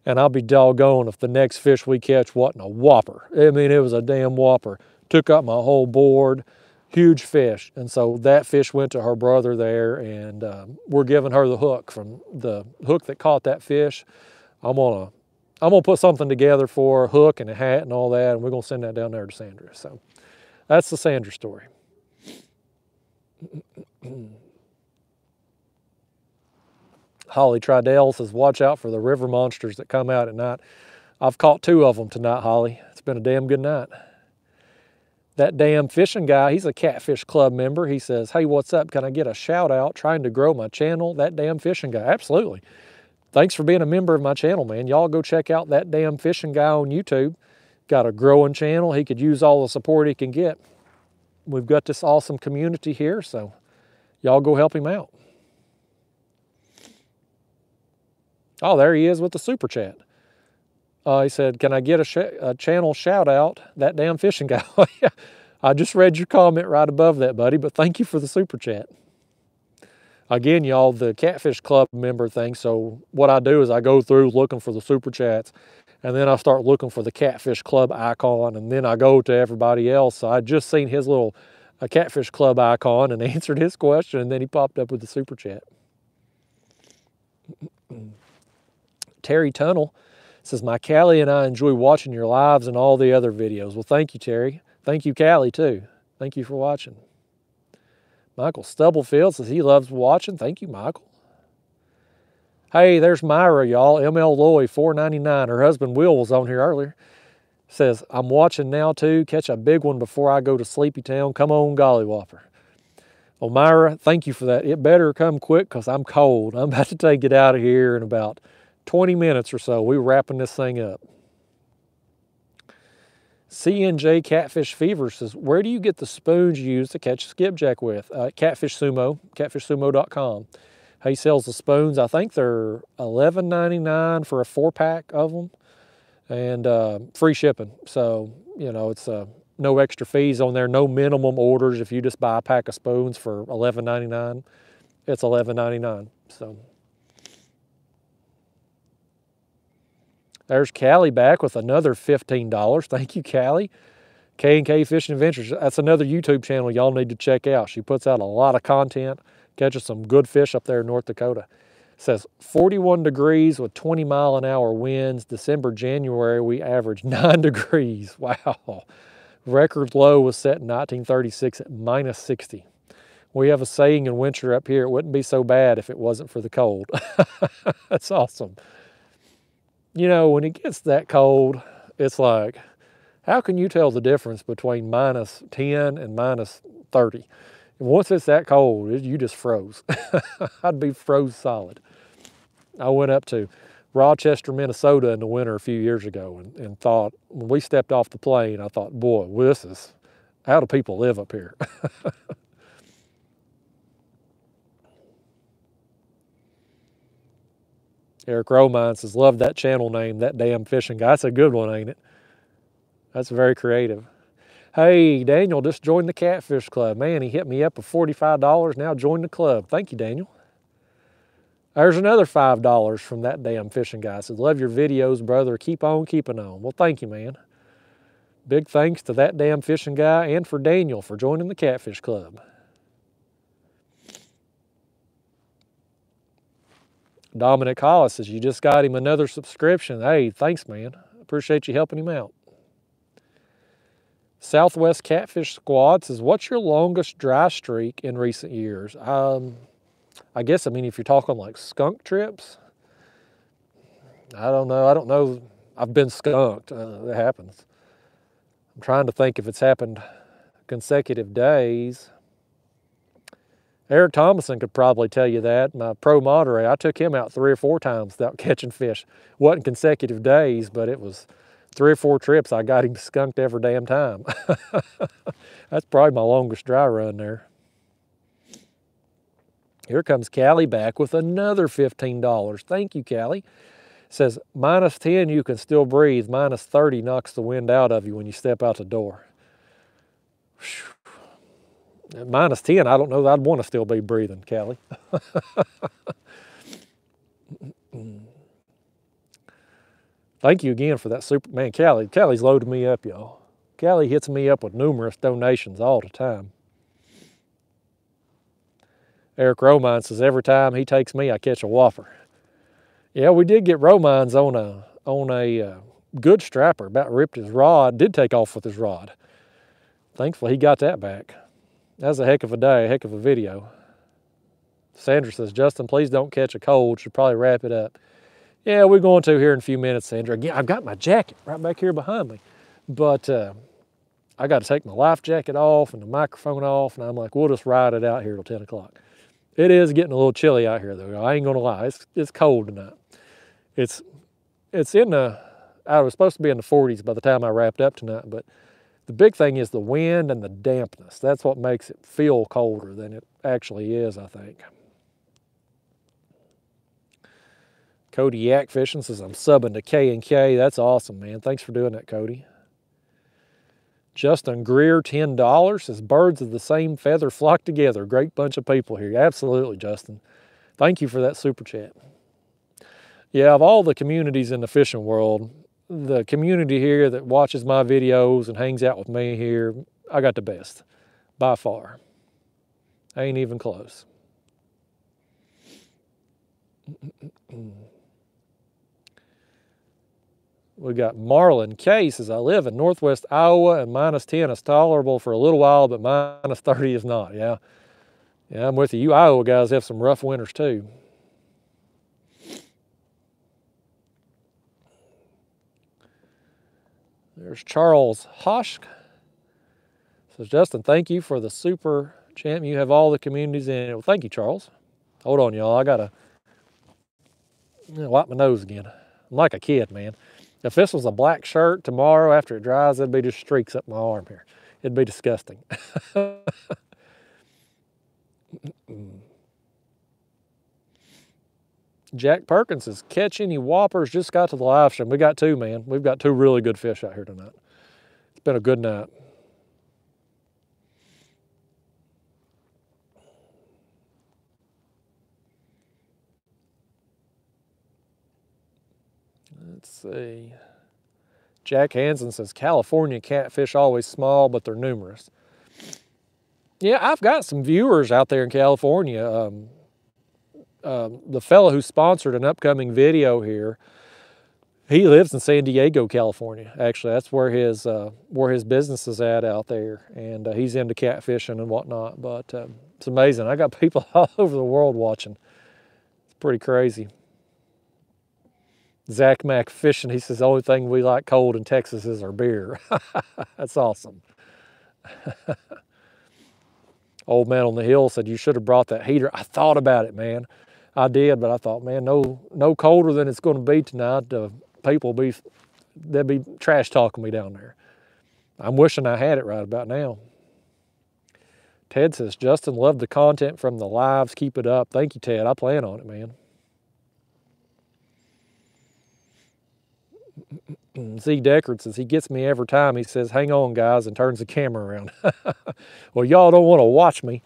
And I'll be doggone if the next fish we catch wasn't a whopper. I mean, it was a damn whopper. Took up my whole board, huge fish. And so that fish went to her brother there and um, we're giving her the hook from the hook that caught that fish. I'm gonna, I'm gonna put something together for a hook and a hat and all that, and we're gonna send that down there to Sandra. So that's the Sandra story. Holly Tridell says, watch out for the river monsters that come out at night. I've caught two of them tonight, Holly. It's been a damn good night. That damn fishing guy, he's a Catfish Club member. He says, hey, what's up? Can I get a shout out trying to grow my channel? That damn fishing guy. Absolutely. Thanks for being a member of my channel, man. Y'all go check out that damn fishing guy on YouTube. Got a growing channel. He could use all the support he can get. We've got this awesome community here, so y'all go help him out. Oh, there he is with the super chat. Uh, he said, can I get a, sh a, channel shout out? That damn fishing guy. I just read your comment right above that, buddy, but thank you for the super chat. Again, y'all, the Catfish Club member thing. So what I do is I go through looking for the super chats and then I start looking for the Catfish Club icon and then I go to everybody else. So I just seen his little a Catfish Club icon and answered his question and then he popped up with the super chat. Terry Tunnel says, my Callie and I enjoy watching your lives and all the other videos. Well, thank you, Terry. Thank you, Callie, too. Thank you for watching. Michael Stubblefield says he loves watching. Thank you, Michael. Hey, there's Myra, y'all. ML Loy, 499. Her husband Will was on here earlier. Says, I'm watching now too. Catch a big one before I go to Sleepy Town. Come on, Golly Whopper. Well, Myra, thank you for that. It better come quick because I'm cold. I'm about to take it out of here in about 20 minutes or so. We're wrapping this thing up. CNJ Catfish Fever says, where do you get the spoons you use to catch skipjack with? Uh, Catfish Sumo, catfishsumo.com. He sells the spoons. I think they're $11.99 for a four pack of them and uh, free shipping. So, you know, it's uh, no extra fees on there, no minimum orders. If you just buy a pack of spoons for $11.99, it's $11.99. So There's Callie back with another $15. Thank you, Callie. K&K Fishing Adventures. That's another YouTube channel y'all need to check out. She puts out a lot of content, catches some good fish up there in North Dakota. It says 41 degrees with 20 mile an hour winds. December, January, we averaged 9 degrees. Wow. Record low was set in 1936 at minus 60. We have a saying in winter up here, it wouldn't be so bad if it wasn't for the cold. That's awesome you know, when it gets that cold, it's like, how can you tell the difference between minus 10 and minus 30? once it's that cold, it, you just froze. I'd be froze solid. I went up to Rochester, Minnesota in the winter a few years ago and, and thought, when we stepped off the plane, I thought, boy, this is, how do people live up here? Eric Romine says, love that channel name, that damn fishing guy. That's a good one, ain't it? That's very creative. Hey, Daniel just joined the Catfish Club. Man, he hit me up with $45. Now join the club. Thank you, Daniel. There's another $5 from that damn fishing guy. Says, love your videos, brother. Keep on keeping on. Well, thank you, man. Big thanks to that damn fishing guy and for Daniel for joining the Catfish Club. Dominic Hollis says, you just got him another subscription. Hey, thanks, man. Appreciate you helping him out. Southwest Catfish Squad says, what's your longest dry streak in recent years? Um, I guess, I mean, if you're talking like skunk trips, I don't know. I don't know. I've been skunked. Uh, that happens. I'm trying to think if it's happened consecutive days. Eric Thomason could probably tell you that. My pro moderator, I took him out three or four times without catching fish. wasn't consecutive days, but it was three or four trips. I got him skunked every damn time. That's probably my longest dry run there. Here comes Callie back with another $15. Thank you, Callie. Says, minus 10, you can still breathe. Minus 30 knocks the wind out of you when you step out the door. At minus 10, I don't know that I'd want to still be breathing, Callie. Thank you again for that super, man, Callie. Callie's loaded me up, y'all. Callie hits me up with numerous donations all the time. Eric Romine says every time he takes me, I catch a whopper. Yeah, we did get Romines on a on a uh, good strapper. About ripped his rod. Did take off with his rod. Thankfully, he got that back. That was a heck of a day, a heck of a video. Sandra says, Justin, please don't catch a cold. Should probably wrap it up. Yeah, we're going to here in a few minutes, Sandra. Again, I've got my jacket right back here behind me. But uh, I got to take my life jacket off and the microphone off. And I'm like, we'll just ride it out here till 10 o'clock. It is getting a little chilly out here, though. I ain't gonna lie. It's it's cold tonight. It's it's in the I was supposed to be in the 40s by the time I wrapped up tonight, but the big thing is the wind and the dampness. That's what makes it feel colder than it actually is, I think. Cody Yak Fishing says I'm subbing to K and K. That's awesome, man. Thanks for doing that, Cody. Justin Greer, $10. Says birds of the same feather flock together. Great bunch of people here. Absolutely, Justin. Thank you for that super chat. Yeah, of all the communities in the fishing world, the community here that watches my videos and hangs out with me here, I got the best by far. I Ain't even close. We got Marlin Case as I live in northwest Iowa and minus 10 is tolerable for a little while, but minus 30 is not. Yeah. Yeah, I'm with you. You Iowa guys have some rough winters too. There's Charles Hosk. Says, Justin, thank you for the super champ. You have all the communities in it. Well, thank you, Charles. Hold on, y'all. I got to wipe my nose again. I'm like a kid, man. If this was a black shirt tomorrow after it dries, it'd be just streaks up my arm here. It'd be disgusting. Jack Perkins says, catch any whoppers, just got to the live stream. We got two, man. We've got two really good fish out here tonight. It's been a good night. Let's see. Jack Hansen says California catfish always small, but they're numerous. Yeah, I've got some viewers out there in California. Um, uh, the fellow who sponsored an upcoming video here, he lives in San Diego, California. Actually, that's where his uh, where his business is at out there, and uh, he's into catfishing and whatnot. But um, it's amazing. I got people all over the world watching. It's pretty crazy. Zach Mack fishing. He says the only thing we like cold in Texas is our beer. That's awesome. Old man on the hill said you should have brought that heater. I thought about it, man. I did, but I thought, man, no, no colder than it's going to be tonight. Uh, people be, they'll be trash talking me down there. I'm wishing I had it right about now. Ted says, Justin, love the content from the lives. Keep it up. Thank you, Ted. I plan on it, man. Z Deckard says he gets me every time. He says, hang on, guys, and turns the camera around. well, y'all don't want to watch me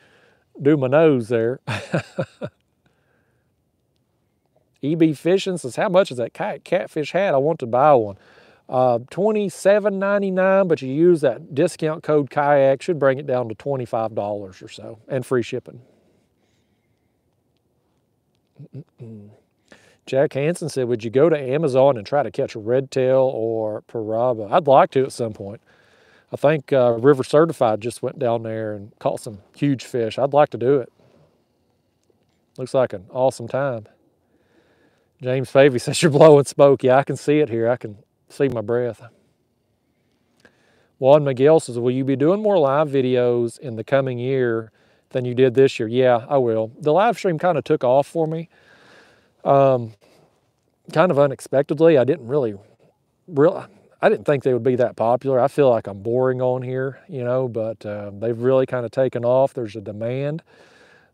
do my nose there. EB Fishing says, how much is that cat, catfish hat? I want to buy one. Uh, $27.99, but you use that discount code kayak, should bring it down to $25 or so, and free shipping. Jack Hansen said, Would you go to Amazon and try to catch a redtail or piraiba? I'd like to at some point. I think uh, River Certified just went down there and caught some huge fish. I'd like to do it. Looks like an awesome time. James Favey says, You're blowing smoke. Yeah, I can see it here. I can see my breath. Juan Miguel says, Will you be doing more live videos in the coming year than you did this year. Yeah, I will. The live stream kind of took off for me. Um, kind of unexpectedly. I didn't really, real, I didn't think they would be that popular. I feel like I'm boring on here, you know, but uh, they've really kind of taken off. There's a demand.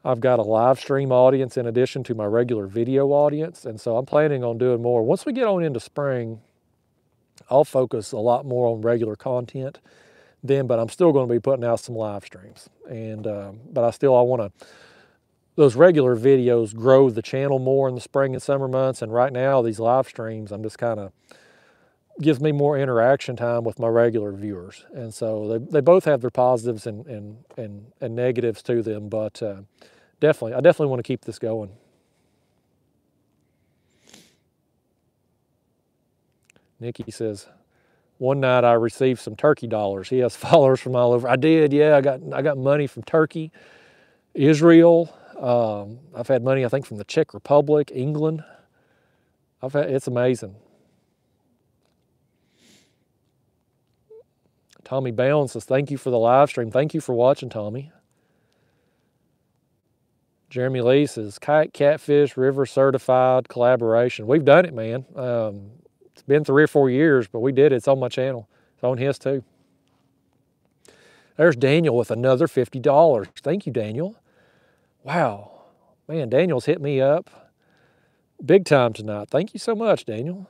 I've got a live stream audience in addition to my regular video audience. And so I'm planning on doing more. Once we get on into spring, I'll focus a lot more on regular content then, but I'm still going to be putting out some live streams. And, um, but I still, I want to, those regular videos grow the channel more in the spring and summer months. And right now, these live streams, I'm just kind of, gives me more interaction time with my regular viewers. And so they, they both have their positives and, and, and, and negatives to them, but uh, definitely, I definitely want to keep this going. Nikki says, one night I received some turkey dollars. He has followers from all over. I did, yeah. I got I got money from Turkey, Israel. Um, I've had money, I think, from the Czech Republic, England. I've had, it's amazing. Tommy Bound says, thank you for the live stream. Thank you for watching, Tommy. Jeremy Lee says, Kayak Catfish River Certified Collaboration. We've done it, man. Um, it's been three or four years, but we did it. It's on my channel. It's on his too. There's Daniel with another $50. Thank you, Daniel. Wow. Man, Daniel's hit me up big time tonight. Thank you so much, Daniel.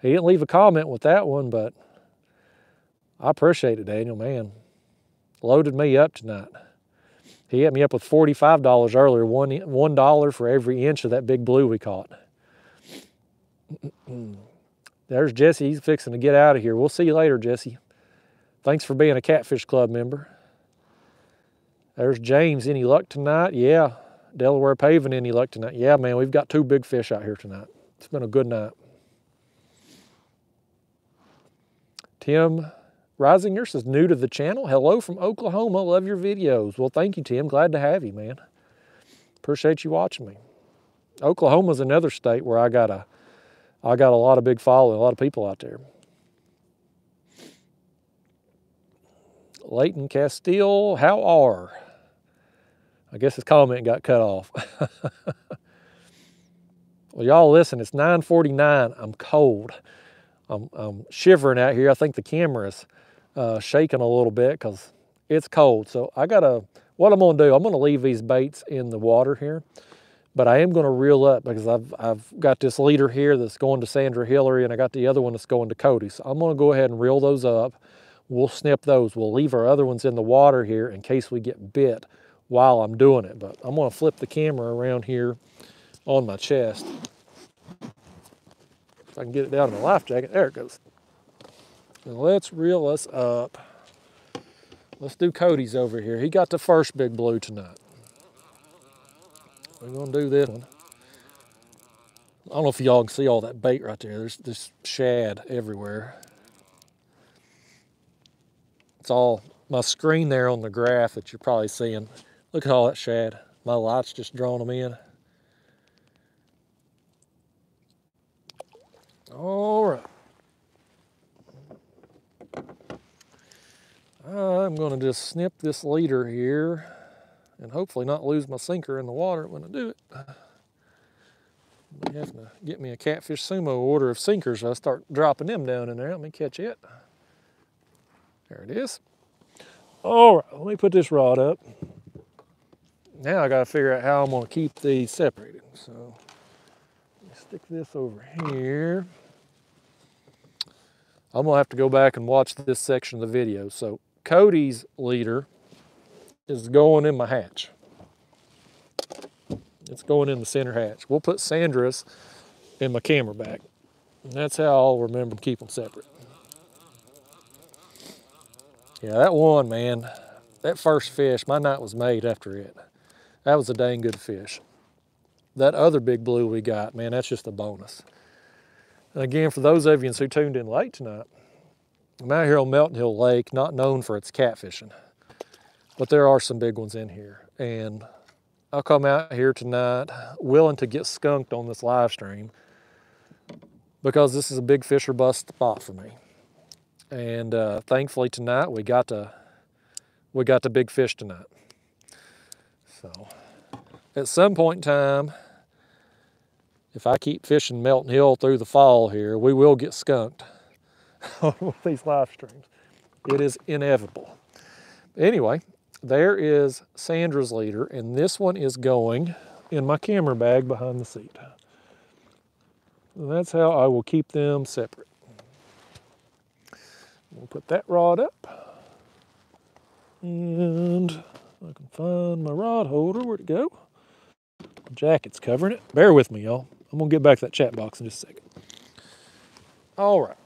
He didn't leave a comment with that one, but I appreciate it, Daniel, man. Loaded me up tonight. He hit me up with $45 earlier, one, $1 for every inch of that big blue we caught. There's Jesse. He's fixing to get out of here. We'll see you later, Jesse. Thanks for being a Catfish Club member. There's James. Any luck tonight? Yeah. Delaware Paving. Any luck tonight? Yeah, man. We've got two big fish out here tonight. It's been a good night. Tim Risinger says, new to the channel. Hello from Oklahoma. Love your videos. Well, thank you, Tim. Glad to have you, man. Appreciate you watching me. Oklahoma's another state where I got a I got a lot of big following, a lot of people out there. Leighton Castile, how are? I guess his comment got cut off. well, y'all listen, it's 9.49. I'm cold. I'm, I'm, shivering out here. I think the camera's uh, shaking a little bit because it's cold. So I got to, what I'm to do, I'm going to leave these baits in the water here. But I am going to reel up because I've, I've got this leader here that's going to Sandra Hillary and I got the other one that's going to Cody. So I'm going to go ahead and reel those up. We'll snip those. We'll leave our other ones in the water here in case we get bit while I'm doing it. But I'm to flip the camera around here on my chest. If I can get it down in my life jacket. There it goes. Let's reel us up. Let's do Cody's over here. He got the first big blue tonight. We're gonna do this one. I don't know if y'all can see all that bait right there. There's this shad everywhere. It's all my screen there on the graph that you're probably seeing. Look at all that shad. My light's just drawing them in. All right. I'm going to just snip this leader here and hopefully not lose my sinker in the water when I do it. I'm having to get me a catfish sumo order of sinkers. I start dropping them down in there. Let me catch it. There it is. All right, let me put this rod up. Now I gotta figure out how I'm gonna keep these separated. So stick this over here. I'm gonna have to go back and watch this section of the video. So Cody's leader is going in my hatch. It's going in the center hatch. We'll put Sandra's in my camera bag. And that's how I'll remember to keep them separate. Yeah, that one, man, that first fish, my night was made after it. That was a dang good fish. That other big blue we got, man, that's just a bonus. And again, for those of you who tuned in late tonight, I'm out here on Melton Hill Lake, not known for its catfishing. But there are some big ones in here. And I'll come out here tonight willing to get skunked on this live stream because this is a big fish or bust spot for me. And uh, thankfully tonight we got to we got the big fish tonight. So at some point in time, if I keep fishing Melton Hill through the fall here, we will get skunked on these live streams. It is inevitable. Anyway, there is Sandra's leader, and this one is going in my camera bag behind the seat. And that's how I will keep them separate. We'll put that rod up. And I can find my rod holder. Where'd it go? My jacket's covering it. Bear with me, y'all. I'm going to get back to that chat box in just a second. All right.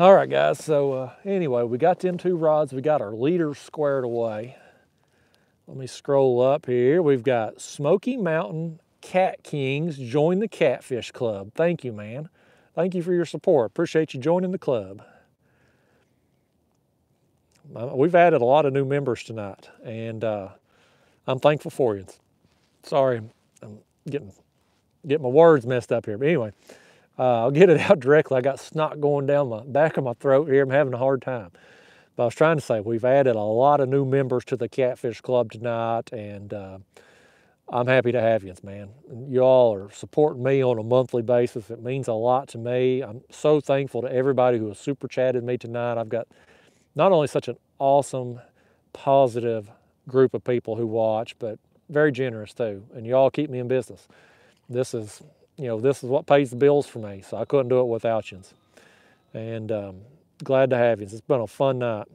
All right, guys. So uh, anyway, we got them two rods. We got our leaders squared away. Let me scroll up here. We've got Smoky Mountain Cat Kings join the Catfish Club. Thank you, man. Thank you for your support. Appreciate you joining the club. Uh, we've added a lot of new members tonight, and uh, I'm thankful for you. Sorry, I'm getting getting my words messed up here. But anyway, uh, I'll get it out directly. I got snot going down my back of my throat here. I'm having a hard time. But I was trying to say we've added a lot of new members to the Catfish Club tonight, and uh, I'm happy to have you, man. You all are supporting me on a monthly basis. It means a lot to me. I'm so thankful to everybody who has super chatted me tonight. I've got not only such an awesome, positive group of people who watch, but very generous too. And you all keep me in business. This is, you know, this is what pays the bills for me. So I couldn't do it without you. And um, glad to have you. It's been a fun night.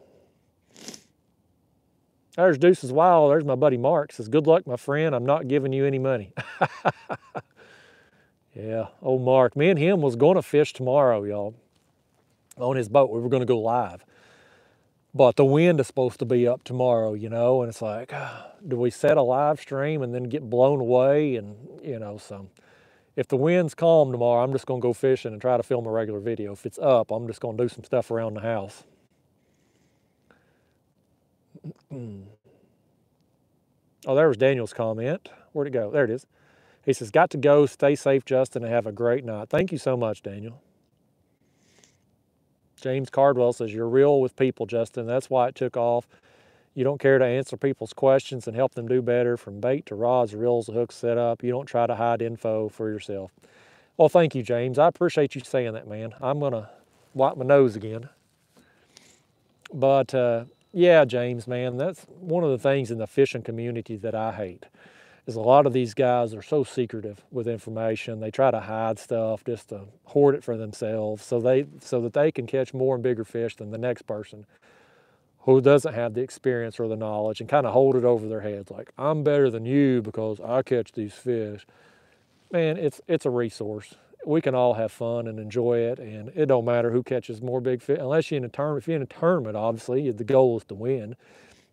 There's Deuces Wild. There's my buddy Mark. Says, good luck, my friend. I'm not giving you any money. yeah, old Mark. Me and him was going to fish tomorrow, y'all, on his boat. We were going to go live. But the wind is supposed to be up tomorrow, you know, and it's like, do we set a live stream and then get blown away? And, you know, so if the wind's calm tomorrow, I'm just to go fishing and try to film a regular video. If it's up, I'm just to do some stuff around the house. oh, there was Daniel's comment. Where'd it go? There it is. He says, got to go. Stay safe, Justin, and have a great night. Thank you so much, Daniel. James Cardwell says, You're real with people, Justin. That's why it took off. You don't care to answer people's questions and help them do better from bait to rods, reels, hooks set up. You don't try to hide info for yourself. Well, thank you, James. I appreciate you saying that, man. I'm going to wipe my nose again. But uh, yeah, James, man, that's one of the things in the fishing community that I hate is a lot of these guys are so secretive with information. They try to hide stuff just to hoard it for themselves so they so that they can catch more and bigger fish than the next person who doesn't have the experience or the knowledge and kind of hold it over their heads like I'm better than you because I catch these fish. Man, it's it's a resource. We can all have fun and enjoy it, and it don't matter who catches more big fish unless you're in a tournament. If you're in a tournament, obviously the goal is to win.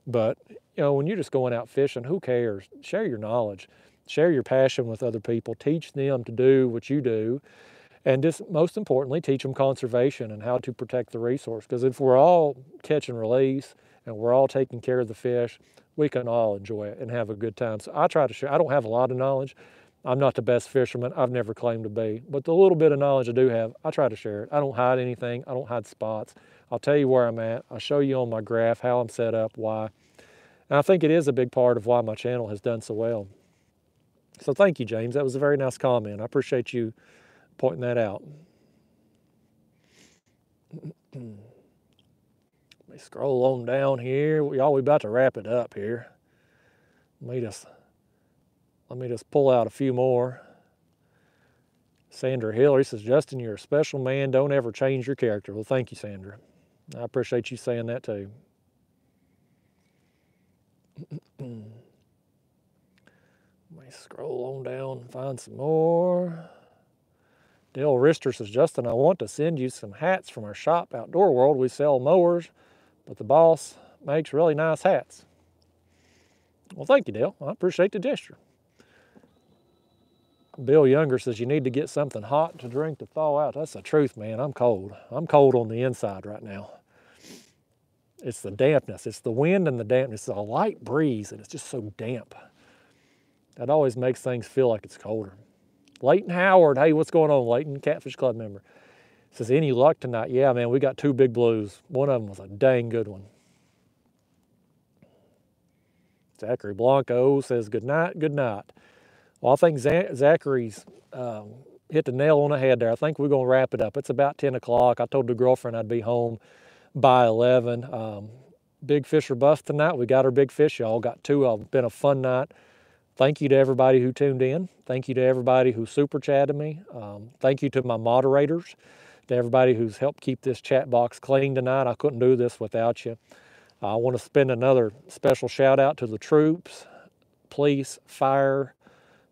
But you know, when you're just going out fishing, who cares? Share your knowledge, share your passion with other people, teach them to do what you do, and just most importantly, teach them conservation and how to protect the resource. Because if we're all catch and release and we're all taking care of the fish, we can all enjoy it and have a good time. So I try to share. I don't have a lot of knowledge. I'm not the best fisherman. I've never claimed to be. But the little bit of knowledge I do have, I try to share it. I don't hide anything. I don't hide spots. I'll tell you where I'm at. I'll show you on my graph how I'm set up, why. And I think it is a big part of why my channel has done so well. So thank you, James. That was a very nice comment. I appreciate you pointing that out. Let me scroll on down here. Y'all, we about to wrap it up here. Let me just let me just pull out a few more. Sandra Hillary says, Justin, you're a special man. Don't ever change your character. Well, thank you, Sandra. I appreciate you saying that too. Let me scroll on down and find some more. Dale Rister says, Justin, I want to send you some hats from our shop, Outdoor World. We sell mowers, but the boss makes really nice hats. Well, thank you, Dale. I appreciate the gesture. Bill Younger says, you need to get something hot to drink to thaw out. That's the truth, man. I'm cold. I'm cold on the inside right now. It's the dampness. It's the wind and the dampness. It's a light breeze and it's just so damp. That always makes things feel like it's colder. Leighton Howard, hey, what's going on, Leighton? Catfish Club member. Says, any luck tonight? Yeah, man, we got two big blues. One of them was a dang good one. Zachary Blanco says, good night, good night. Well, I think Zachary's um, hit the nail on the head there. I think we're going to wrap it up. It's about 10 o'clock. I told the girlfriend I'd be home by 11. Um, big fish are bust tonight. We got our big fish, y'all. Got two of them. Been a fun night. Thank you to everybody who tuned in. Thank you to everybody who super chatted me. Um, thank you to my moderators, to everybody who's helped keep this chat box clean tonight. I couldn't do this without you. I want to spend another special shout out to the troops, police, fire,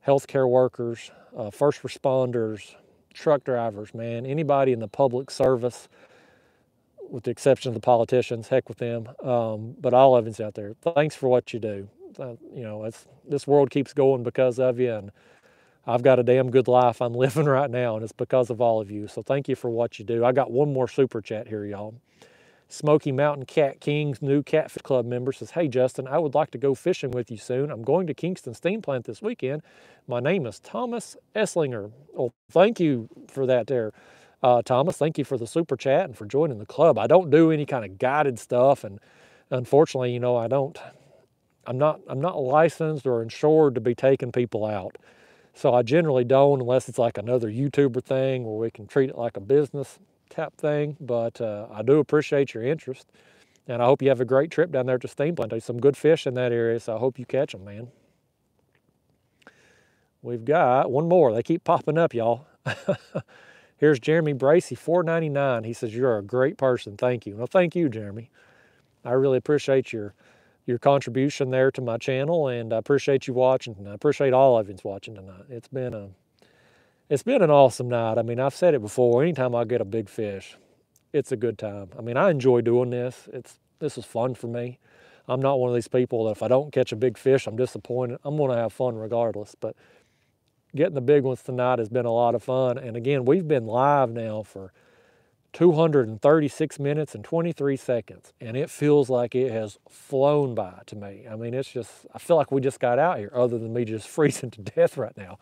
healthcare workers, uh, first responders, truck drivers, man, anybody in the public service with the exception of the politicians, heck with them. Um, but all of yous out there, thanks for what you do. You know, this world keeps going because of you, and I've got a damn good life I'm living right now, and it's because of all of you. So thank you for what you do. I got one more super chat here, y'all. Smoky Mountain Cat King's new Catfish Club member says, Hey Justin, I would like to go fishing with you soon. I'm going to Kingston Steam Plant this weekend. My name is Thomas Esslinger. Well, thank you for that there. Uh, Thomas, thank you for the super chat and for joining the club. I don't do any kind of guided stuff, and unfortunately, you know, I don't. I'm not. I'm not licensed or insured to be taking people out, so I generally don't unless it's like another YouTuber thing where we can treat it like a business type thing. But uh, I do appreciate your interest, and I hope you have a great trip down there to Steam Plant. There's some good fish in that area, so I hope you catch them, man. We've got one more. They keep popping up, y'all. Here's Jeremy Bracy, 499. He says, You're a great person. Thank you. Well, thank you, Jeremy. I really appreciate your your contribution there to my channel and I appreciate you watching I appreciate all of you watching tonight. It's been a it's been an awesome night. I mean, I've said it before, anytime I get a big fish, it's a good time. I mean, I enjoy doing this. It's this is fun for me. I'm not one of these people that if I don't catch a big fish, I'm disappointed. I'm going to have fun regardless, but getting the big ones tonight has been a lot of fun. And again, we've been live now for 236 minutes and 23 seconds, and it feels like it has flown by to me. I mean, it's just, I feel like we just got out here, other than me just freezing to death right now.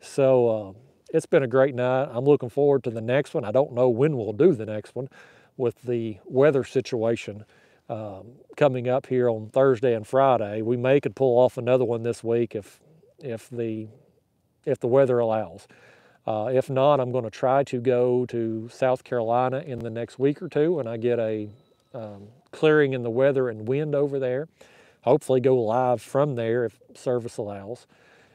So uh, it's been a great night. I'm looking forward to the next one. I don't know when we'll do the next one with the weather situation. Um, coming up here on Thursday and Friday, we may could pull off another one this week if if the if the weather allows. Uh, if not, I'm going to try to go to South Carolina in the next week or two when I get a um, clearing in the weather and wind over there. Hopefully, go live from there if service allows.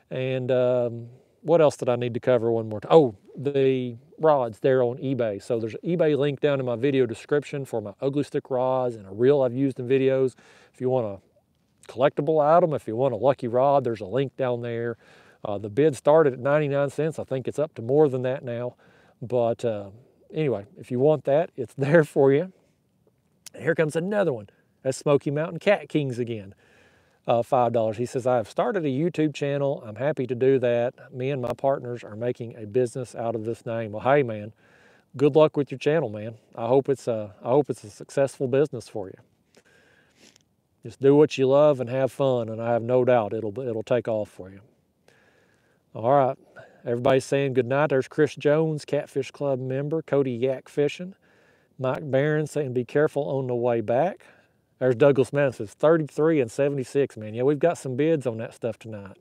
And um, what else did I need to cover one more time? Oh, the rods there on eBay. So there's an eBay link down in my video description for my Ugly Stik rods and a reel I've used in videos. If you want a collectible item, if you want a lucky rod, there's a link down there. Uh, the bid started at 99 cents. I think it's up to more than that now. But uh, anyway, if you want that, it's there for you. Here comes another one. That's Smoky Mountain Cat Kings again. Uh, $5. He says, I have started a YouTube channel. I'm happy to do that. Me and my partners are making a business out of this name. Well, hey, man, good luck with your channel, man. I hope it's a, I hope it's a successful business for you. Just do what you love and have fun, and I have no doubt it'll, it'll take off for you. All right. Everybody's saying good night. There's Chris Jones, Catfish Club member, Cody Yak Fishing. Mike Barron saying be careful on the way back. There's Douglas Madison, 33 and 76, man. Yeah, we've got some bids on that stuff tonight.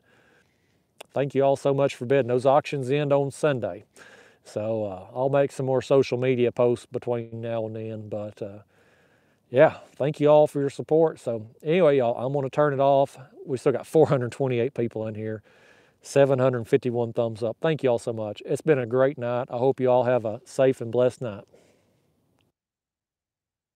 Thank you all so much for bidding. Those auctions end on Sunday. So uh, I'll make some more social media posts between now and then. But uh, yeah, thank you all for your support. So anyway, y'all, I'm going to turn it off. We still got 428 people in here. 751 thumbs up. Thank you all so much. It's been a great night. I hope you all have a safe and blessed night.